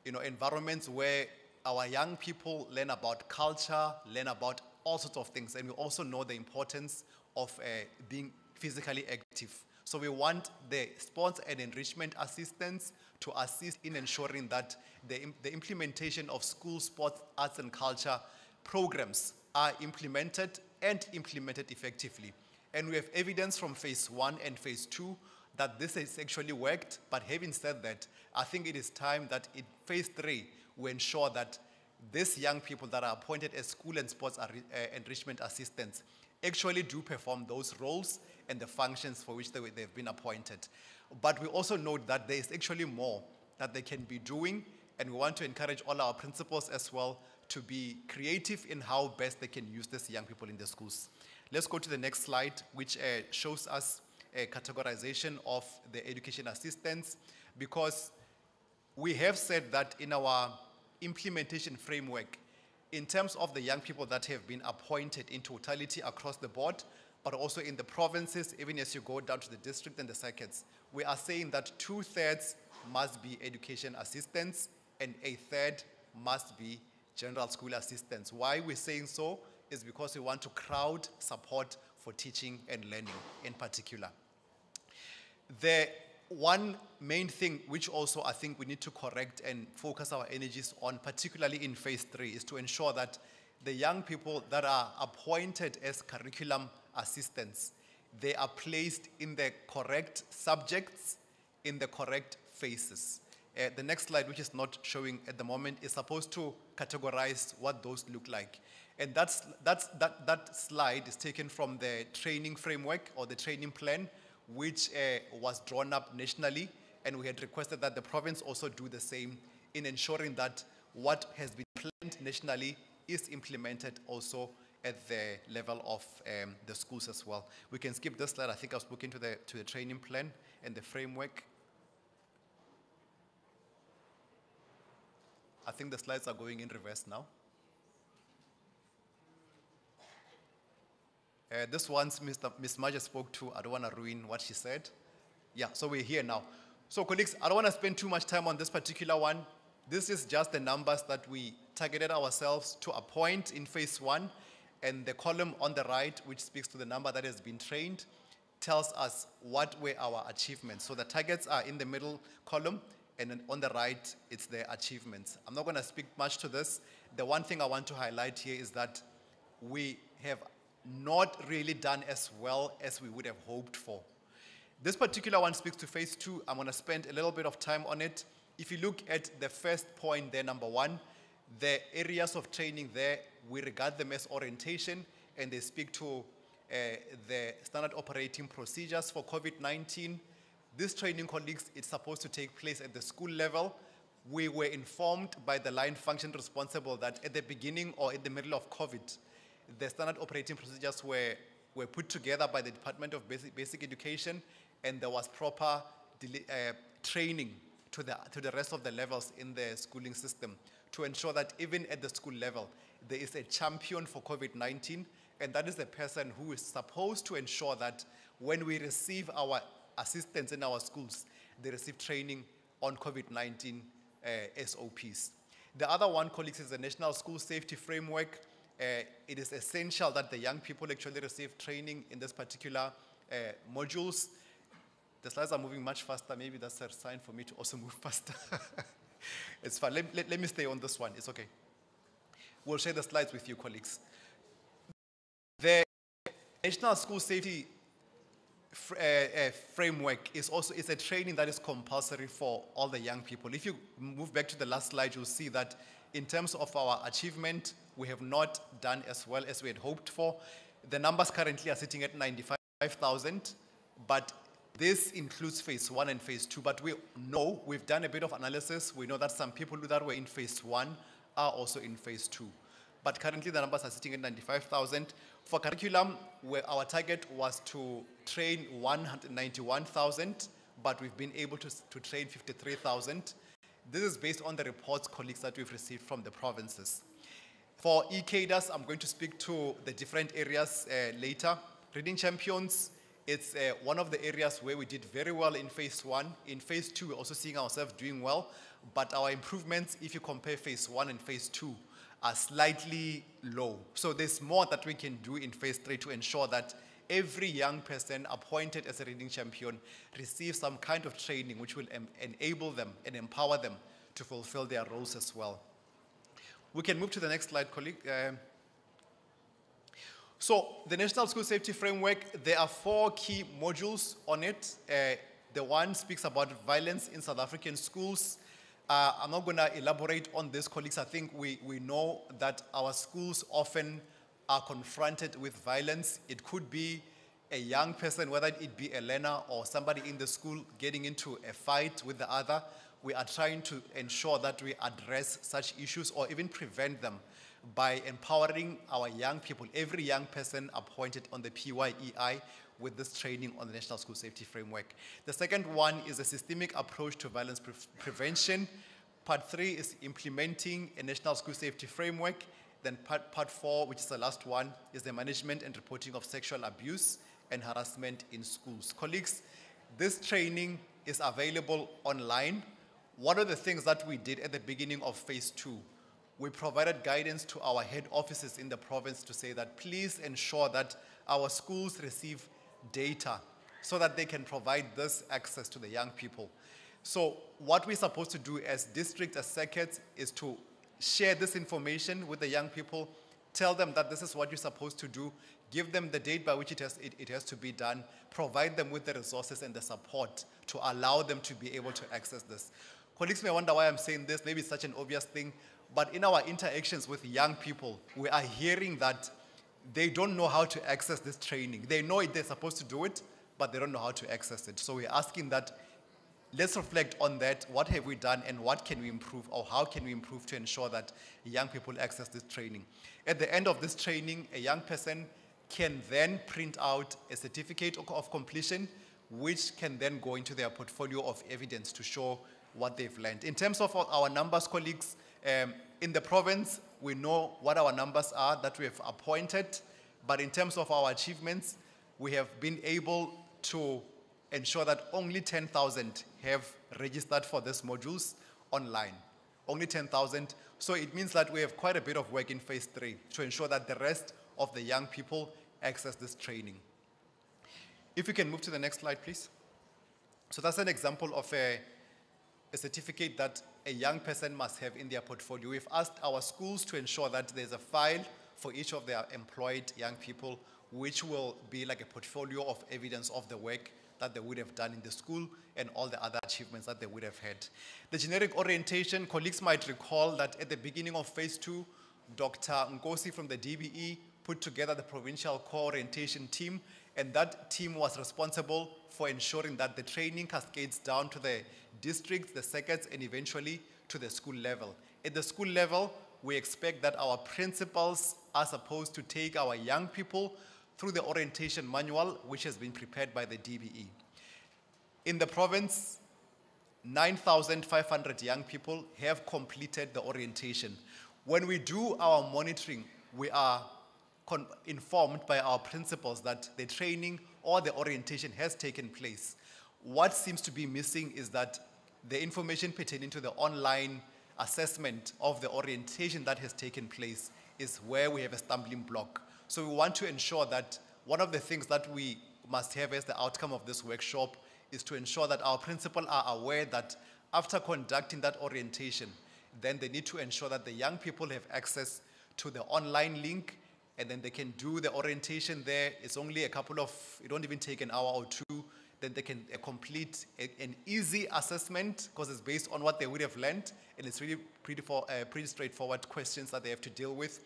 you know, environments where our young people learn about culture, learn about all sorts of things, and we also know the importance of uh, being physically active. So we want the sports and enrichment assistance to assist in ensuring that the, the implementation of school sports, arts, and culture programs are implemented and implemented effectively. And we have evidence from phase one and phase two that this has actually worked. But having said that, I think it is time that in phase three, we ensure that these young people that are appointed as school and sports uh, enrichment assistants actually do perform those roles and the functions for which they, they've been appointed. But we also note that there is actually more that they can be doing, and we want to encourage all our principals as well to be creative in how best they can use these young people in the schools. Let's go to the next slide, which uh, shows us a categorization of the education assistants, because we have said that in our implementation framework, in terms of the young people that have been appointed in totality across the board, but also in the provinces, even as you go down to the district and the circuits, we are saying that two thirds must be education assistants and a third must be general school assistants. Why we're saying so is because we want to crowd support for teaching and learning in particular. The one main thing which also I think we need to correct and focus our energies on, particularly in phase three, is to ensure that the young people that are appointed as curriculum assistants, they are placed in the correct subjects, in the correct phases. Uh, the next slide, which is not showing at the moment, is supposed to categorize what those look like. And that's, that's, that, that slide is taken from the training framework or the training plan, which uh, was drawn up nationally. And we had requested that the province also do the same in ensuring that what has been planned nationally is implemented also at the level of um, the schools as well. We can skip this slide. I think I've spoken to the, to the training plan and the framework. I think the slides are going in reverse now. Uh, this once Mr. Ms. Maja spoke to. I don't want to ruin what she said. Yeah, so we're here now. So, colleagues, I don't want to spend too much time on this particular one. This is just the numbers that we targeted ourselves to a point in phase one, and the column on the right, which speaks to the number that has been trained, tells us what were our achievements. So the targets are in the middle column, and then on the right, it's the achievements. I'm not going to speak much to this. The one thing I want to highlight here is that we have not really done as well as we would have hoped for. This particular one speaks to phase two. I'm going to spend a little bit of time on it. If you look at the first point there, number one, the areas of training there, we regard them as orientation, and they speak to uh, the standard operating procedures for COVID-19. This training, colleagues, it's supposed to take place at the school level. We were informed by the line function responsible that at the beginning or in the middle of COVID, the standard operating procedures were, were put together by the Department of Basic, Basic Education, and there was proper uh, training to the, to the rest of the levels in the schooling system to ensure that even at the school level, there is a champion for COVID 19, and that is the person who is supposed to ensure that when we receive our assistants in our schools, they receive training on COVID 19 uh, SOPs. The other one, colleagues, is the National School Safety Framework. Uh, it is essential that the young people actually receive training in this particular uh, modules. The slides are moving much faster. Maybe that's a sign for me to also *laughs* move faster. it's fine. Let, let, let me stay on this one. It's okay. We'll share the slides with you, colleagues. The National School Safety uh, uh, Framework is also is a training that is compulsory for all the young people. If you move back to the last slide, you'll see that in terms of our achievement, we have not done as well as we had hoped for. The numbers currently are sitting at 95,000, but this includes phase one and phase two. But we know, we've done a bit of analysis. We know that some people that were in phase one are also in phase two. But currently the numbers are sitting at 95,000. For curriculum, where our target was to train 191,000, but we've been able to, to train 53,000. This is based on the reports, colleagues, that we've received from the provinces. For e-cadres, I'm going to speak to the different areas uh, later. Reading champions, it's uh, one of the areas where we did very well in phase one. In phase two, we're also seeing ourselves doing well, but our improvements, if you compare phase one and phase two, are slightly low. So there's more that we can do in phase three to ensure that every young person appointed as a reading champion receives some kind of training which will em- enable them and empower them to fulfill their roles as well. We can move to the next slide, colleague. Uh, so the National School Safety Framework, there are four key modules on it. Uh, the one speaks about violence in South African schools. Uh, I'm not going to elaborate on this, colleagues. I think we, we know that our schools often are confronted with violence. It could be a young person, whether it be a learner or somebody in the school getting into a fight with the other. We are trying to ensure that we address such issues or even prevent them by empowering our young people, every young person appointed on the PYEI with this training on the National School Safety Framework. The second one is a systemic approach to violence pre- prevention. Part three is implementing a National School Safety Framework. Then part, part four, which is the last one, is the management and reporting of sexual abuse and harassment in schools. Colleagues, this training is available online. One of the things that we did at the beginning of phase two, we provided guidance to our head offices in the province to say that please ensure that our schools receive data so that they can provide this access to the young people. So what we're supposed to do as district, as circuits, is to share this information with the young people, tell them that this is what you're supposed to do, give them the date by which it has, it, it has to be done, provide them with the resources and the support to allow them to be able to access this. Colleagues may wonder why I'm saying this, maybe it's such an obvious thing, but in our interactions with young people, we are hearing that they don't know how to access this training. They know it, they're supposed to do it, but they don't know how to access it. So we're asking that let's reflect on that. What have we done and what can we improve or how can we improve to ensure that young people access this training? At the end of this training, a young person can then print out a certificate of- of completion, which can then go into their portfolio of evidence to show what they've learned. In terms of our- numbers, colleagues, um, in the province, we know what our numbers are that we have appointed, but in terms of our achievements, we have been able to ensure that only 10,000 have registered for these modules online. only 10,000. So it means that we have quite a bit of work in phase three to ensure that the rest of the young people access this training. If we can move to the next slide, please. So that's an example of a, a certificate that a young person must have in their portfolio. We've asked our schools to ensure that there's a file for each of their employed young people, which will be like a portfolio of evidence of the work that they would have done in the school and all the other achievements that they would have had. The generic orientation, colleagues might recall that at the beginning of phase two, Dr. Ngosi from the DBE put together the provincial co-orientation team, and that team was responsible for ensuring that the training cascades down to the districts, the circuits, and eventually to the school level. At the school level, we expect that our principals are supposed to take our young people through the orientation manual, which has been prepared by the DBE. In the province, 9,500 young people have completed the orientation. When we do our monitoring, we are informed by our principals that the training or the orientation has taken place. What seems to be missing is that the information pertaining to the online assessment of the orientation that has taken place is where we have a stumbling block. So we want to ensure that one of the things that we must have as the outcome of this workshop is to ensure that our principal are aware that after conducting that orientation, then they need to ensure that the young people have access to the online link and then they can do the orientation there. It's only a couple of, it don't even take an hour or two. Then they can uh, complete a- an easy assessment because it's based on what they would have learned and it's really pretty, for, uh, pretty straightforward questions that they have to deal with.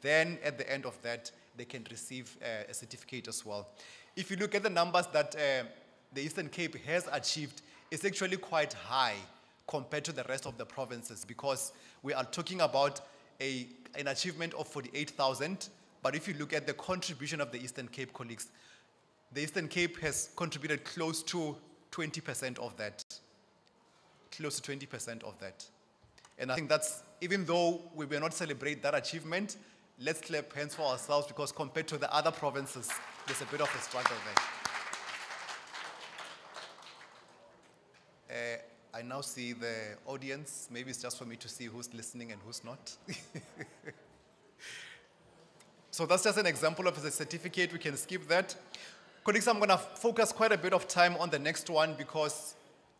Then at the end of that, they can receive uh, a certificate as well. If you look at the numbers that uh, the Eastern Cape has achieved, it's actually quite high compared to the rest of the provinces because we are talking about a, an achievement of 48,000. But if you look at the contribution of the Eastern Cape colleagues, the Eastern Cape has contributed close to 20% of that. Close to 20% of that. And I think that's, even though we will not celebrate that achievement, let's clap hands for ourselves because compared to the other provinces, there's a bit of a struggle there. Uh, I now see the audience. Maybe it's just for me to see who's listening and who's not. *laughs* so that's just an example of a certificate. We can skip that. Colleagues, I'm going to focus quite a bit of time on the next one because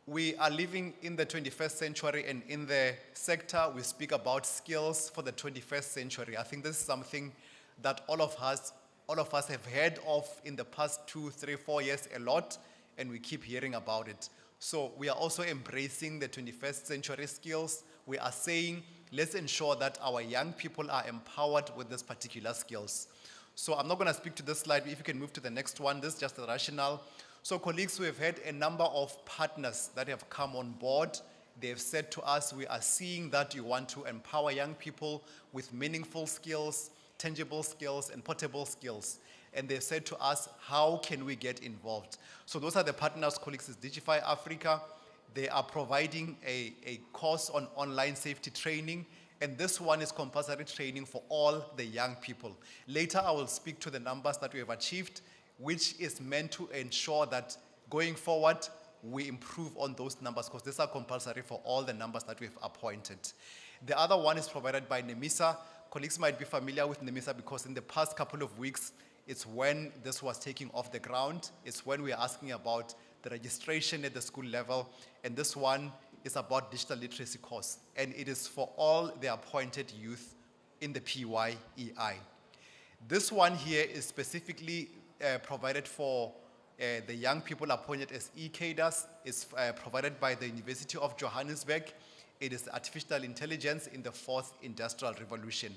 we are living in the 21st century and in the sector we speak about skills for the 21st century. I think this is something that all of us all of us have heard of in the past two, three, four years a lot, and we keep hearing about it. So we are also embracing the 21st century skills. We are saying, let's ensure that our young people are empowered with these particular skills. So I'm not going to speak to this slide. If you can move to the next one, this is just the rationale. So colleagues, we have had a number of partners that have come on board. They have said to us, we are seeing that you want to empower young people with meaningful skills, tangible skills, and portable skills. And they've said to us, how can we get involved? So those are the partners, colleagues, is Digify Africa. They are providing a, a course on online safety training. And this one is compulsory training for all the young people. Later, I will speak to the numbers that we have achieved, which is meant to ensure that going forward, we improve on those numbers because these are compulsory for all the numbers that we've appointed. The other one is provided by NEMISA. Colleagues might be familiar with NEMISA because in the past couple of weeks, it's when this was taking off the ground. It's when we are asking about the registration at the school level. And this one is about digital literacy course. And it is for all the appointed youth in the PYEI. This one here is specifically uh, provided for uh, the young people appointed as e-cadres. It's uh, provided by the University of Johannesburg. It is artificial intelligence in the fourth industrial revolution.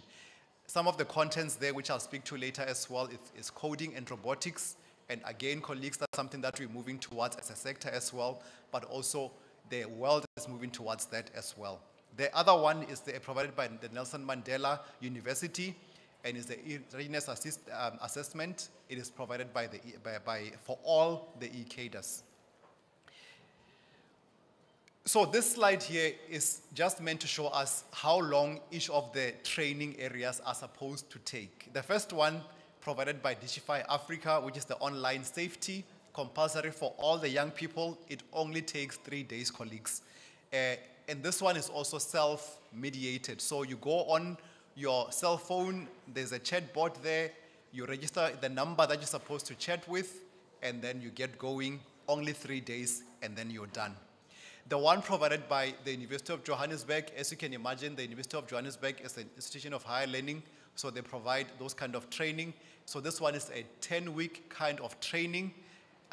Some of the contents there, which I'll speak to later as well, is, is coding and robotics. And again, colleagues, that's something that we're moving towards as a sector as well, but also the world is moving towards that as well. The other one is the, provided by the Nelson Mandela University and is the readiness assist, um, assessment. It is provided by the, by, by, for all the e-cadres. So this slide here is just meant to show us how long each of the training areas are supposed to take. The first one provided by Digify Africa, which is the online safety, compulsory for all the young people. It only takes three days, colleagues. Uh, and this one is also self-mediated. So you go on your cell phone, there's a chat bot there, you register the number that you're supposed to chat with, and then you get going only three days, and then you're done. The one provided by the University of Johannesburg, as you can imagine, the University of Johannesburg is an institution of higher learning, so they provide those kind of training. So this one is a 10-week kind of training.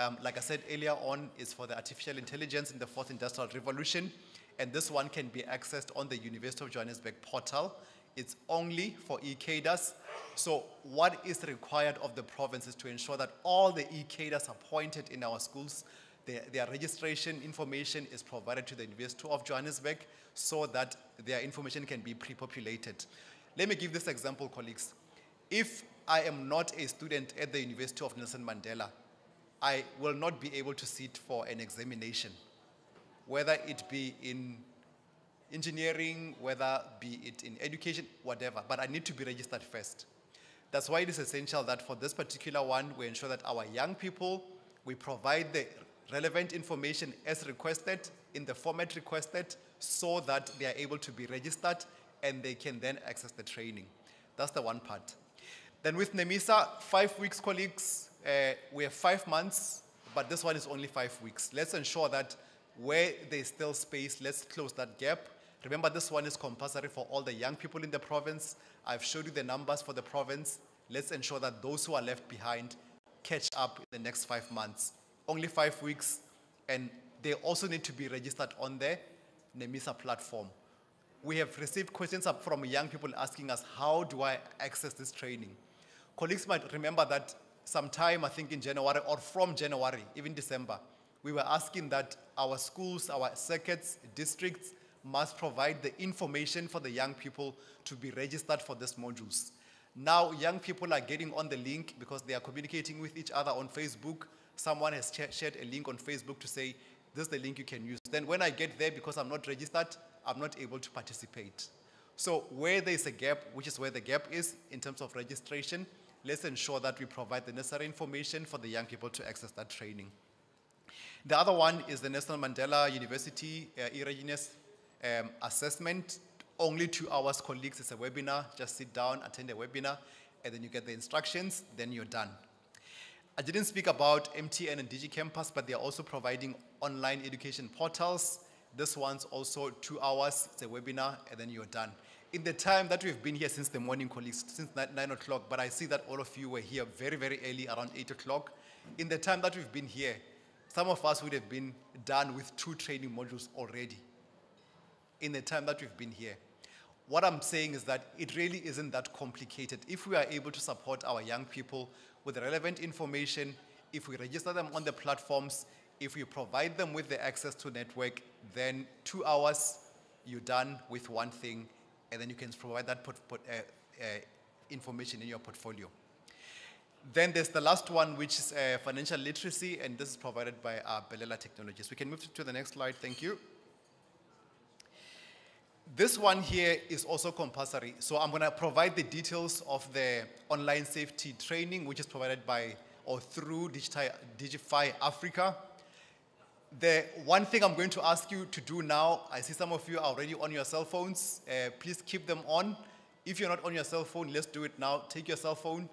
Um, like I said earlier on, is for the artificial intelligence in the fourth industrial revolution. And this one can be accessed on the University of Johannesburg portal. It's only for e-cadres. So what is required of the province is to ensure that all the e-cadres appointed in our schools, their, their registration information is provided to the University of Johannesburg so that their information can be pre-populated. Let me give this example, colleagues. If I am not a student at the University of Nelson Mandela, I will not be able to sit for an examination, whether it be in engineering, whether be it in education, whatever, but I need to be registered first. That's why it is essential that for this particular one, we ensure that our young people, we provide the relevant information as requested, in the format requested, so that they are able to be registered and they can then access the training. That's the one part. Then with NEMISA, five weeks, colleagues, uh, we have five months, but this one is only five weeks. Let's ensure that where there's still space, let's close that gap. Remember, this one is compulsory for all the young people in the province. I've showed you the numbers for the province. Let's ensure that those who are left behind catch up in the next five months. Only five weeks, and they also need to be registered on the NEMISA platform. We have received questions from young people asking us, how do I access this training? Colleagues might remember that sometime, I think in January or from January, even December, we were asking that our schools, our circuits, districts must provide the information for the young people to be registered for these modules. Now, young people are getting on the link because they are communicating with each other on Facebook. Someone has shared a link on Facebook to say, this is the link you can use. Then when I get there, because I'm not registered, I'm not able to participate. So where there's a gap, which is where the gap is in terms of registration, let's ensure that we provide the necessary information for the young people to access that training. The other one is the Nelson Mandela University uh, e-readiness um, assessment. Only two hours, colleagues. It's a webinar. Just sit down, attend a webinar, and then you get the instructions, then you're done. I didn't speak about MTN and DigiCampus, but they're also providing online education portals. This one's also two hours, it's a webinar, and then you're done. In the time that we've been here since the morning, colleagues, since nine o'clock, but I see that all of you were here very, very early, around eight o'clock. In the time that we've been here, some of us would have been done with two training modules already in the time that we've been here. What I'm saying is that it really isn't that complicated. If we are able to support our young people with relevant information, if we register them on the platforms, if we provide them with the access to network, then two hours, you're done with one thing, and then you can provide that put, put, uh, uh, information in your portfolio. Then there's the last one, which is uh, financial literacy, and this is provided by uh, Belela Technologies. We can move to the next slide, thank you. This one here is also compulsory. So I'm going to provide the details of the online safety training, which is provided by or through Digiti Digify Africa. The one thing I'm going to ask you to do now, I see some of you are already on your cell phones. Uh, please keep them on. If you're not on your cell phone, let's do it now. Take your cell phone.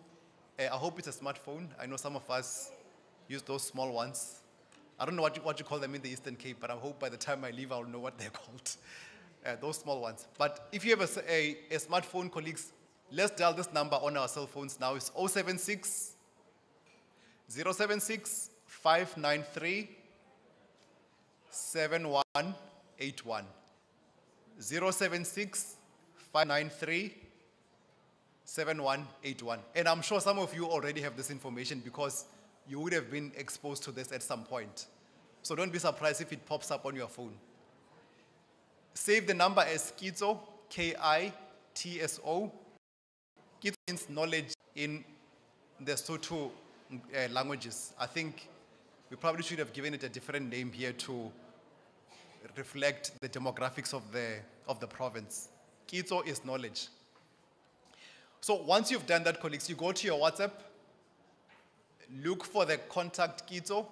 Uh, I hope it's a smartphone. I know some of us use those small ones. I don't know what you, what you call them in the Eastern Cape, but I hope by the time I leave, I'll know what they're *laughs* called uh, those small ones. But if you have a, a, a, smartphone, colleagues, let's dial this number on our cell phones now. It's 076 076 593 7181. 076 593 7181. And I'm sure some of you already have this information because you would have been exposed to this at some point. So don't be surprised if it pops up on your phone. Save the number as Kitso, K-I-T-S-O. Kitso means knowledge in the Sotho uh, languages. I think we probably should have given it a different name here to reflect the demographics of the, of the province. Kitso is knowledge. So once you've done that, colleagues, you go to your WhatsApp, look for the contact Kitso,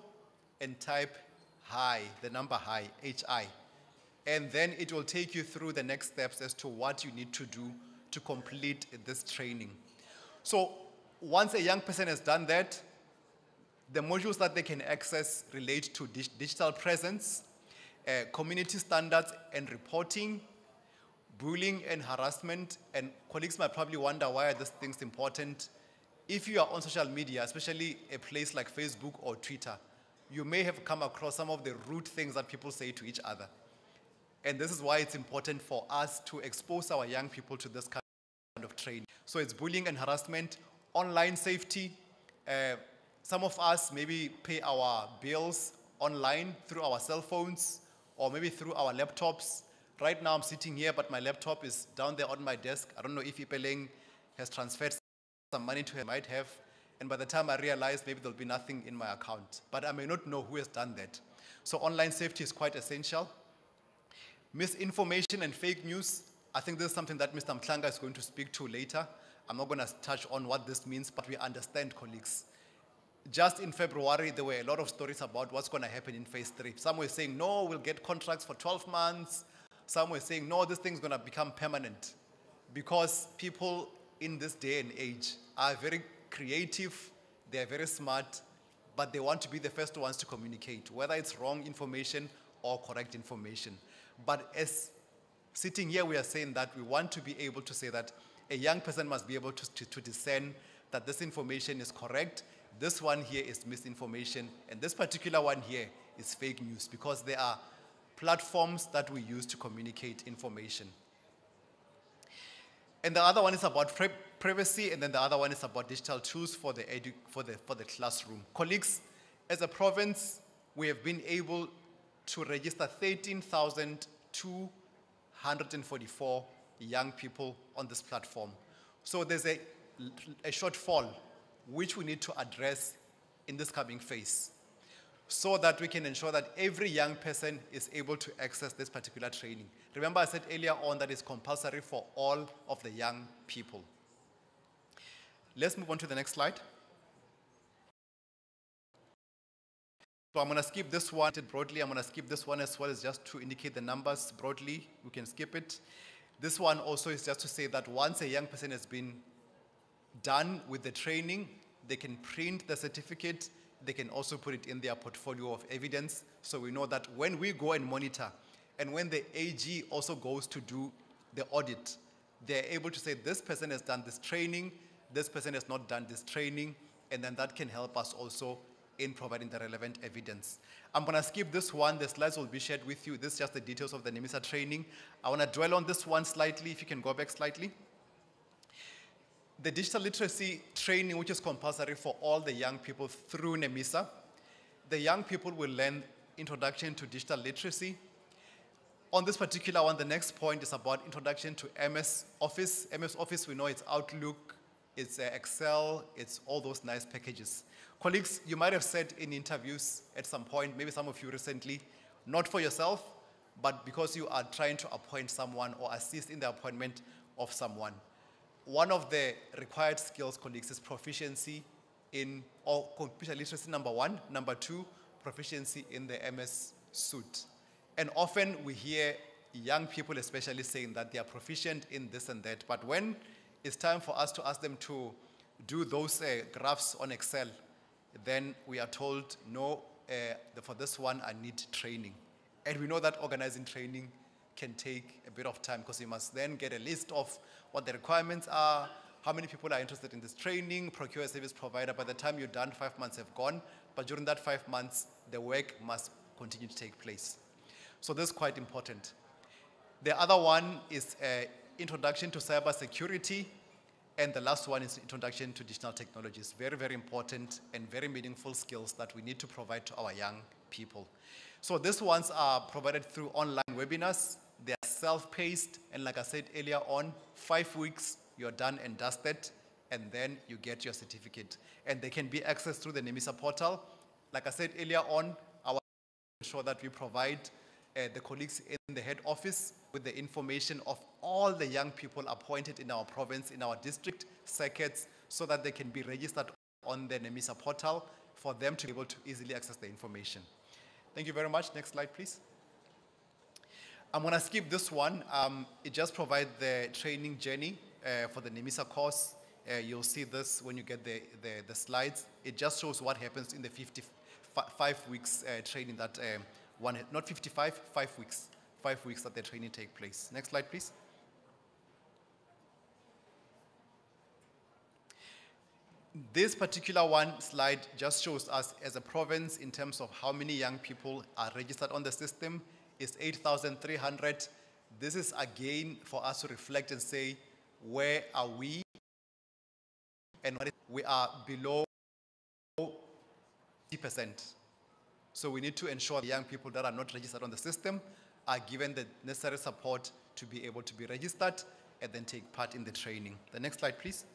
and type hi, the number hi, H-I And then it will take you through the next steps as to what you need to do to complete this training. So once a young person has done that, the modules that they can access relate to dig- digital presence, uh, community standards and reporting, bullying and harassment. And colleagues might probably wonder why are these things important. If you are on social media, especially a place like Facebook or Twitter, you may have come across some of the rude things that people say to each other. And this is why it's important for us to expose our young people to this kind of training. So it's bullying and harassment, online safety. Uh, some of us maybe pay our bills online through our cell phones or maybe through our laptops. Right now I'm sitting here, but my laptop is down there on my desk. I don't know if Ipeleng has transferred some money to him, might have. And by the time I realize, maybe there'll be nothing in my account. But I may not know who has done that. So online safety is quite essential. Misinformation and fake news, I think this is something that Mr. Mtlanga is going to speak to later. I'm not going to touch on what this means, but we understand, colleagues. Just in February, there were a lot of stories about what's going to happen in phase three. Some were saying, no, we'll get contracts for 12 months. Some were saying, no, this thing's going to become permanent. Because people in this day and age are very creative, they're very smart, but they want to be the first ones to communicate, whether it's wrong information or correct information. But as sitting here, we are saying that we want to be able to say that a young person must be able to, to, to discern that this information is correct, this one here is misinformation, and this particular one here is fake news because there are platforms that we use to communicate information. And the other one is about privacy, and then the other one is about digital tools for the, for, the, for the classroom. Colleagues, as a province, we have been able to register 13,244 young people on this platform. So there's a, a shortfall which we need to address in this coming phase so that we can ensure that every young person is able to access this particular training. Remember, I said earlier on that it's compulsory for all of the young people. Let's move on to the next slide. So I'm going to skip this one broadly. I'm going to skip this one as well as just to indicate the numbers broadly. We can skip it. This one also is just to say that once a young person has been done with the training, they can print the certificate, they can also put it in their portfolio of evidence. So we know that when we go and monitor, and when the AG also goes to do the audit, they're able to say this person has done this training, this person has not done this training, and then that can help us also in providing the relevant evidence. I'm going to skip this one. The slides will be shared with you. This is just the details of the NEMISA training. I want to dwell on this one slightly, if you can go back slightly. The digital literacy training, which is compulsory for all the young people through NEMISA, the young people will learn introduction to digital literacy. On this particular one, the next point is about introduction to MS Office. MS Office, we know it's Outlook, it's uh, Excel, it's all those nice packages. Colleagues, you might have said in interviews at some point, maybe some of you recently, not for yourself, but because you are trying to appoint someone or assist in the appointment of someone. One of the required skills, colleagues, is proficiency in or computer literacy, number one. Number two, proficiency in the MS suite. And often we hear young people, especially, saying that they are proficient in this and that. But when it's time for us to ask them to do those uh, graphs on Excel, then we are told, no, uh, for this one, I need training. And we know that organizing training can take a bit of time because you must then get a list of what the requirements are, how many people are interested in this training, procure a service provider. By the time you're done, five months have gone. But during that five months, the work must continue to take place. So this is quite important. The other one is uh, introduction to cybersecurity. And the last one is introduction to digital technologies. Very, very important and very meaningful skills that we need to provide to our young people. So these ones are provided through online webinars. Self-paced, and like I said earlier on, five weeks, you're done and dusted, and then you get your certificate. And they can be accessed through the NEMISA portal. Like I said earlier on, our ensure that we provide uh, the colleagues in the head office with the information of all the young people appointed in our province, in our district circuits, so that they can be registered on the NEMISA portal for them to be able to easily access the information. Thank you very much. Next slide, please. I'm gonna skip this one. Um, it just provides the training journey uh, for the NEMISA course. Uh, you'll see this when you get the, the, the slides. It just shows what happens in the 55 weeks uh, training that um, one, not 55, five weeks, five weeks that the training take place. Next slide, please. This particular one slide just shows us as a province in terms of how many young people are registered on the system. It's 8,300. This is again for us to reflect and say, where are we? And we are below 50%. So we need to ensure the young people that are not registered on the system are given the necessary support to be able to be registered and then take part in the training. The next slide, please.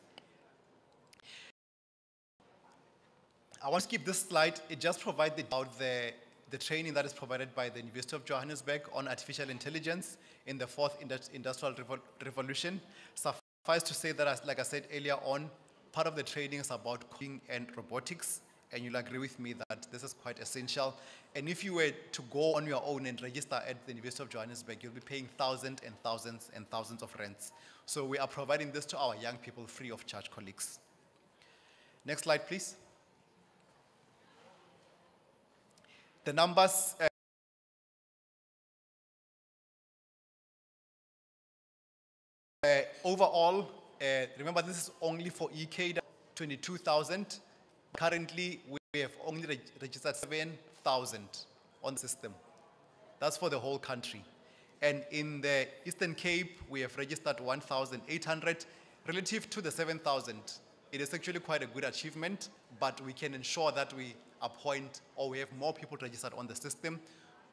I want to skip this slide. It just provides about the, the training that is provided by the University of Johannesburg on artificial intelligence in the fourth industrial revol- revolution. Suffice to say that, as, like I said earlier on, part of the training is about coding and robotics, and you'll agree with me that this is quite essential. And if you were to go on your own and register at the University of Johannesburg, you'll be paying thousands and thousands and thousands of rands. So we are providing this to our young people free of charge, colleagues. Next slide, please. The numbers uh, uh, overall, remember this is only for EK 22,000. Currently, we have only reg- registered 7,000 on the system. That's for the whole country. And in the Eastern Cape, we have registered 1,800. Relative to the 7,000, it is actually quite a good achievement, but we can ensure that we appoint or we have more people registered on the system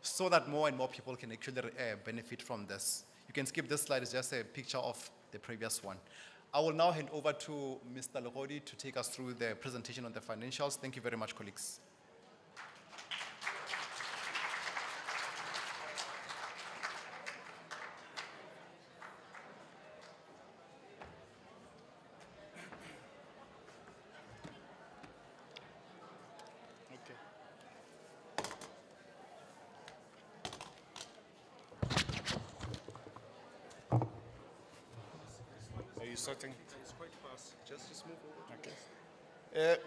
so that more and more people can actually uh, benefit from this. You can skip this slide, it's just a picture of the previous one. I will now hand over to Mr. Logodi to take us through the presentation on the financials. Thank you very much, colleagues. Are you sorting? It's quite fast. Just, just move over. Okay. Eh,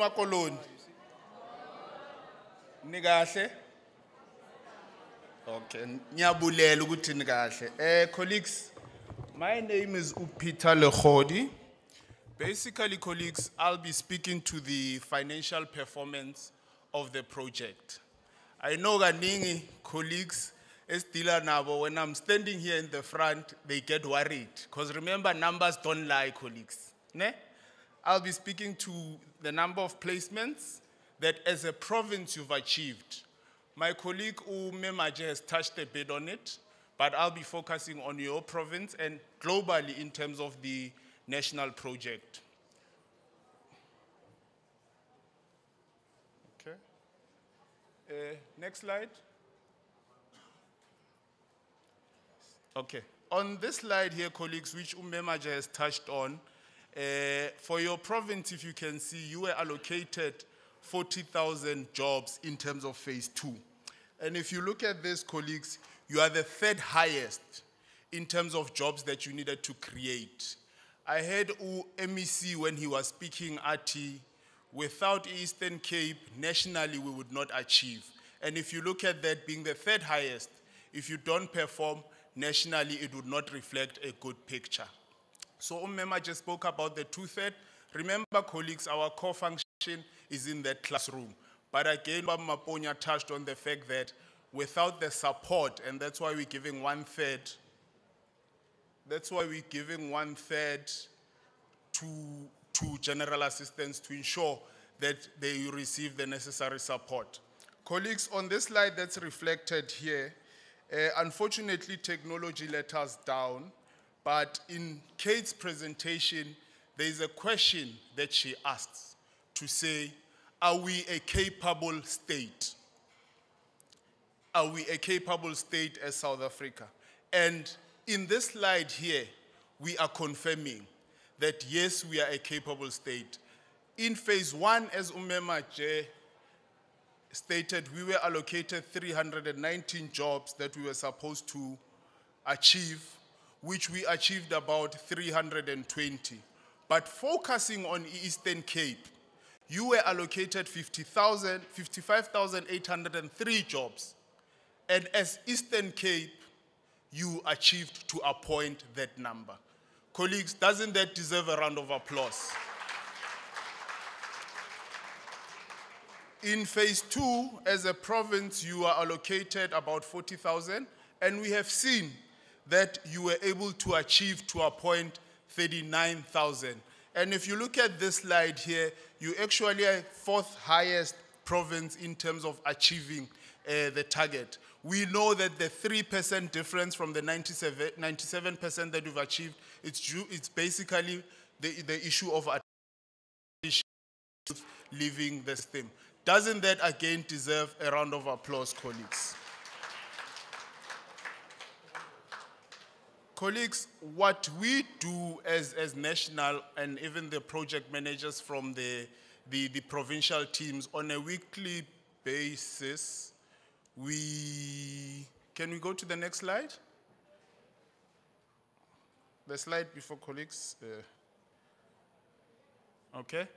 molweni Mpuma Koloni. Ni? Okay, ngiyabulela ukuthi ni kahle. Eh colleagues, my name is Upeter Lekhodi. Basically colleagues, I'll be speaking to the financial performance of the project. I know kaningi colleagues esidila nabo when I'm standing here in the front they get worried because remember numbers don't lie colleagues ne I'll be speaking to the number of placements that as a province you've achieved my colleague Umemaje has touched a bit on it but I'll be focusing on your province and globally in terms of the national project okay uh, next slide. Okay. On this slide here, colleagues, which Umemaja has touched on, uh, for your province, if you can see, you were allocated 40,000 jobs in terms of phase two. And if you look at this, colleagues, you are the third highest in terms of jobs that you needed to create. I heard MEC when he was speaking at without Eastern Cape, nationally we would not achieve. And if you look at that being the third highest, if you don't perform nationally, it would not reflect a good picture. So Umema just spoke about the two-third. Remember, colleagues, our core function is in that classroom. But again, Maponya touched on the fact that without the support, and that's why we're giving one-third, that's why we're giving one-third to, to general assistance to ensure that they receive the necessary support. Colleagues, on this slide that's reflected here, uh, unfortunately, technology let us down, but in Kate's presentation, there is a question that she asks to say, are we a capable state? Are we a capable state as South Africa? And in this slide here, we are confirming that yes, we are a capable state. In phase one, as Umema J stated we were allocated 319 jobs that we were supposed to achieve, which we achieved about 320. But focusing on Eastern Cape, you were allocated 50,000, 55,803 jobs. And as Eastern Cape, you achieved to appoint that number. Colleagues, doesn't that deserve a round of applause? In phase two, as a province, you are allocated about 40,000, and we have seen that you were able to achieve to appoint 39,000. And if you look at this slide here, you actually are fourth highest province in terms of achieving uh, the target. We know that the 3% difference from the 97, 97% that we've achieved, it's, due, it's basically the, the issue of leaving the system. Doesn't that again deserve a round of applause, colleagues? Colleagues, what we do as, as national and even the project managers from the, the, the provincial teams on a weekly basis, we, can we go to the next slide? The slide before colleagues. Uh, okay.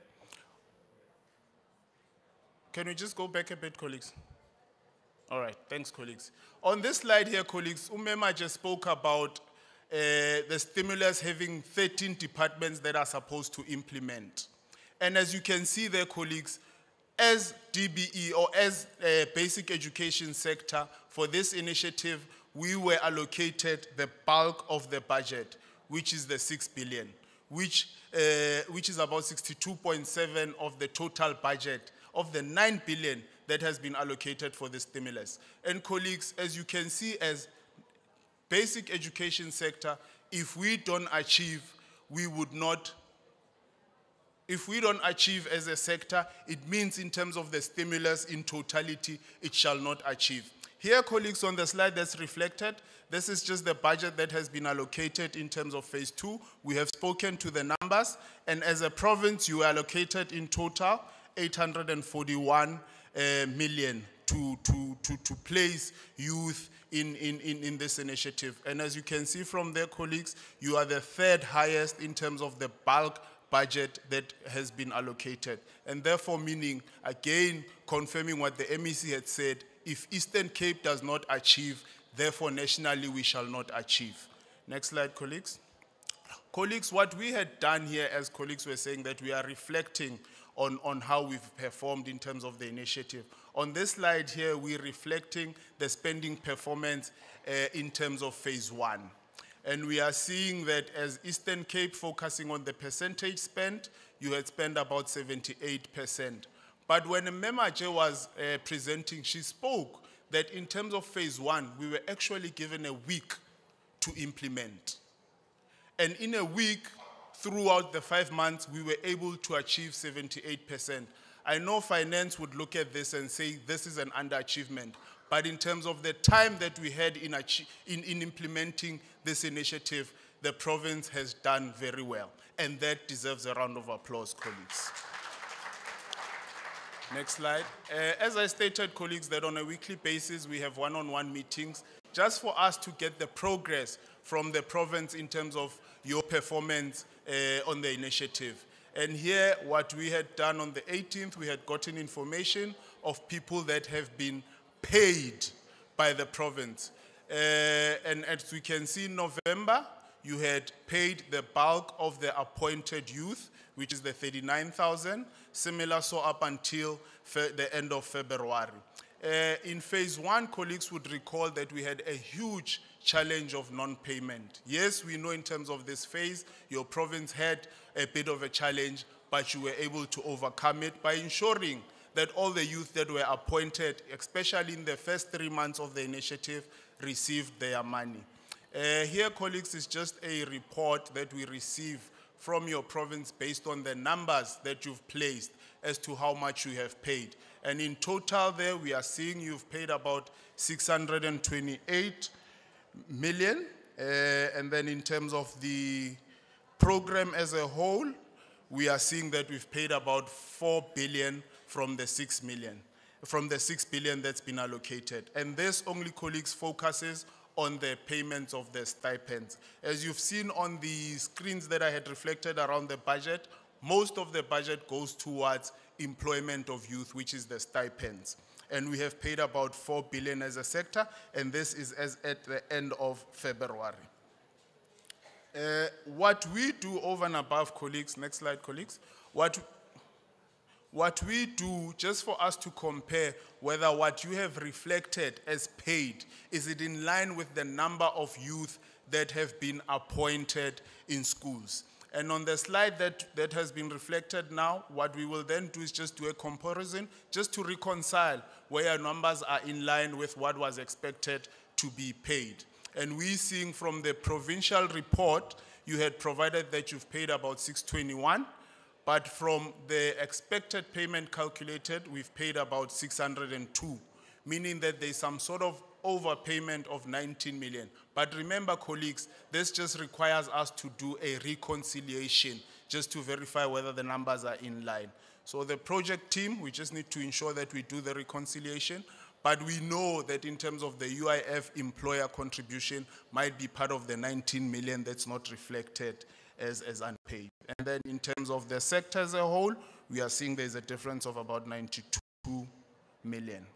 Can we just go back a bit, colleagues? All right, thanks, colleagues. On this slide here, colleagues, Umema just spoke about uh, the stimulus having 13 departments that are supposed to implement. And as you can see there, colleagues, as DBE or as a basic education sector for this initiative, we were allocated the bulk of the budget, which is the 6 billion, which, uh, which is about 62.7 of the total budget of the 9 billion that has been allocated for the stimulus. And colleagues, as you can see as basic education sector, if we don't achieve, we would not if we don't achieve as a sector, it means in terms of the stimulus in totality, it shall not achieve. Here, colleagues, on the slide that's reflected, this is just the budget that has been allocated in terms of phase two. We have spoken to the numbers, and as a province, you are allocated in total 841 uh, million to, to, to, to place youth in, in, in, in this initiative. And as you can see from their colleagues, you are the third highest in terms of the bulk budget that has been allocated. And therefore meaning, again, confirming what the MEC had said, if Eastern Cape does not achieve, therefore nationally we shall not achieve. Next slide, colleagues. Colleagues, what we had done here, as colleagues were saying, that we are reflecting on, on how we've performed in terms of the initiative. On this slide here, we're reflecting the spending performance uh, in terms of phase one. And we are seeing that as Eastern Cape focusing on the percentage spent, you had spent about 78%. But when Memaje was uh, presenting, she spoke that in terms of phase one, we were actually given a week to implement. And in a week, throughout the five months, we were able to achieve 78%. I know finance would look at this and say this is an underachievement, but in terms of the time that we had in, in, in implementing this initiative, the province has done very well. And that deserves a round of applause, colleagues. Next slide. Uh, as I stated, colleagues, that on a weekly basis we have one-on-one meetings just for us to get the progress from the province in terms of your performance uh, on the initiative. And here, what we had done on the 18th, we had gotten information of people that have been paid by the province. Uh, and as we can see in November, you had paid the bulk of the appointed youth, which is the 39,000. Similar so up until the end of February. Uh, in phase one, colleagues would recall that we had a huge challenge of non-payment. Yes, we know in terms of this phase, your province had a bit of a challenge, but you were able to overcome it by ensuring that all the youth that were appointed, especially in the first three months of the initiative, received their money. Uh, here, colleagues, is just a report that we receive from your province based on the numbers that you've placed as to how much you have paid. And in total there, we are seeing you've paid about 628 million. Uh, and then in terms of the program as a whole, we are seeing that we've paid about 4 billion from the 6 million. from the 6 billion that's been allocated. And this only colleagues focuses on the payments of the stipends. As you've seen on the screens that I had reflected around the budget, most of the budget goes towards employment of youth, which is the stipends. And we have paid about 4 billion as a sector, and this is as at the end of February. Uh, what we do over and above, colleagues, next slide, colleagues, what, what we do just for us to compare whether what you have reflected as paid, is it in line with the number of youth that have been appointed in schools? And on the slide that, that has been reflected now, what we will then do is just do a comparison, just to reconcile where numbers are in line with what was expected to be paid. And we're seeing from the provincial report, you had provided that you've paid about 621, but from the expected payment calculated, we've paid about 602, meaning that there's some sort of overpayment of 19 million. But remember, colleagues, this just requires us to do a reconciliation just to verify whether the numbers are in line. So the project team, we just need to ensure that we do the reconciliation. But we know that in terms of the UIF employer contribution might be part of the 19 million that's not reflected as, as unpaid. And then in terms of the sector as a whole, we are seeing there's a difference of about 92 million.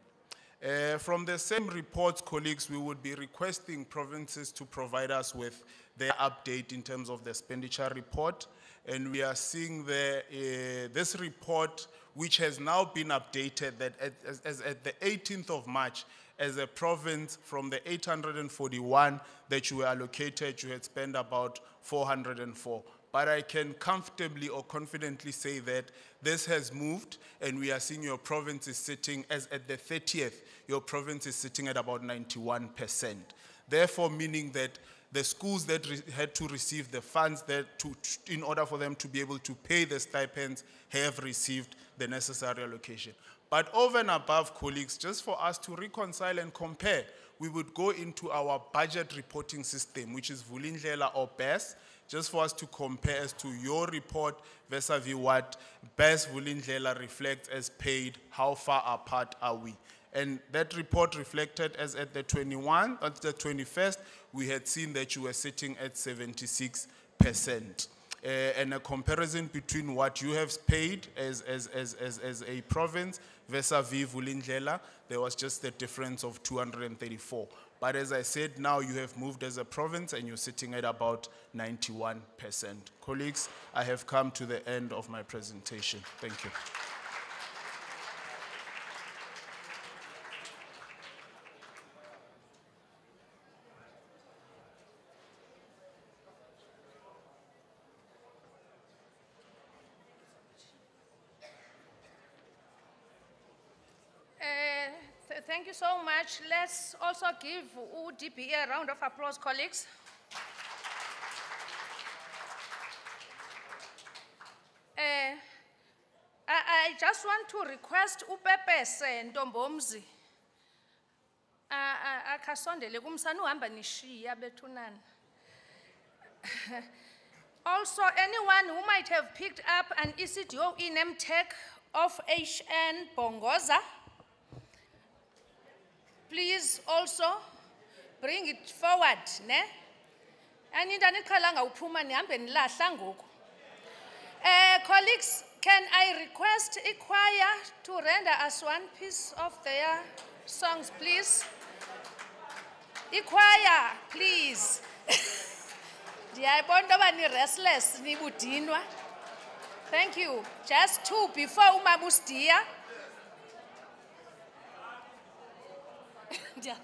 Uh, from the same reports, colleagues, we would be requesting provinces to provide us with their update in terms of the expenditure report. And we are seeing the, uh, this report, which has now been updated, that at, as, as at the 18th of March, as a province, from the 841 that you were allocated, you had spent about 404 but I can comfortably or confidently say that this has moved and we are seeing your province is sitting as at the 30th, your province is sitting at about 91%. Therefore, meaning that the schools that had to receive the funds that to, in order for them to be able to pay the stipends have received the necessary allocation. But over and above, colleagues, just for us to reconcile and compare, we would go into our budget reporting system, which is Vulindlela or BAS, just for us to compare as to your report vis-a-vis what BAS Vulindlela reflects as paid, how far apart are we? And that report reflected as at the 21, at the 21st, we had seen that you were sitting at 76%. Uh, and a comparison between what you have paid as, as, as, as, as a province vis-a-vis Vulindlela, there was just a difference of 234. But as I said, now you have moved as a province and you're sitting at about 91%. Colleagues, I have come to the end of my presentation. Thank you. Uh, th- Thank you so much. Let's also give UDPE a round of applause, colleagues. Uh, I, just want to request upepese ntombomzi A- a- kumsana uhamba nishiya bethunana *laughs* Also, anyone who might have picked up an ECDO in MTech of HN Bongoza, please also bring it forward, ne? Enye into aniqhelanga uphuma nihambe nilahla ngoku. Uh, colleagues, can I request a choir to render us one piece of their songs, please? A choir, please. *laughs* Ndiyayibona into yoba ni-restless nibudinwa. Thank you. Just two before umama usidiya. Canım.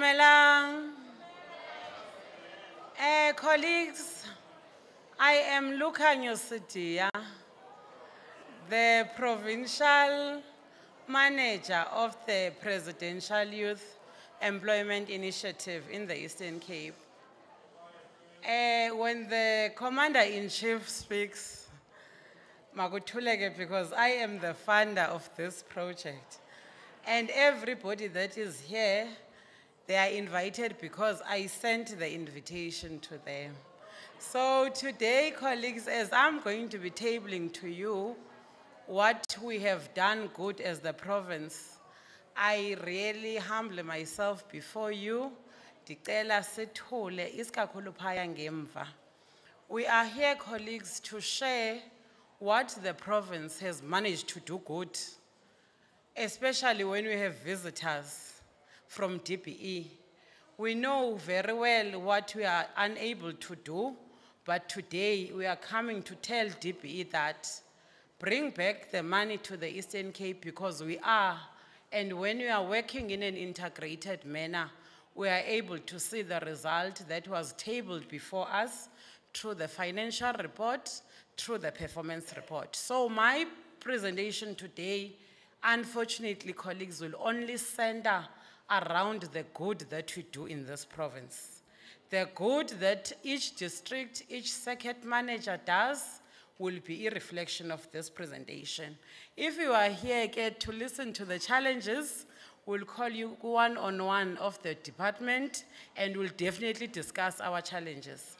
Dumelang. Eh, colleagues, I am Luca Nyosidia, the provincial manager of the Presidential Youth Employment Initiative in the Eastern Cape. Eh, when the commander-in-chief speaks, Makutuleke, because I am the funder of this project. And everybody that is here, they are invited because I sent the invitation to them. So today, colleagues, as I'm going to be tabling to you what we have done good as the province, I really humble myself before you. We are here, colleagues, to share what the province has managed to do good, especially when we have visitors from DBE. We know very well what we are unable to do, but today we are coming to tell DBE that bring back the money to the Eastern Cape because we are, and when we are working in an integrated manner, we are able to see the result that was tabled before us through the financial report, through the performance report. So my presentation today, unfortunately, colleagues, will only center around the good that we do in this province. The good that each district, each circuit manager does will be a reflection of this presentation. If you are here again to listen to the challenges, we'll call you one-on-one of the department and we'll definitely discuss our challenges.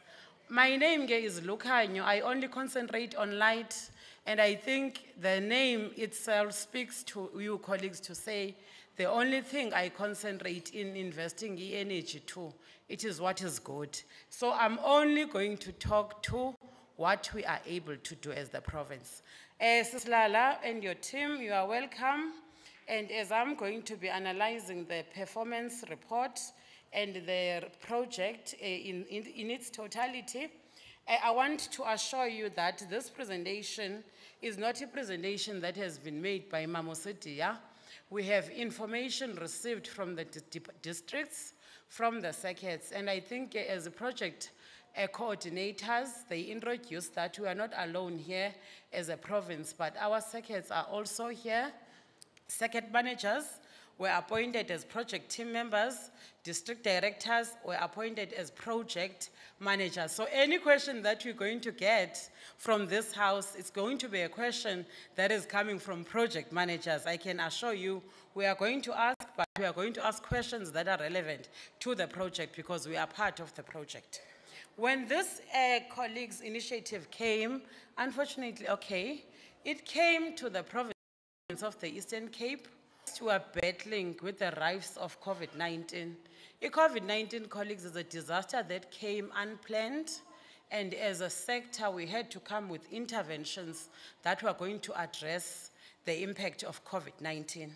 My name is Lucanyo. I only concentrate on light, and I think the name itself speaks to you colleagues to say the only thing I concentrate in investing in energy too, it is what is good. So I'm only going to talk to what we are able to do as the province. Uh, Sislala and your team, you are welcome. And as I'm going to be analyzing the performance report and the project uh, in, in, in its totality, uh, I want to assure you that this presentation is not a presentation that has been made by Mamosidia. We have information received from the di- di- districts, from the circuits, and I think uh, as a project uh, coordinators, they introduced that we are not alone here as a province, but our circuits are also here. Circuit managers were appointed as project team members, district directors were appointed as project managers. So any question that you're going to get from this house is going to be a question that is coming from project managers. I can assure you we are going to ask, but we are going to ask questions that are relevant to the project because we are part of the project. When this uh, colleagues initiative came, unfortunately, okay, it came to the province of the Eastern Cape we are battling with the rise of COVID-19. COVID-19, colleagues, is a disaster that came unplanned, and as a sector, we had to come with interventions that were going to address the impact of COVID-19.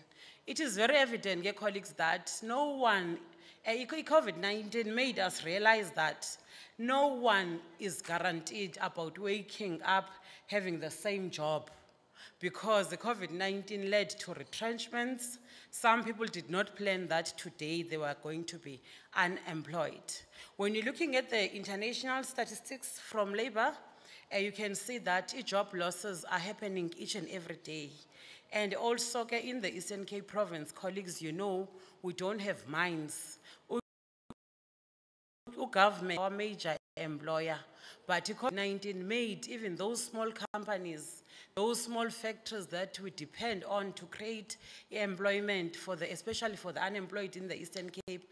It is very evident, yeah, colleagues, that no one, uh, COVID-19 made us realize that no one is guaranteed about waking up having the same job because the COVID-19 led to retrenchments. Some people did not plan that today they were going to be unemployed. When you're looking at the international statistics from labor, uh, you can see that job losses are happening each and every day. And also in the Eastern Cape province, colleagues, you know, we don't have mines. Government, our major employer, but COVID-19 made even those small companies those small factories that we depend on to create employment for the, especially for the unemployed in the Eastern Cape,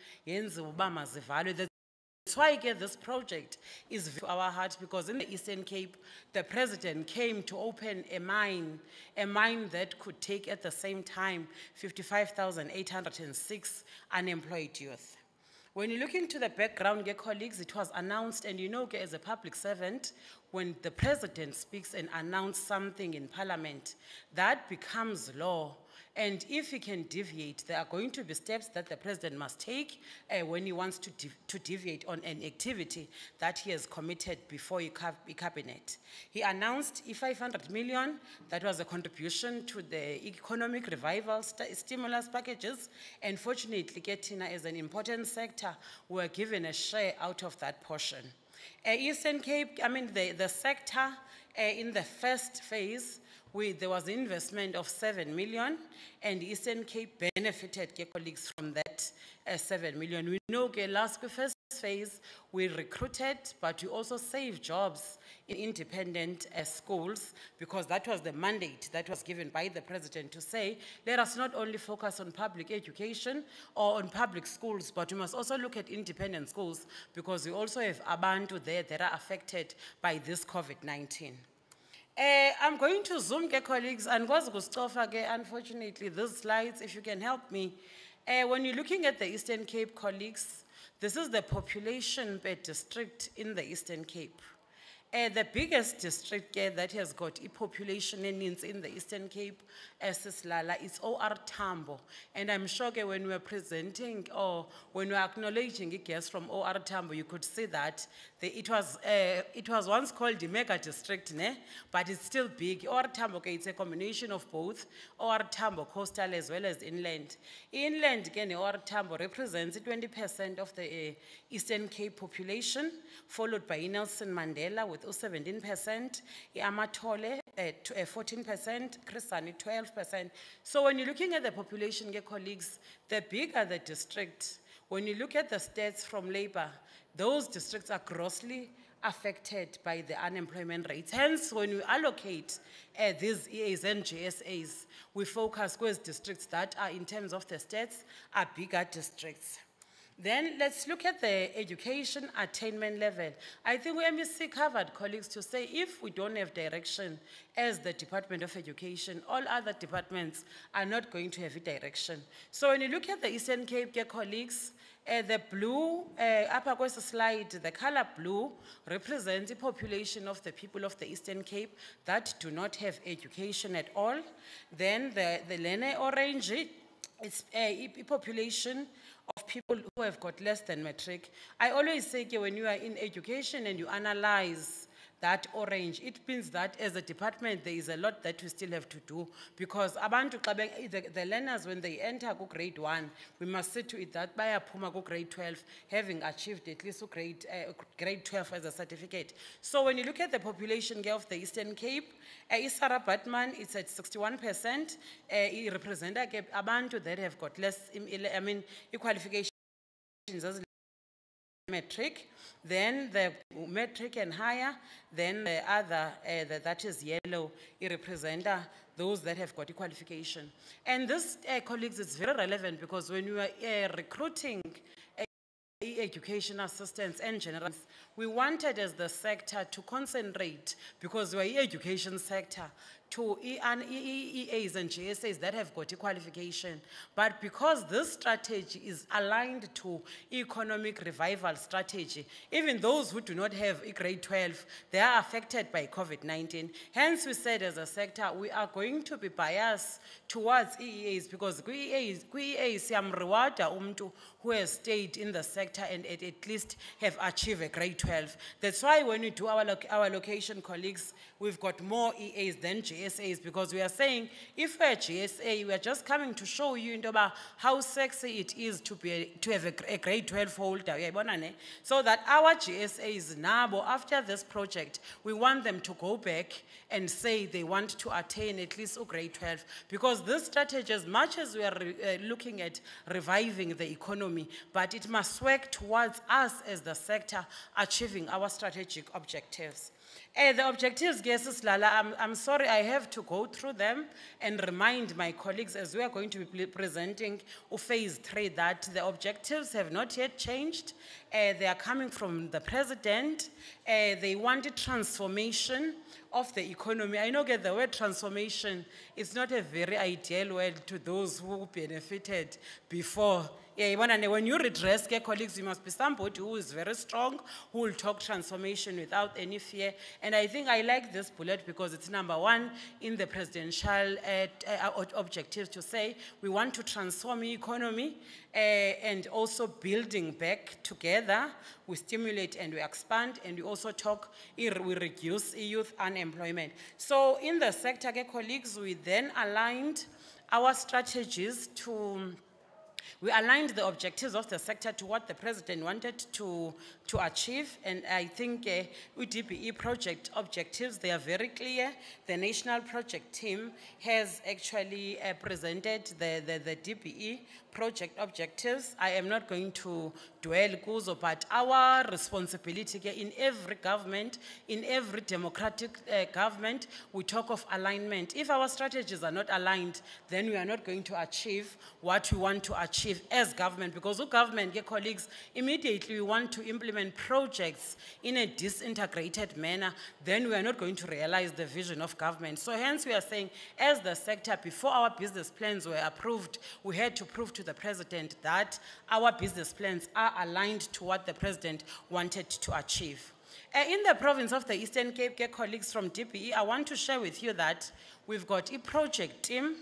that's why again, this project is to our heart because in the Eastern Cape, the president came to open a mine, a mine that could take at the same time 55,806 unemployed youth. When you look into the background, colleagues, it was announced, and you know, as a public servant, when the president speaks and announces something in parliament, that becomes law. And if he can deviate, there are going to be steps that the president must take uh, when he wants to, dev- to deviate on an activity that he has committed before he cab- cabinet. He announced i 500 million, that was a contribution to the economic revival st- stimulus packages. And fortunately, Ketina as an important sector, we were given a share out of that portion. Uh, Eastern Cape, I mean, the, the sector uh, in the first phase, we, there was investment of 7 million, and Eastern Cape benefited, ke colleagues, from that uh, 7 million. We know, ke last first phase, we recruited, but we also saved jobs in independent uh, schools because that was the mandate that was given by the president to say, let us not only focus on public education or on public schools, but we must also look at independent schools because we also have abantu there that are affected by this COVID-19. Eh, I'm going to zoom, ke colleagues, and was Gustofa, ke, unfortunately, these slides, if you can help me. Eh, when you're looking at the Eastern Cape colleagues, this is the population per district in the Eastern Cape. Eh, the biggest district that has got a population eninzi in the Eastern Cape, Esislala, is OR Tambo. And I'm sure ke, when we were presenting or when we were acknowledging a guest from OR Tambo, you could see that the, it, was, uh, it was once called the mega district, ne? but it's still big. OR Tambo, it's a combination of both, OR Tambo coastal as well as inland. Inland, ne, OR Tambo represents 20% of the uh, Eastern Cape population, followed by Nelson Mandela with 17%, Amatole at 14%, Chris Hani 12%. So when you're looking at the population, colleagues, the bigger the district, when you look at the stats from labor, those districts are grossly affected by the unemployment rates. Hence, when we allocate uh, these EAs and GSAs, we focus those districts that are, in terms of the stats, are bigger districts. Then let's look at the education attainment level. I think we MEC covered, colleagues, to say if we don't have direction as the Department of Education, all other departments are not going to have a direction. So when you look at the Eastern Cape, colleagues, uh, the blue, uh, upper course slide, the color blue represents the population of the people of the Eastern Cape that do not have education at all. Then the, the lene orange, it's a population of people who have got less than matric. I always say when you are in education and you analyze that orange, it means that as a department, there is a lot that we still have to do. Because abantu, the, the learners, when they enter grade one, we must see to it that bayaphuma ku grade 12, having achieved at least grade, uh, grade 12 as a certificate. So when you look at the population of the Eastern Cape, uh, Isara Baartman, it's at 61%, uh, it represents abantu that have got less, I mean, qualifications matric, then the matric and higher, then the other, uh, the- that is yellow, it represents uh, those that have got a qualification. And this, uh, colleagues, is very relevant because when you are uh, recruiting education assistants and general, we wanted as the sector to concentrate, because we're education sector, to EEAs and GSAs that have got a qualification. But because this strategy is aligned to economic revival strategy, even those who do not have a grade 12, they are affected by COVID-19. Hence, we said as a sector, we are going to be biased towards EEAs because kwi-EAs, kwi-EAs siyamrewarda umuntu who has stayed in the sector and at, at least have achieved a grade 12. That's why when we do our, our location colleagues, we've got more EAs than GSAs because we are saying if we're GSA, we are just coming to show you into how sexy it is to be a, to have a, a grade 12 holder. So that our GSAs now, after this project, we want them to go back and say they want to attain at least a grade 12 because this strategy, as much as we are re- uh, looking at reviving the economy, but it must work towards us as the sector achieving our strategic objectives. Eh, the objectives, guesses, Lala, I'm, I'm sorry, I have to go through them and remind my colleagues as we are going to be presenting phase three that the objectives have not yet changed. Eh, they are coming from the president. Eh, they wanted transformation of the economy. I know that the word transformation is not a very ideal word to those who benefited before Yeah, ne, when you redress, ke colleagues, you must be somebody who is very strong, who will talk transformation without any fear. And I think I like this bullet because it's number one in the presidential uh, uh, objectives to say, we want to transform the economy uh, and also building back together, we stimulate and we expand, and we also talk, we reduce youth unemployment. So in the sector, colleagues, we then aligned our strategies to we aligned the objectives of the sector to what the president wanted to, to achieve, and I think uh, with project objectives, they are very clear. The national project team has actually uh, presented the, the, the project objectives. I am not going to dwell kuzo, but our responsibility in every government, in every democratic uh, government, we talk of alignment. If our strategies are not aligned, then we are not going to achieve what we want to achieve as government. Because the government, ke colleagues, immediately we want to implement projects in a disintegrated manner, then we are not going to realize the vision of government. So hence we are saying, as the sector, before our business plans were approved, we had to prove to the president that our business plans are aligned to what the president wanted to achieve. Uh, in the province of the Eastern Cape, colleagues from DBE, I want to share with you that we've got a project team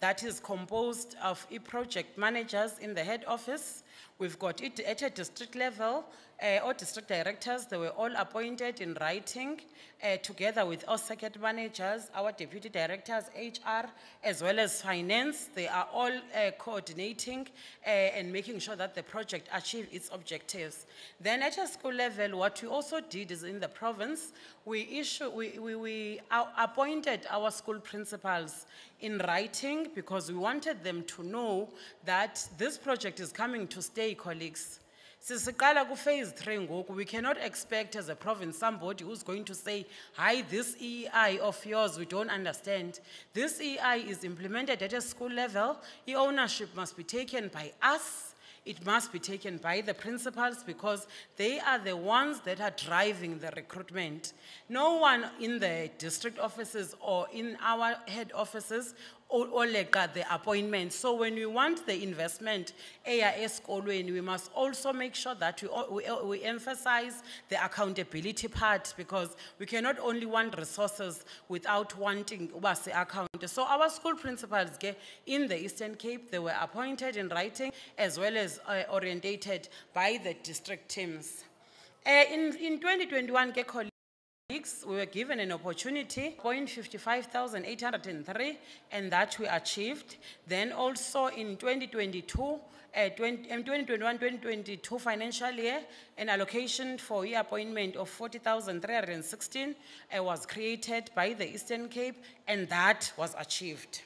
that is composed of e project managers in the head office. We've got it at a district level, uh, all district directors, they were all appointed in writing, uh, together with our circuit managers, our deputy directors, HR, as well as finance. They are all uh, coordinating and making sure that the project achieves its objectives. Then at a school level, what we also did is in the province, we issue, we, we, we appointed our school principals in writing because we wanted them to know that this project is coming to stay, colleagues. Sisiqala ku-phase three ngoku, we cannot expect as a province somebody who's going to say, hi, this EI of yours, we don't understand. This EI is implemented at a school level, the ownership must be taken by us, it must be taken by the principals because they are the ones that are driving the recruitment. No one in the district offices or in our head offices got the appointment. So when we want the investment, AIS Kolweni, we must also make sure that we, we, we emphasize the accountability part because we cannot only want resources without wanting ubase account. So our school principals in the Eastern Cape, they were appointed in writing as well as uh, orientated by the district teams. Uh, in, in 2021, we were given an opportunity, point 55,803, and that we achieved. Then also in 2022, uh, 20, um, 2021, 2022 financial year, an allocation for e-appointment of 40,316 uh, was created by the Eastern Cape, and that was achieved.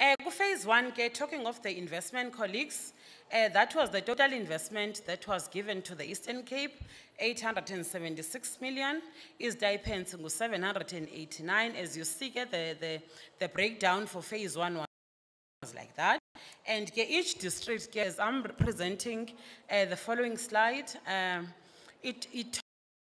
Uh, phase one, ke, talking of the investment colleagues, uh, that was the total investment that was given to the Eastern Cape, 876 million, is dipens ngu 789. As you see, the, the, the breakdown for phase one was like that. And each district, as I'm presenting uh, the following slide, um, it, it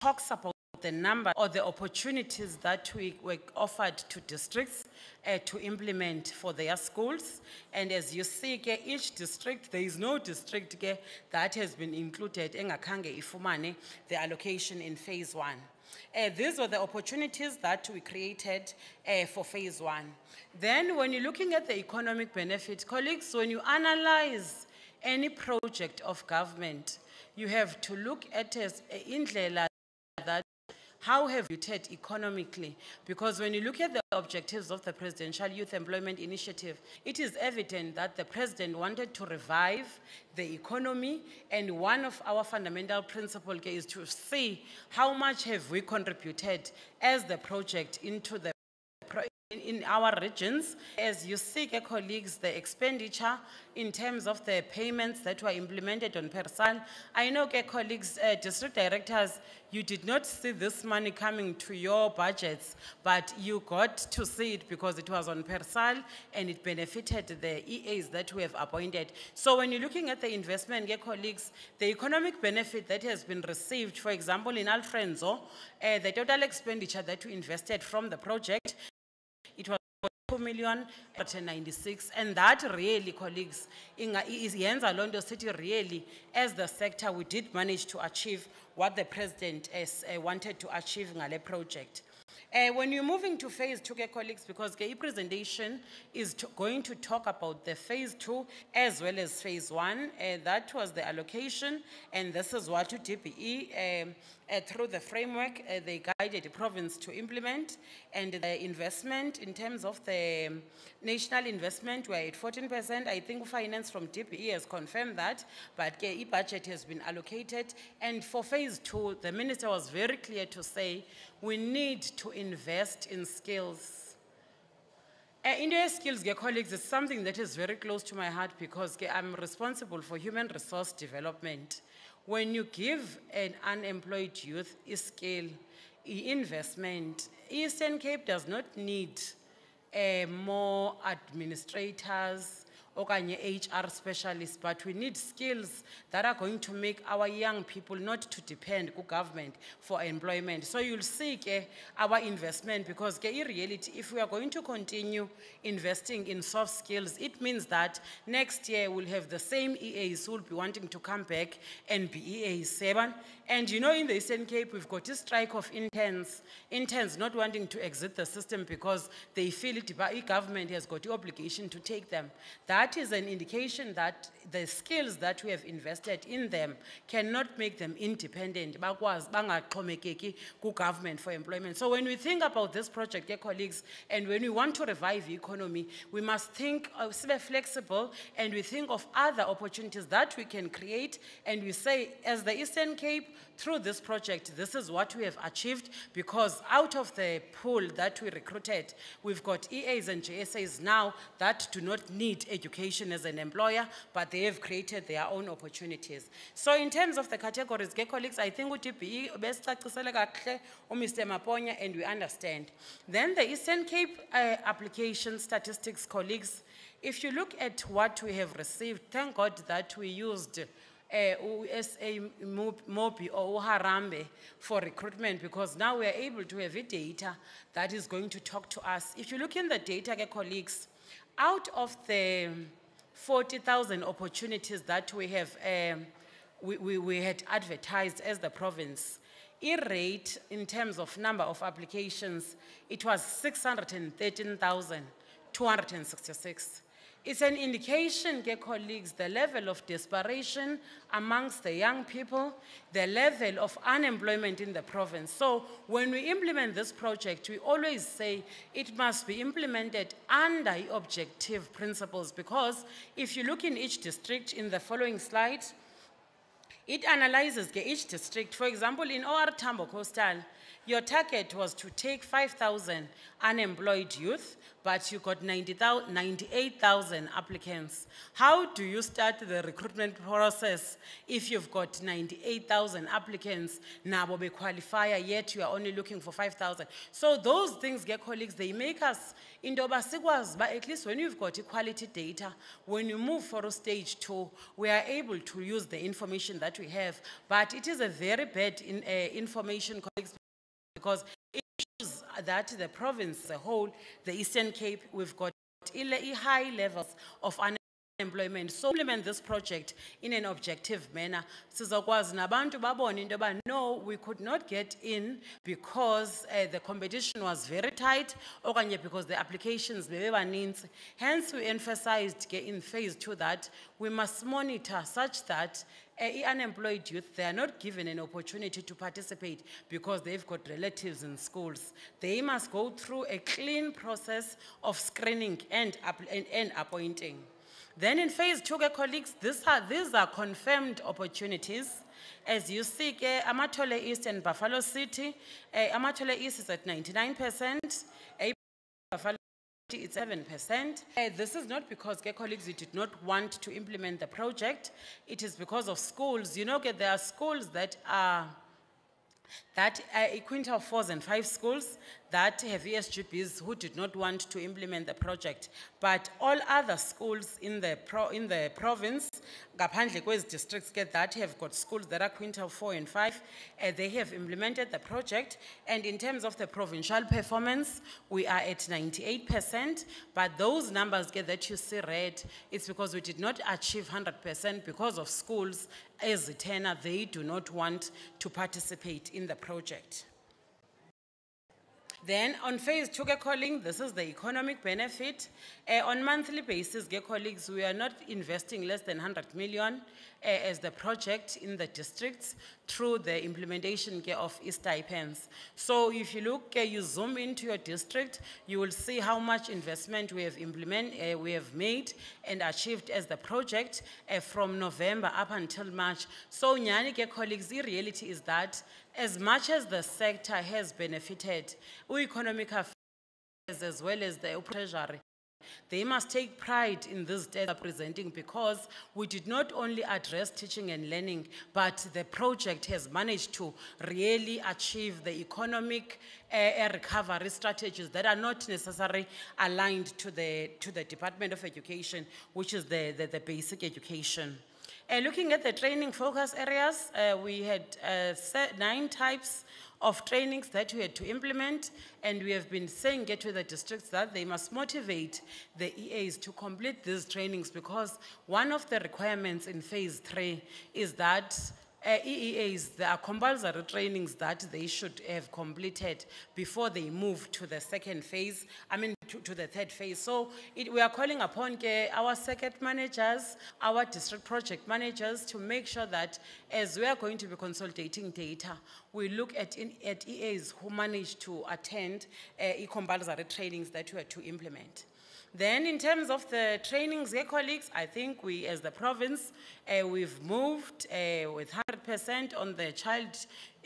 talks about the number or the opportunities that we were offered to districts uh, to implement for their schools. And as you see, each district, there is no district that has been included engakhange ifumane the allocation in phase one. Uh, these were the opportunities that we created uh, for phase one. Then when you're looking at the economic benefit, colleagues, when you analyze any project of government, you have to look at it indlela how have you did economically? Because when you look at the objectives of the Presidential Youth Employment Initiative, it is evident that the president wanted to revive the economy, and one of our fundamental principles is to see how much have we contributed as the project into the in- in our regions. As you see, colleagues, the expenditure in terms of the payments that were implemented on Persal. I know, colleagues, uh, district directors, you did not see this money coming to your budgets, but you got to see it because it was on Persal and it benefited the EAs that we have appointed. So when you're looking at the investment, colleagues, the economic benefit that has been received, for example, in Alfred Nzo, uh, the total expenditure that we invested from the project it was 2 million, but 96, and that really, colleagues, yenza loo sithi really, as the sector, we did manage to achieve what the president has uh, wanted to achieve ngale project. Uh, when you're moving to phase two, colleagues, because the presentation is to- going to talk about the phase two as well as phase one. Uh, that was the allocation, and this is what DBE, um, uh, through the framework, uh, they guided the province to implement. And the investment, in terms of the um, national investment, we're at fourteen percent. I think finance from DBE has confirmed that, but ke budget has been allocated. And for phase two, the minister was very clear to say, we need to invest in skills. Uh, India skills, ge colleagues, is something that is very close to my heart because ke I'm responsible for human resource development. When you give an unemployed youth a skill, investment, Eastern Cape does not need uh, more administrators okanye HR specialists, but we need skills that are going to make our young people not to depend on government for employment. So you'll see ke, our investment because ke, in reality, if we are going to continue investing in soft skills, it means that next year we'll have the same EAs who will be wanting to come back and be EAs. And you know, in the Eastern Cape, we've got a strike of interns, interns not wanting to exit the system because they feel it, the government has got the obligation to take them. That is an indication that the skills that we have invested in them cannot make them independent, ku-government for employment. So when we think about this project, dear colleagues, and when we want to revive the economy, we must think, uh, flexible, and we think of other opportunities that we can create, and we say, as the Eastern Cape, through this project, this is what we have achieved because out of the pool that we recruited, we've got EAs and GSAs now that do not need education as an employer, but they have created their own opportunities. So in terms of the categories, ke colleagues, I think uDBE uMr Maponya and we understand. Then the Eastern Cape uh, application statistics colleagues, if you look at what we have received, thank God that we used eh USA Mobi or Harambee for recruitment because now we are able to have a data that is going to talk to us. If you look in the data, colleagues, out of the 40,000 opportunities that we have, um, we, we, we had advertised as the province, E-rate in terms of number of applications, it was 613,266. It's an indication, ke colleagues, the level of desperation amongst the young people, the level of unemployment in the province. So when we implement this project, we always say it must be implemented under objective principles because if you look in each district in the following slide, it analyzes each district. For example, in OR Tambo Coastal, your target was to take 5,000 unemployed youth, but you got 98,000 applicants. How do you start the recruitment process if you've got 98,000 applicants, nabo be qualifier, yet you are only looking for 5,000? So those things, get colleagues, they make us into yoba sikwazi uba at least when you've got equality data, when you move for stage two, we are able to use the information that we have. But it is a very bad in, uh, information, colleagues, because that the province as a whole, the Eastern Cape, we've got high levels of unemployment. So implement this project in an objective manner. Sizokwazi nabantu babone into yoba, no, we could not get in because uh, the competition was very tight okanye because the applications were bebebaninzi. Hence, we emphasized in phase two that we must monitor such that uh, unemployed youth, they are not given an opportunity to participate because they've got relatives in schools. They must go through a clean process of screening and, and, and appointing. Then in phase two, colleagues, these are, these are confirmed opportunities. As you see, ke, Amatole East and Buffalo City, eh, Amatole East is at ninety-nine percent, Buffalo City it's seven percent. This is not because, ke, colleagues, we did not want to implement the project. It is because of schools. You know, there are schools that are that a quintile fours and five schools that have ESGBs who did not want to implement the project. But all other schools in the pro, in the province, ngaphandle kwezi districts ke that have got schools that are quintile four and five, uh, they have implemented the project. And in terms of the provincial performance, we are at ninety-eight percent. But those numbers get that you see red, it's because we did not achieve hundred percent because of schools as a tenor, they do not want to participate in the project. Then on phase two, ke calling, this is the economic benefit. Eh, on monthly basis, ke colleagues, we are not investing less than hundred million eh, as the project in the districts through the implementation of stipends. So if you look, eh, you zoom into your district, you will see how much investment we have implement, we have made and achieved as the project from November up until March. So nyani ke colleagues, the reality is that as much as the sector has benefited, economic affairs as well as the treasury, they must take pride in this data presenting because we did not only address teaching and learning, but the project has managed to really achieve the economic uh, recovery strategies that are not necessarily aligned to the, to the Department of Education, which is the, the, the basic education. Uh, looking at the training focus areas, uh, we had nine types of trainings that we had to implement, and we have been saying get to the districts that they must motivate the EAs to complete these trainings because one of the requirements in phase three is that uh, EEAs, there are compulsory trainings that they should have completed before they move to the second phase, I mean, to, to the third phase. So it, we are calling upon ke, our circuit managers, our district project managers to make sure that as we are going to be consolidating data, we look at, in, at EAs who managed to attend uh, compulsory trainings that we are to implement. Then in terms of the trainings, yeah, colleagues, I think we, as the province, uh, we've moved uh, with 100% on the child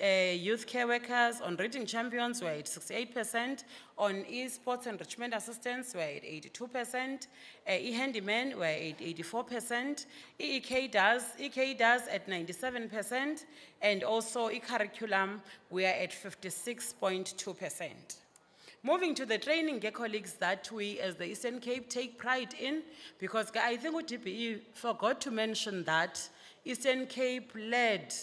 uh, youth care workers, on reading champions, we're at 68%, on e-sports enrichment assistance, we're at 82%, uh, e-handyman, we're at 84%, EEK does, EK does at 97%, and also e-curriculum, we are at 56.2%. Moving to the training, colleagues, that we as the Eastern Cape take pride in, because I think UDBE forgot to mention that Eastern Cape led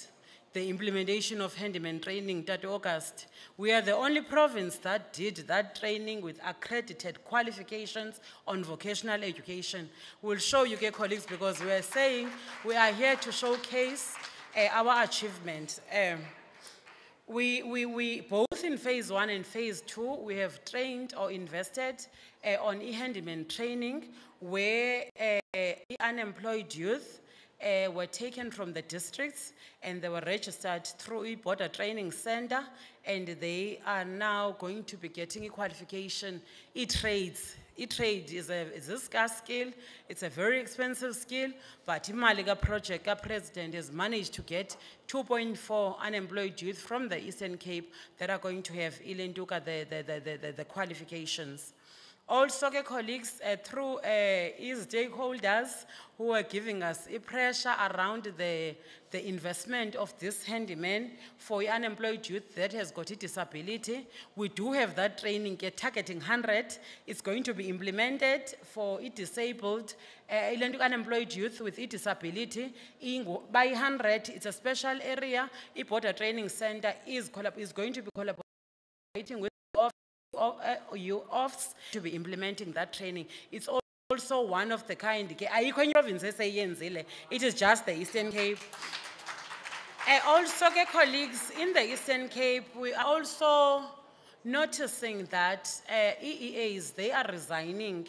the implementation of handyman training that August. We are the only province that did that training with accredited qualifications on vocational education. We'll show you, colleagues, because we are saying we are here to showcase eh, our achievement. Um, we, we, we, both in phase one and phase two, we have trained or invested uh, on e-handyman training where uh, unemployed youth uh, were taken from the districts and they were registered through a border training center and they are now going to be getting a qualification, e-trades. E-trade is a, is a scarce skill, it's a very expensive skill, but Imaliga project, our president has managed to get 2.4 unemployed youth from the Eastern Cape that are going to have Ilenduka the, the, the, the, the, the qualifications. Also, colleagues, uh, through uh, his stakeholders who are giving us a pressure around the, the investment of this handyman for unemployed youth that has got a disability. We do have that training ke targeting 100. It's going to be implemented for disabled, uh, unemployed youth with a disability. Ingo- By 100, it's a special area. A border training center is, is going to be collaborating with uh, you offs to be implementing that training. It's also one of the kind, it is just the Eastern Cape. Uh, also, colleagues, in the Eastern Cape, we are also noticing that uh, EEAs, they are resigning.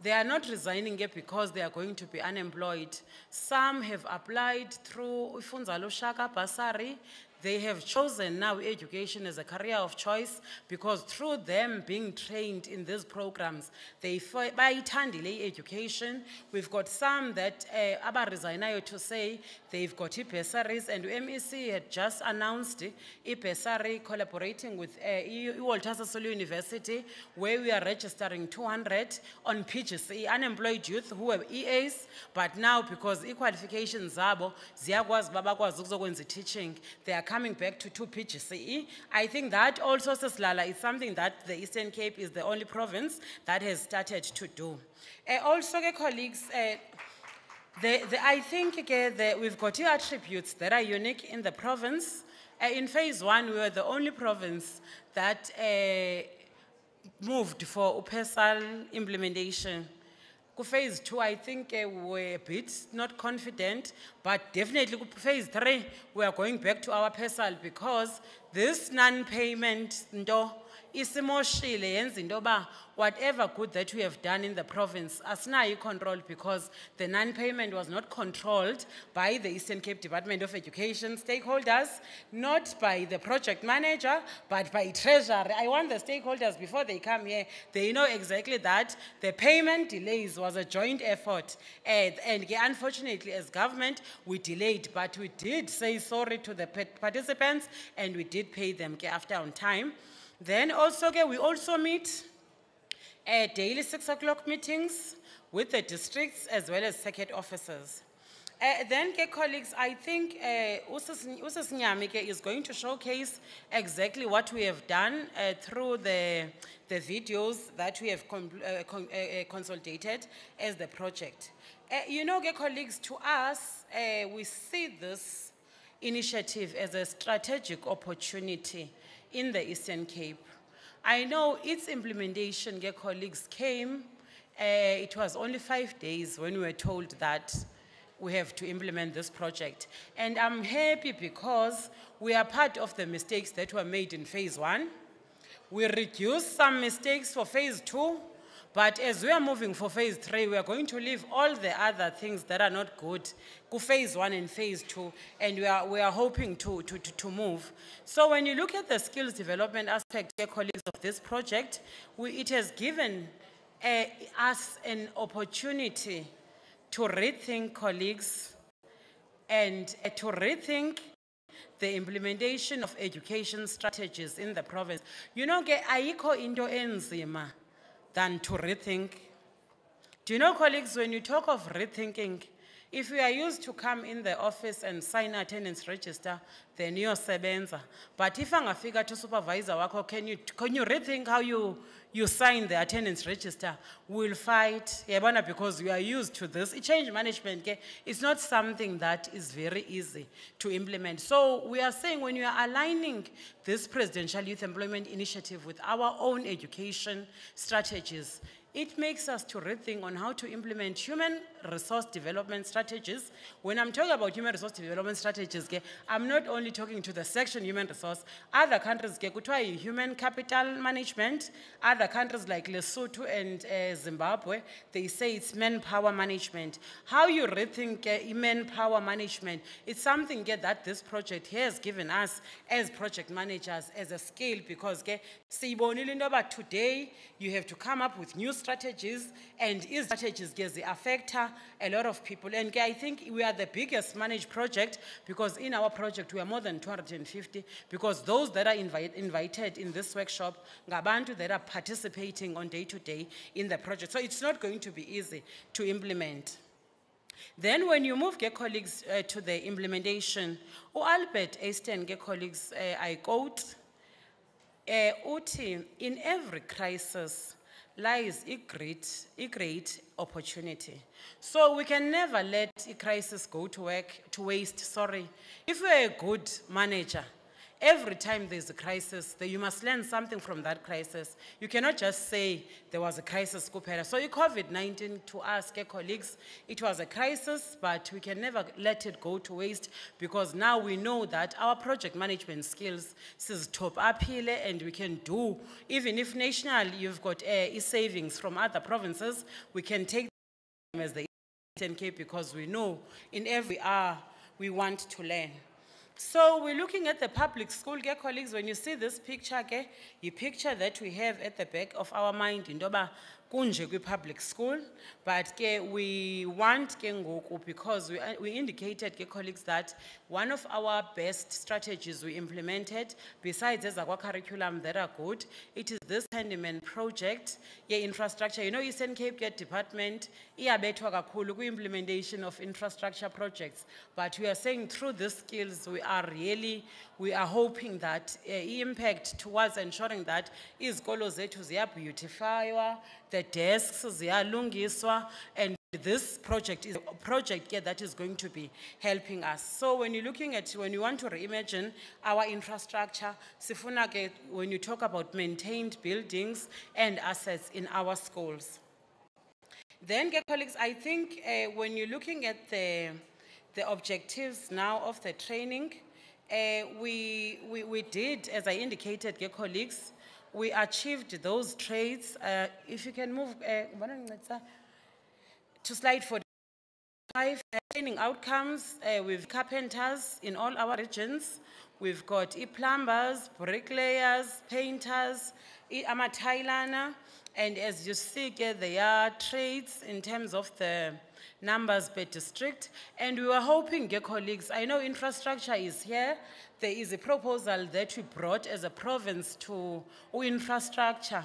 They are not resigning because they are going to be unemployed. Some have applied through Ifunza Lushaka bursary. They have chosen now education as a career of choice because through them being trained in these programs, they fi- bayithandile education. We've got some that uh, abaresignayo to say they've got bursaries and MEC had just announced a collaborating with uh, Walter Sisulu University where we are registering 200 on PGC, unemployed youth who have EAs, but now because e-qualifications zabo ziyakwazi uba bakwazi ukuzokwenza i-teaching, they are coming back to 2 PGCE. I think that also, Sislala, is something that the Eastern Cape is the only province that has started to do. Uh, also, colleagues, uh, the, the, I think ke, the, we've got two attributes that are unique in the province. Uh, in phase one, we were the only province that moved for UPersal implementation. Phase two, I think uh, we were a bit not confident, but definitely phase three, we are going back to our Persal because this non-payment ndo isimoshile yenza into yoba whatever good that we have done in the province asinayo i-control because the non-payment was not controlled by the eastern cape department of education stakeholders not by the project manager but by treasury. I want the stakeholders before they come here they know exactly that the payment delays was a joint effort. And, and unfortunately as government we delayed but we did say sorry to the participants and we did pay them after on time then also ke, we also meet uh, daily six o'clock meetings with the districts as well as circuit officers. Uh, then, ke, colleagues, I think uh, Usis Usis Nyami, ke, is going to showcase exactly what we have done uh, through the, the videos that we have uh, uh, uh, consolidated as the project. Uh, you know, ke, colleagues, to us, uh, we see this initiative as a strategic opportunity in the Eastern Cape. I know its implementation, dear colleagues, came, uh, it was only five days when we were told that we have to implement this project. And I'm happy because we are part of the mistakes that were made in phase one. We reduced some mistakes for phase two, but as we are moving for phase three, we are going to leave all the other things that are not good phase one and phase two, and we are, we are hoping to, to, to, to move. So when you look at the skills development aspect, dear colleagues, of this project, we, it has given uh, us an opportunity to rethink colleagues and uh, to rethink the implementation of education strategies in the province. You know, ayikho into enzima than to rethink. Do you know, colleagues, when you talk of rethinking, if you are used to come in the office and sign attendance register, then you're sebenza. But if I'm a figure to supervisor wako, can you, can you rethink how you, you sign the attendance register? We'll fight, yabona, because we are used to this. Change management, it's not something that is very easy to implement. So we are saying when you are aligning this presidential youth employment initiative with our own education strategies, it makes us to rethink on how to implement human resource development strategies. When I'm talking about human resource development strategies, I'm not only talking to the section human resource. Other countries, human capital management. Other countries like Lesotho and uh, Zimbabwe, they say it's manpower management. How you rethink uh, manpower management, it's something that this project has given us as project managers as a skill because today you have to come up with new strategies and these strategies they affect a lot of people. And i think we are the biggest managed project because in our project we are more than 250 because those that are invite, invited in this workshop ngabantu that are participating on day to day in the project. So it's not going to be easy to implement. Then when you move, get colleagues, uh, to the implementation, Albert Einstein, get colleagues, uh, I quote, uh, in every crisis lies a great, a great opportunity. So we can never let a crisis go to work, to waste, sorry. If you're a good manager, every time there's a crisis, then you must learn something from that crisis. You cannot just say there was a crisis, kuphela. So COVID-19 to us, colleagues, it was a crisis, but we can never let it go to waste because now we know that our project management skills is top up here and we can do, even if national you've got uh, savings from other provinces, we can take them as the Eastern Cape because we know in every hour we want to learn. So we're looking at the public school, ke colleagues, when you see this picture, ke, the picture that we have at the back of our mind, indoba kunje kwi-public school but ke we want ke ngoku because we, we indicated ke colleagues that one of our best strategies we implemented besides ezakwa-curriculum that are good it is this handyman project ye-infrastructure. You know eastern cape ke department iyabethwa kakhulu kwi-implementation of infrastructure projects but we are saying through these skills we are really we are hoping that uh, impact towards ensuring that izikolo zethu ziyabeautifywa the desks ziyalungiswa and this project is a project yeah, that is going to be helping us. So when you're looking at, when you want to reimagine our infrastructure, sifuna ke, when you talk about maintained buildings and assets in our schools. Then, colleagues, I think uh, when you're looking at the, the objectives now of the training, uh, we, we, we did, as I indicated, colleagues, we achieved those traits. Uh, if you can move, uh, to slide 45, uh, training outcomes uh, with carpenters in all our regions. We've got e-plumbers, bricklayers, painters, e-amatailana, and as you see, there are trades in terms of the numbers per district. And we were hoping, uh, colleagues, I know infrastructure is here. There is a proposal that we brought as a province to infrastructure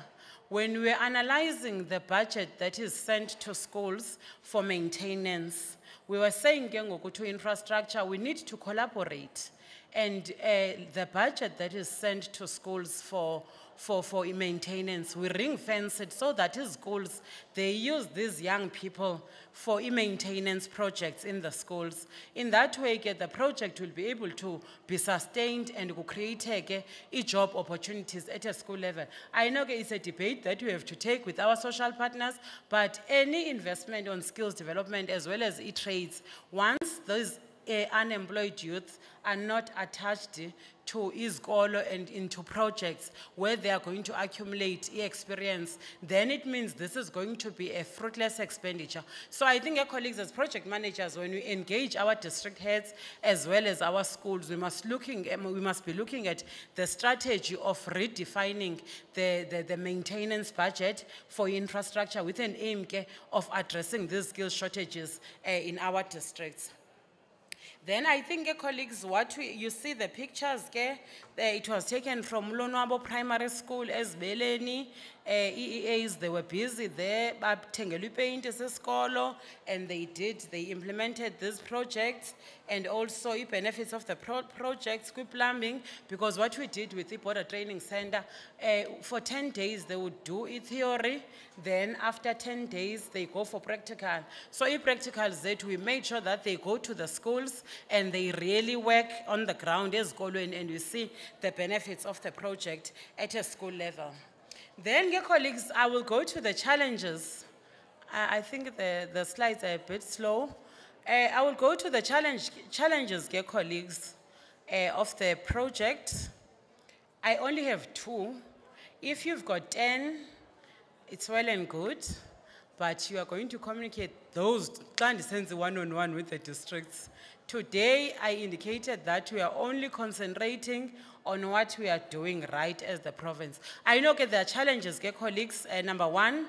when we're analyzing the budget that is sent to schools for maintenance, we were saying to infrastructure, we need to collaborate. And uh, the budget that is sent to schools for for, for maintenance. We ring fence it so that schools, they use these young people for maintenance projects in the schools. In that way, the project will be able to be sustained and create job opportunities at a school level. I know it's a debate that we have to take with our social partners, but any investment on skills development as well as e-trades, once those uh, unemployed youth are not attached to izikolo and into projects where they are going to accumulate experience, then it means this is going to be a fruitless expenditure. So I think colleagues as project managers, when we engage our district heads as well as our schools, we must, looking, we must be looking at the strategy of redefining the, the, the maintenance budget for infrastructure with an aim of addressing these skill shortages uh, in our districts. Then I think, colleagues, what we, you see the pictures, uh, it was taken from Lonwabo Primary School as Beleni, uh, EEAs, they were busy there, but paint esisikolo, and they did, they implemented these projects, and also the benefits of the pro projects, plumbing, because what we did with the Border Training Center, uh, for 10 days they would do a theory, then after 10 days they go for practical. So in practicals that we made sure that they go to the schools and they really work on the ground as and, and we see the benefits of the project at a school level. Then, dear colleagues, I will go to the challenges. I, I think the, the slides are a bit slow. Uh, I will go to the challenge, challenges, dear colleagues, uh, of the project. I only have two. If you've got 10, it's well and good, but you are going to communicate those, sense one-on-one with the districts. Today, I indicated that we are only concentrating on what we are doing right as the province. I know that there are challenges, colleagues. Uh, number one,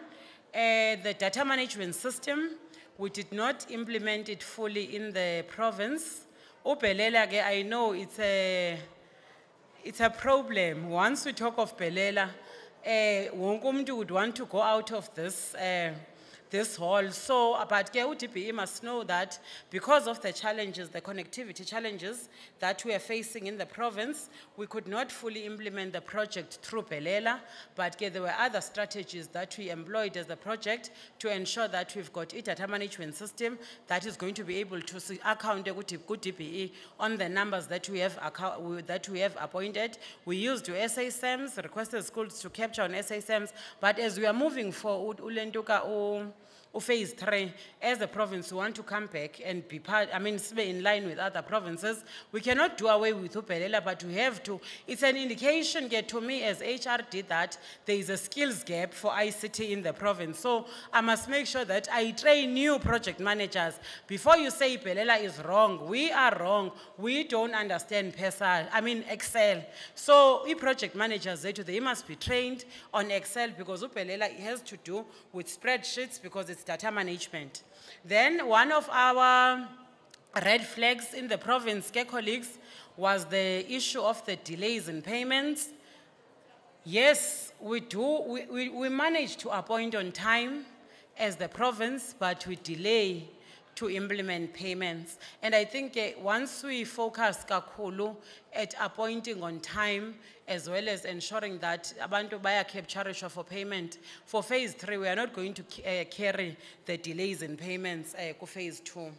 uh, the data management system, we did not implement it fully in the province. Ubelela, I know it's a, it's a problem. Once we talk of Belela, uh, would want to go out of this uh, this hall. So, but UDBE must know that because of the challenges, the connectivity challenges that we are facing in the province, we could not fully implement the project through Belela, but there were other strategies that we employed as a project to ensure that we've got a data management system that is going to be able to account DBE on the numbers that we have that we have appointed. We used SA-SAMS, requested schools to capture on SA-SAMS, but as we are moving forward, Ulentuka oh, phase three, as a province, we want to come back and be part, I mean, in line with other provinces. We cannot do away with Upelela, but we have to. It's an indication get to me as HRD that there is a skills gap for ICT in the province. So I must make sure that I train new project managers. Before you say Ipelela is wrong, we are wrong. We don't understand PESA, I mean Excel. So i-project managers zethu, they must be trained on Excel because Upelela has to do with spreadsheets because it's data management. Then one of our red flags in the province, colleagues, was the issue of the delays in payments. Yes, we do, we, we, we manage to appoint on time as the province, but we delay to implement payments. And I think eh, once we focus kakulu at appointing on time, as well as ensuring that abantu baya capture for payment, for phase three, we are not going to uh, carry the delays in payments uh, for phase two.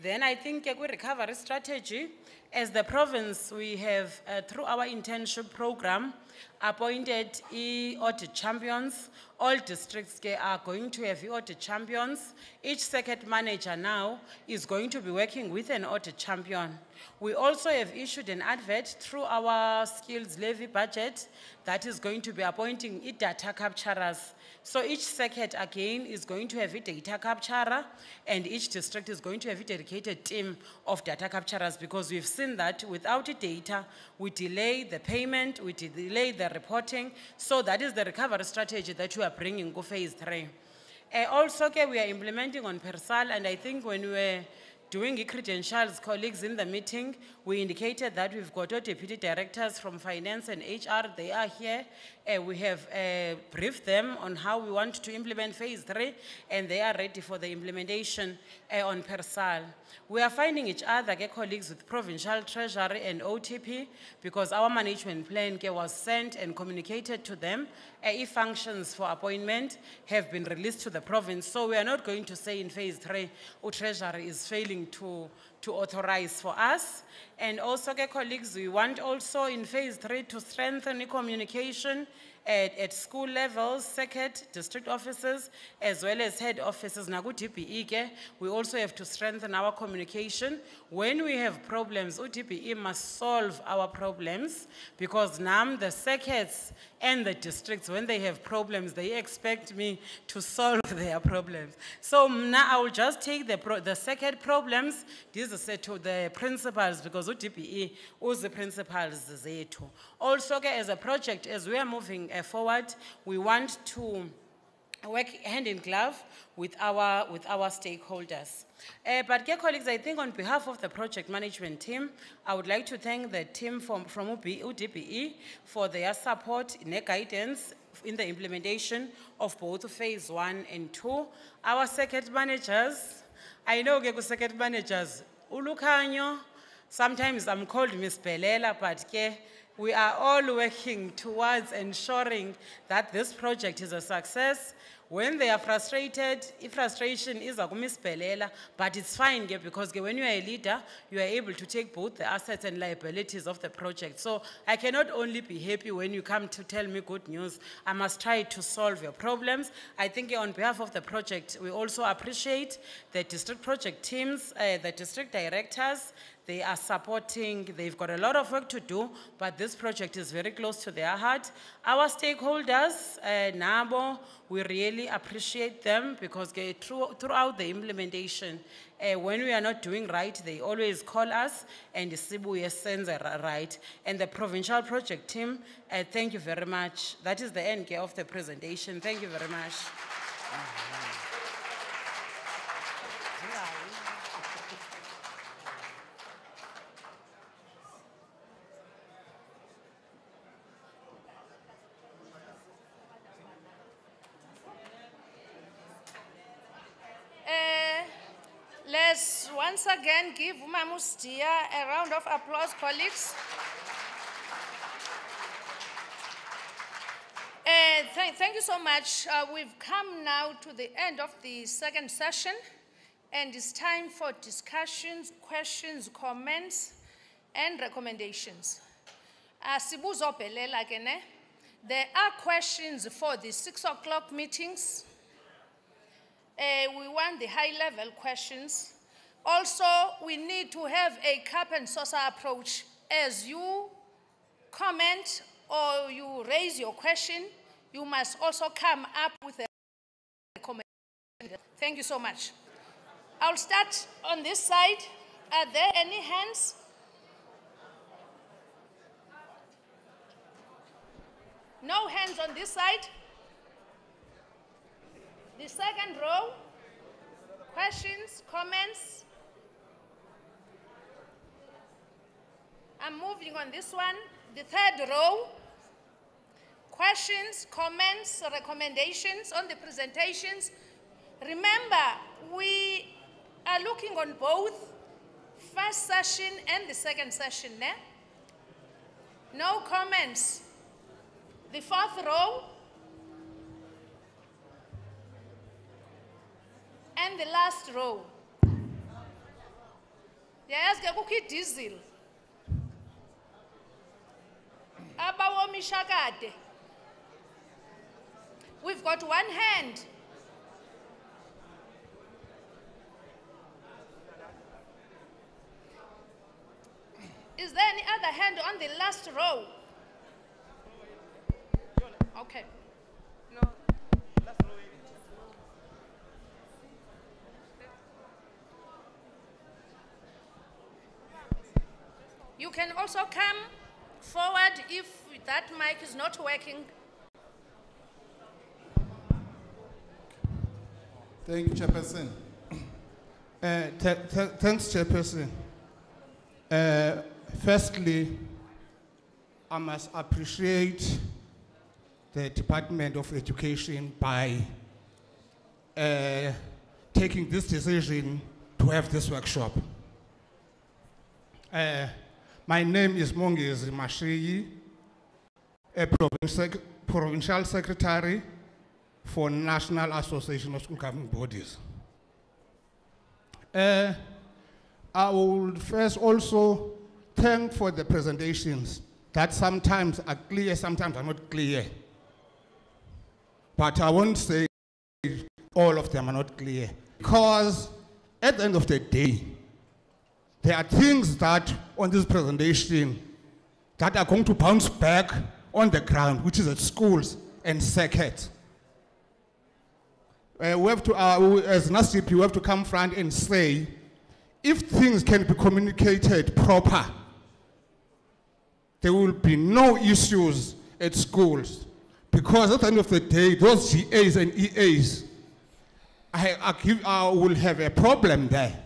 Then I think uh, recovery strategy, as the province, we have, uh, through our internship program, appointed e audit champions. All districts are going to have audit champions. Each circuit manager now is going to be working with an audit champion. We also have issued an advert through our skills levy budget that is going to be appointing data capturers. So each circuit again is going to have a data capturer and each district is going to have a dedicated team of data capturers because we've seen that without data, we delay the payment, we delay the reporting. So that is the recovery strategy that we are bringing to phase three. Uh, also, okay, we are implementing on Persal and I think when we were doing the credentials, colleagues in the meeting, we indicated that we've got our deputy directors from finance and HR, they are here. Uh, we have uh, briefed them on how we want to implement phase three, and they are ready for the implementation uh, on Persal. We are finding each other, okay, colleagues, with provincial treasury and OTP, because our management plan was sent and communicated to them. Uh, e-functions for appointment have been released to the province, so we are not going to say in phase three, oh, treasury is failing to, to authorize for us. And also, colleagues, we want also in phase three to strengthen the communication at, at school levels, circuit, district offices, as well as head offices. We also have to strengthen our communication. When we have problems, UDBE must solve our problems because now the circuits and the districts, when they have problems, they expect me to solve their problems. So now I will just take the, pro the second problems, this is to the principals because UDBE was the principals zethu. Also as a project, as we are moving uh, forward, we want to work hand in glove with our, with our stakeholders. Uh, but dear colleagues, I think on behalf of the project management team, I would like to thank the team from, from UDBE for their support and guidance in the implementation of both phase one and two. Our circuit managers, I know ke circuit managers, Ulukanyo, sometimes I'm called Miss Belela, but ke, we are all working towards ensuring that this project is a success. When they are frustrated, frustration is a kumisbelela, but it's fine because when you are a leader, you are able to take both the assets and liabilities of the project. So I cannot only be happy when you come to tell me good news, I must try to solve your problems. I think on behalf of the project, we also appreciate the district project teams, uh, the district directors, they are supporting, they've got a lot of work to do, but this project is very close to their heart. Our stakeholders, uh, NABO, we really appreciate them because through, throughout the implementation, uh, when we are not doing right, they always call us and Sibuye sends a right. And the provincial project team, uh, thank you very much. That is the end of the presentation. Thank you very much. Uh, let's once again give Mamus Dia a round of applause, colleagues. Uh, thank, thank you so much. Uh, we've come now to the end of the second session, and it's time for discussions, questions, comments, and recommendations. Uh, sibuzo phelela ke. There are questions for the six o'clock meetings. Uh, we want the high level questions. Also, we need to have a cup and saucer approach. As you comment or you raise your question, you must also come up with a comment. Thank you so much. I'll start on this side. Are there any hands? No hands on this side. The second row. Questions, comments? I'm moving on this one. The third row. Questions, comments, recommendations on the presentations. Remember, we are looking on both first session and the second session. Ne? No comments. The fourth row. And the last row. Kukho diesel. Abawomisha kade. We've got one hand. Is there any other hand on the last row? Okay. You can also come forward if that mic is not working. Thank you, Chairperson. *clears throat* Uh, th- th- thanks, Chairperson. Uh, firstly, I must appreciate the Department of Education by uh, taking this decision to have this workshop. My name is Mongezi Mashiyi, a provincial, provincial secretary for National Association of School Governing Bodies. Uh, I would first also thank for the presentations that sometimes are clear, sometimes are not clear. But I won't say all of them are not clear. Because at the end of the day, there are things that on this presentation that are going to bounce back on the ground, which is at schools and circuits. Uh, we have to, uh, as NASIP, we have to come front and say, if things can be communicated proper, there will be no issues at schools. Because at the end of the day, those GAs and EAs, I, I, give, I will have a problem there.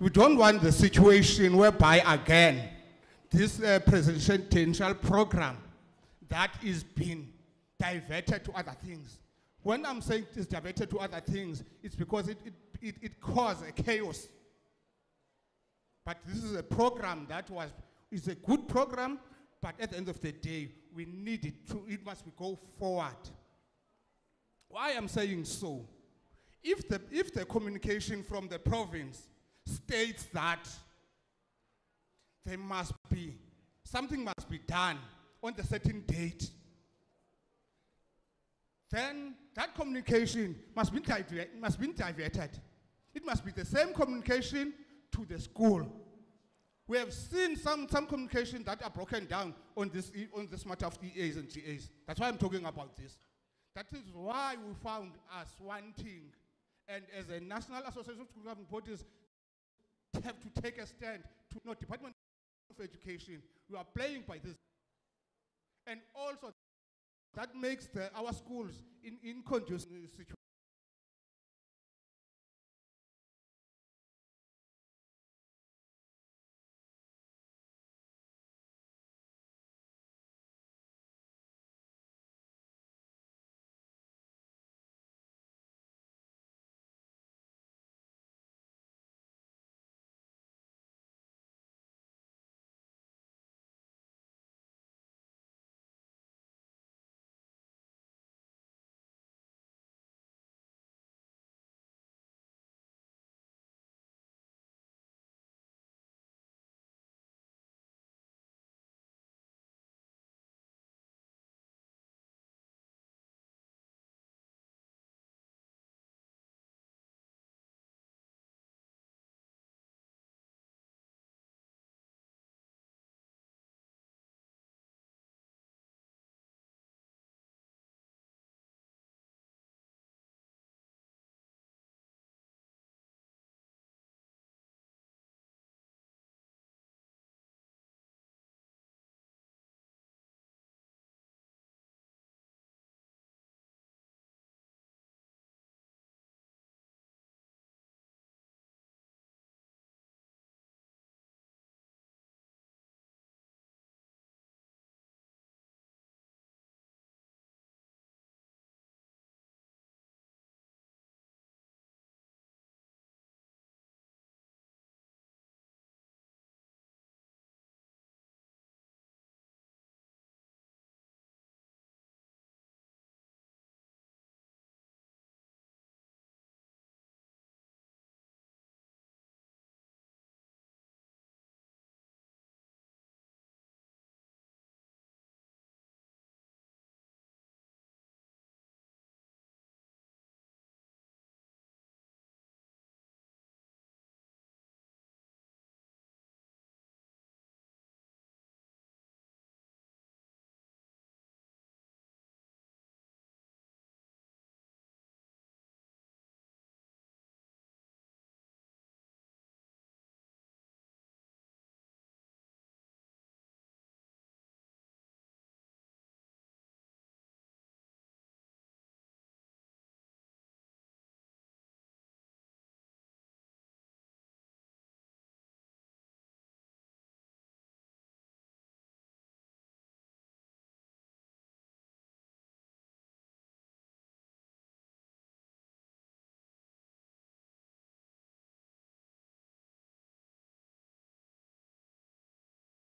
We don't want the situation whereby, again, this uh, presidential program that is being diverted to other things. When I'm saying it's diverted to other things, it's because it, it, it, it caused a chaos. But this is a program that was, is a good program, but at the end of the day, we need it to, it must go forward. Why I'm saying so? If the, if the communication from the province states that there must be, something must be done on the certain date, then that communication must be, must be diverted. It must be the same communication to the school. We have seen some, some communication that are broken down on this, on this matter of EAs and GAs. That's why I'm talking about this. That is why we found us wanting, and as a National Association of School Governing Bodies, have to take a stand to no Department of Education. We are playing by this. And also, that makes the, our schools in, in conducive situation.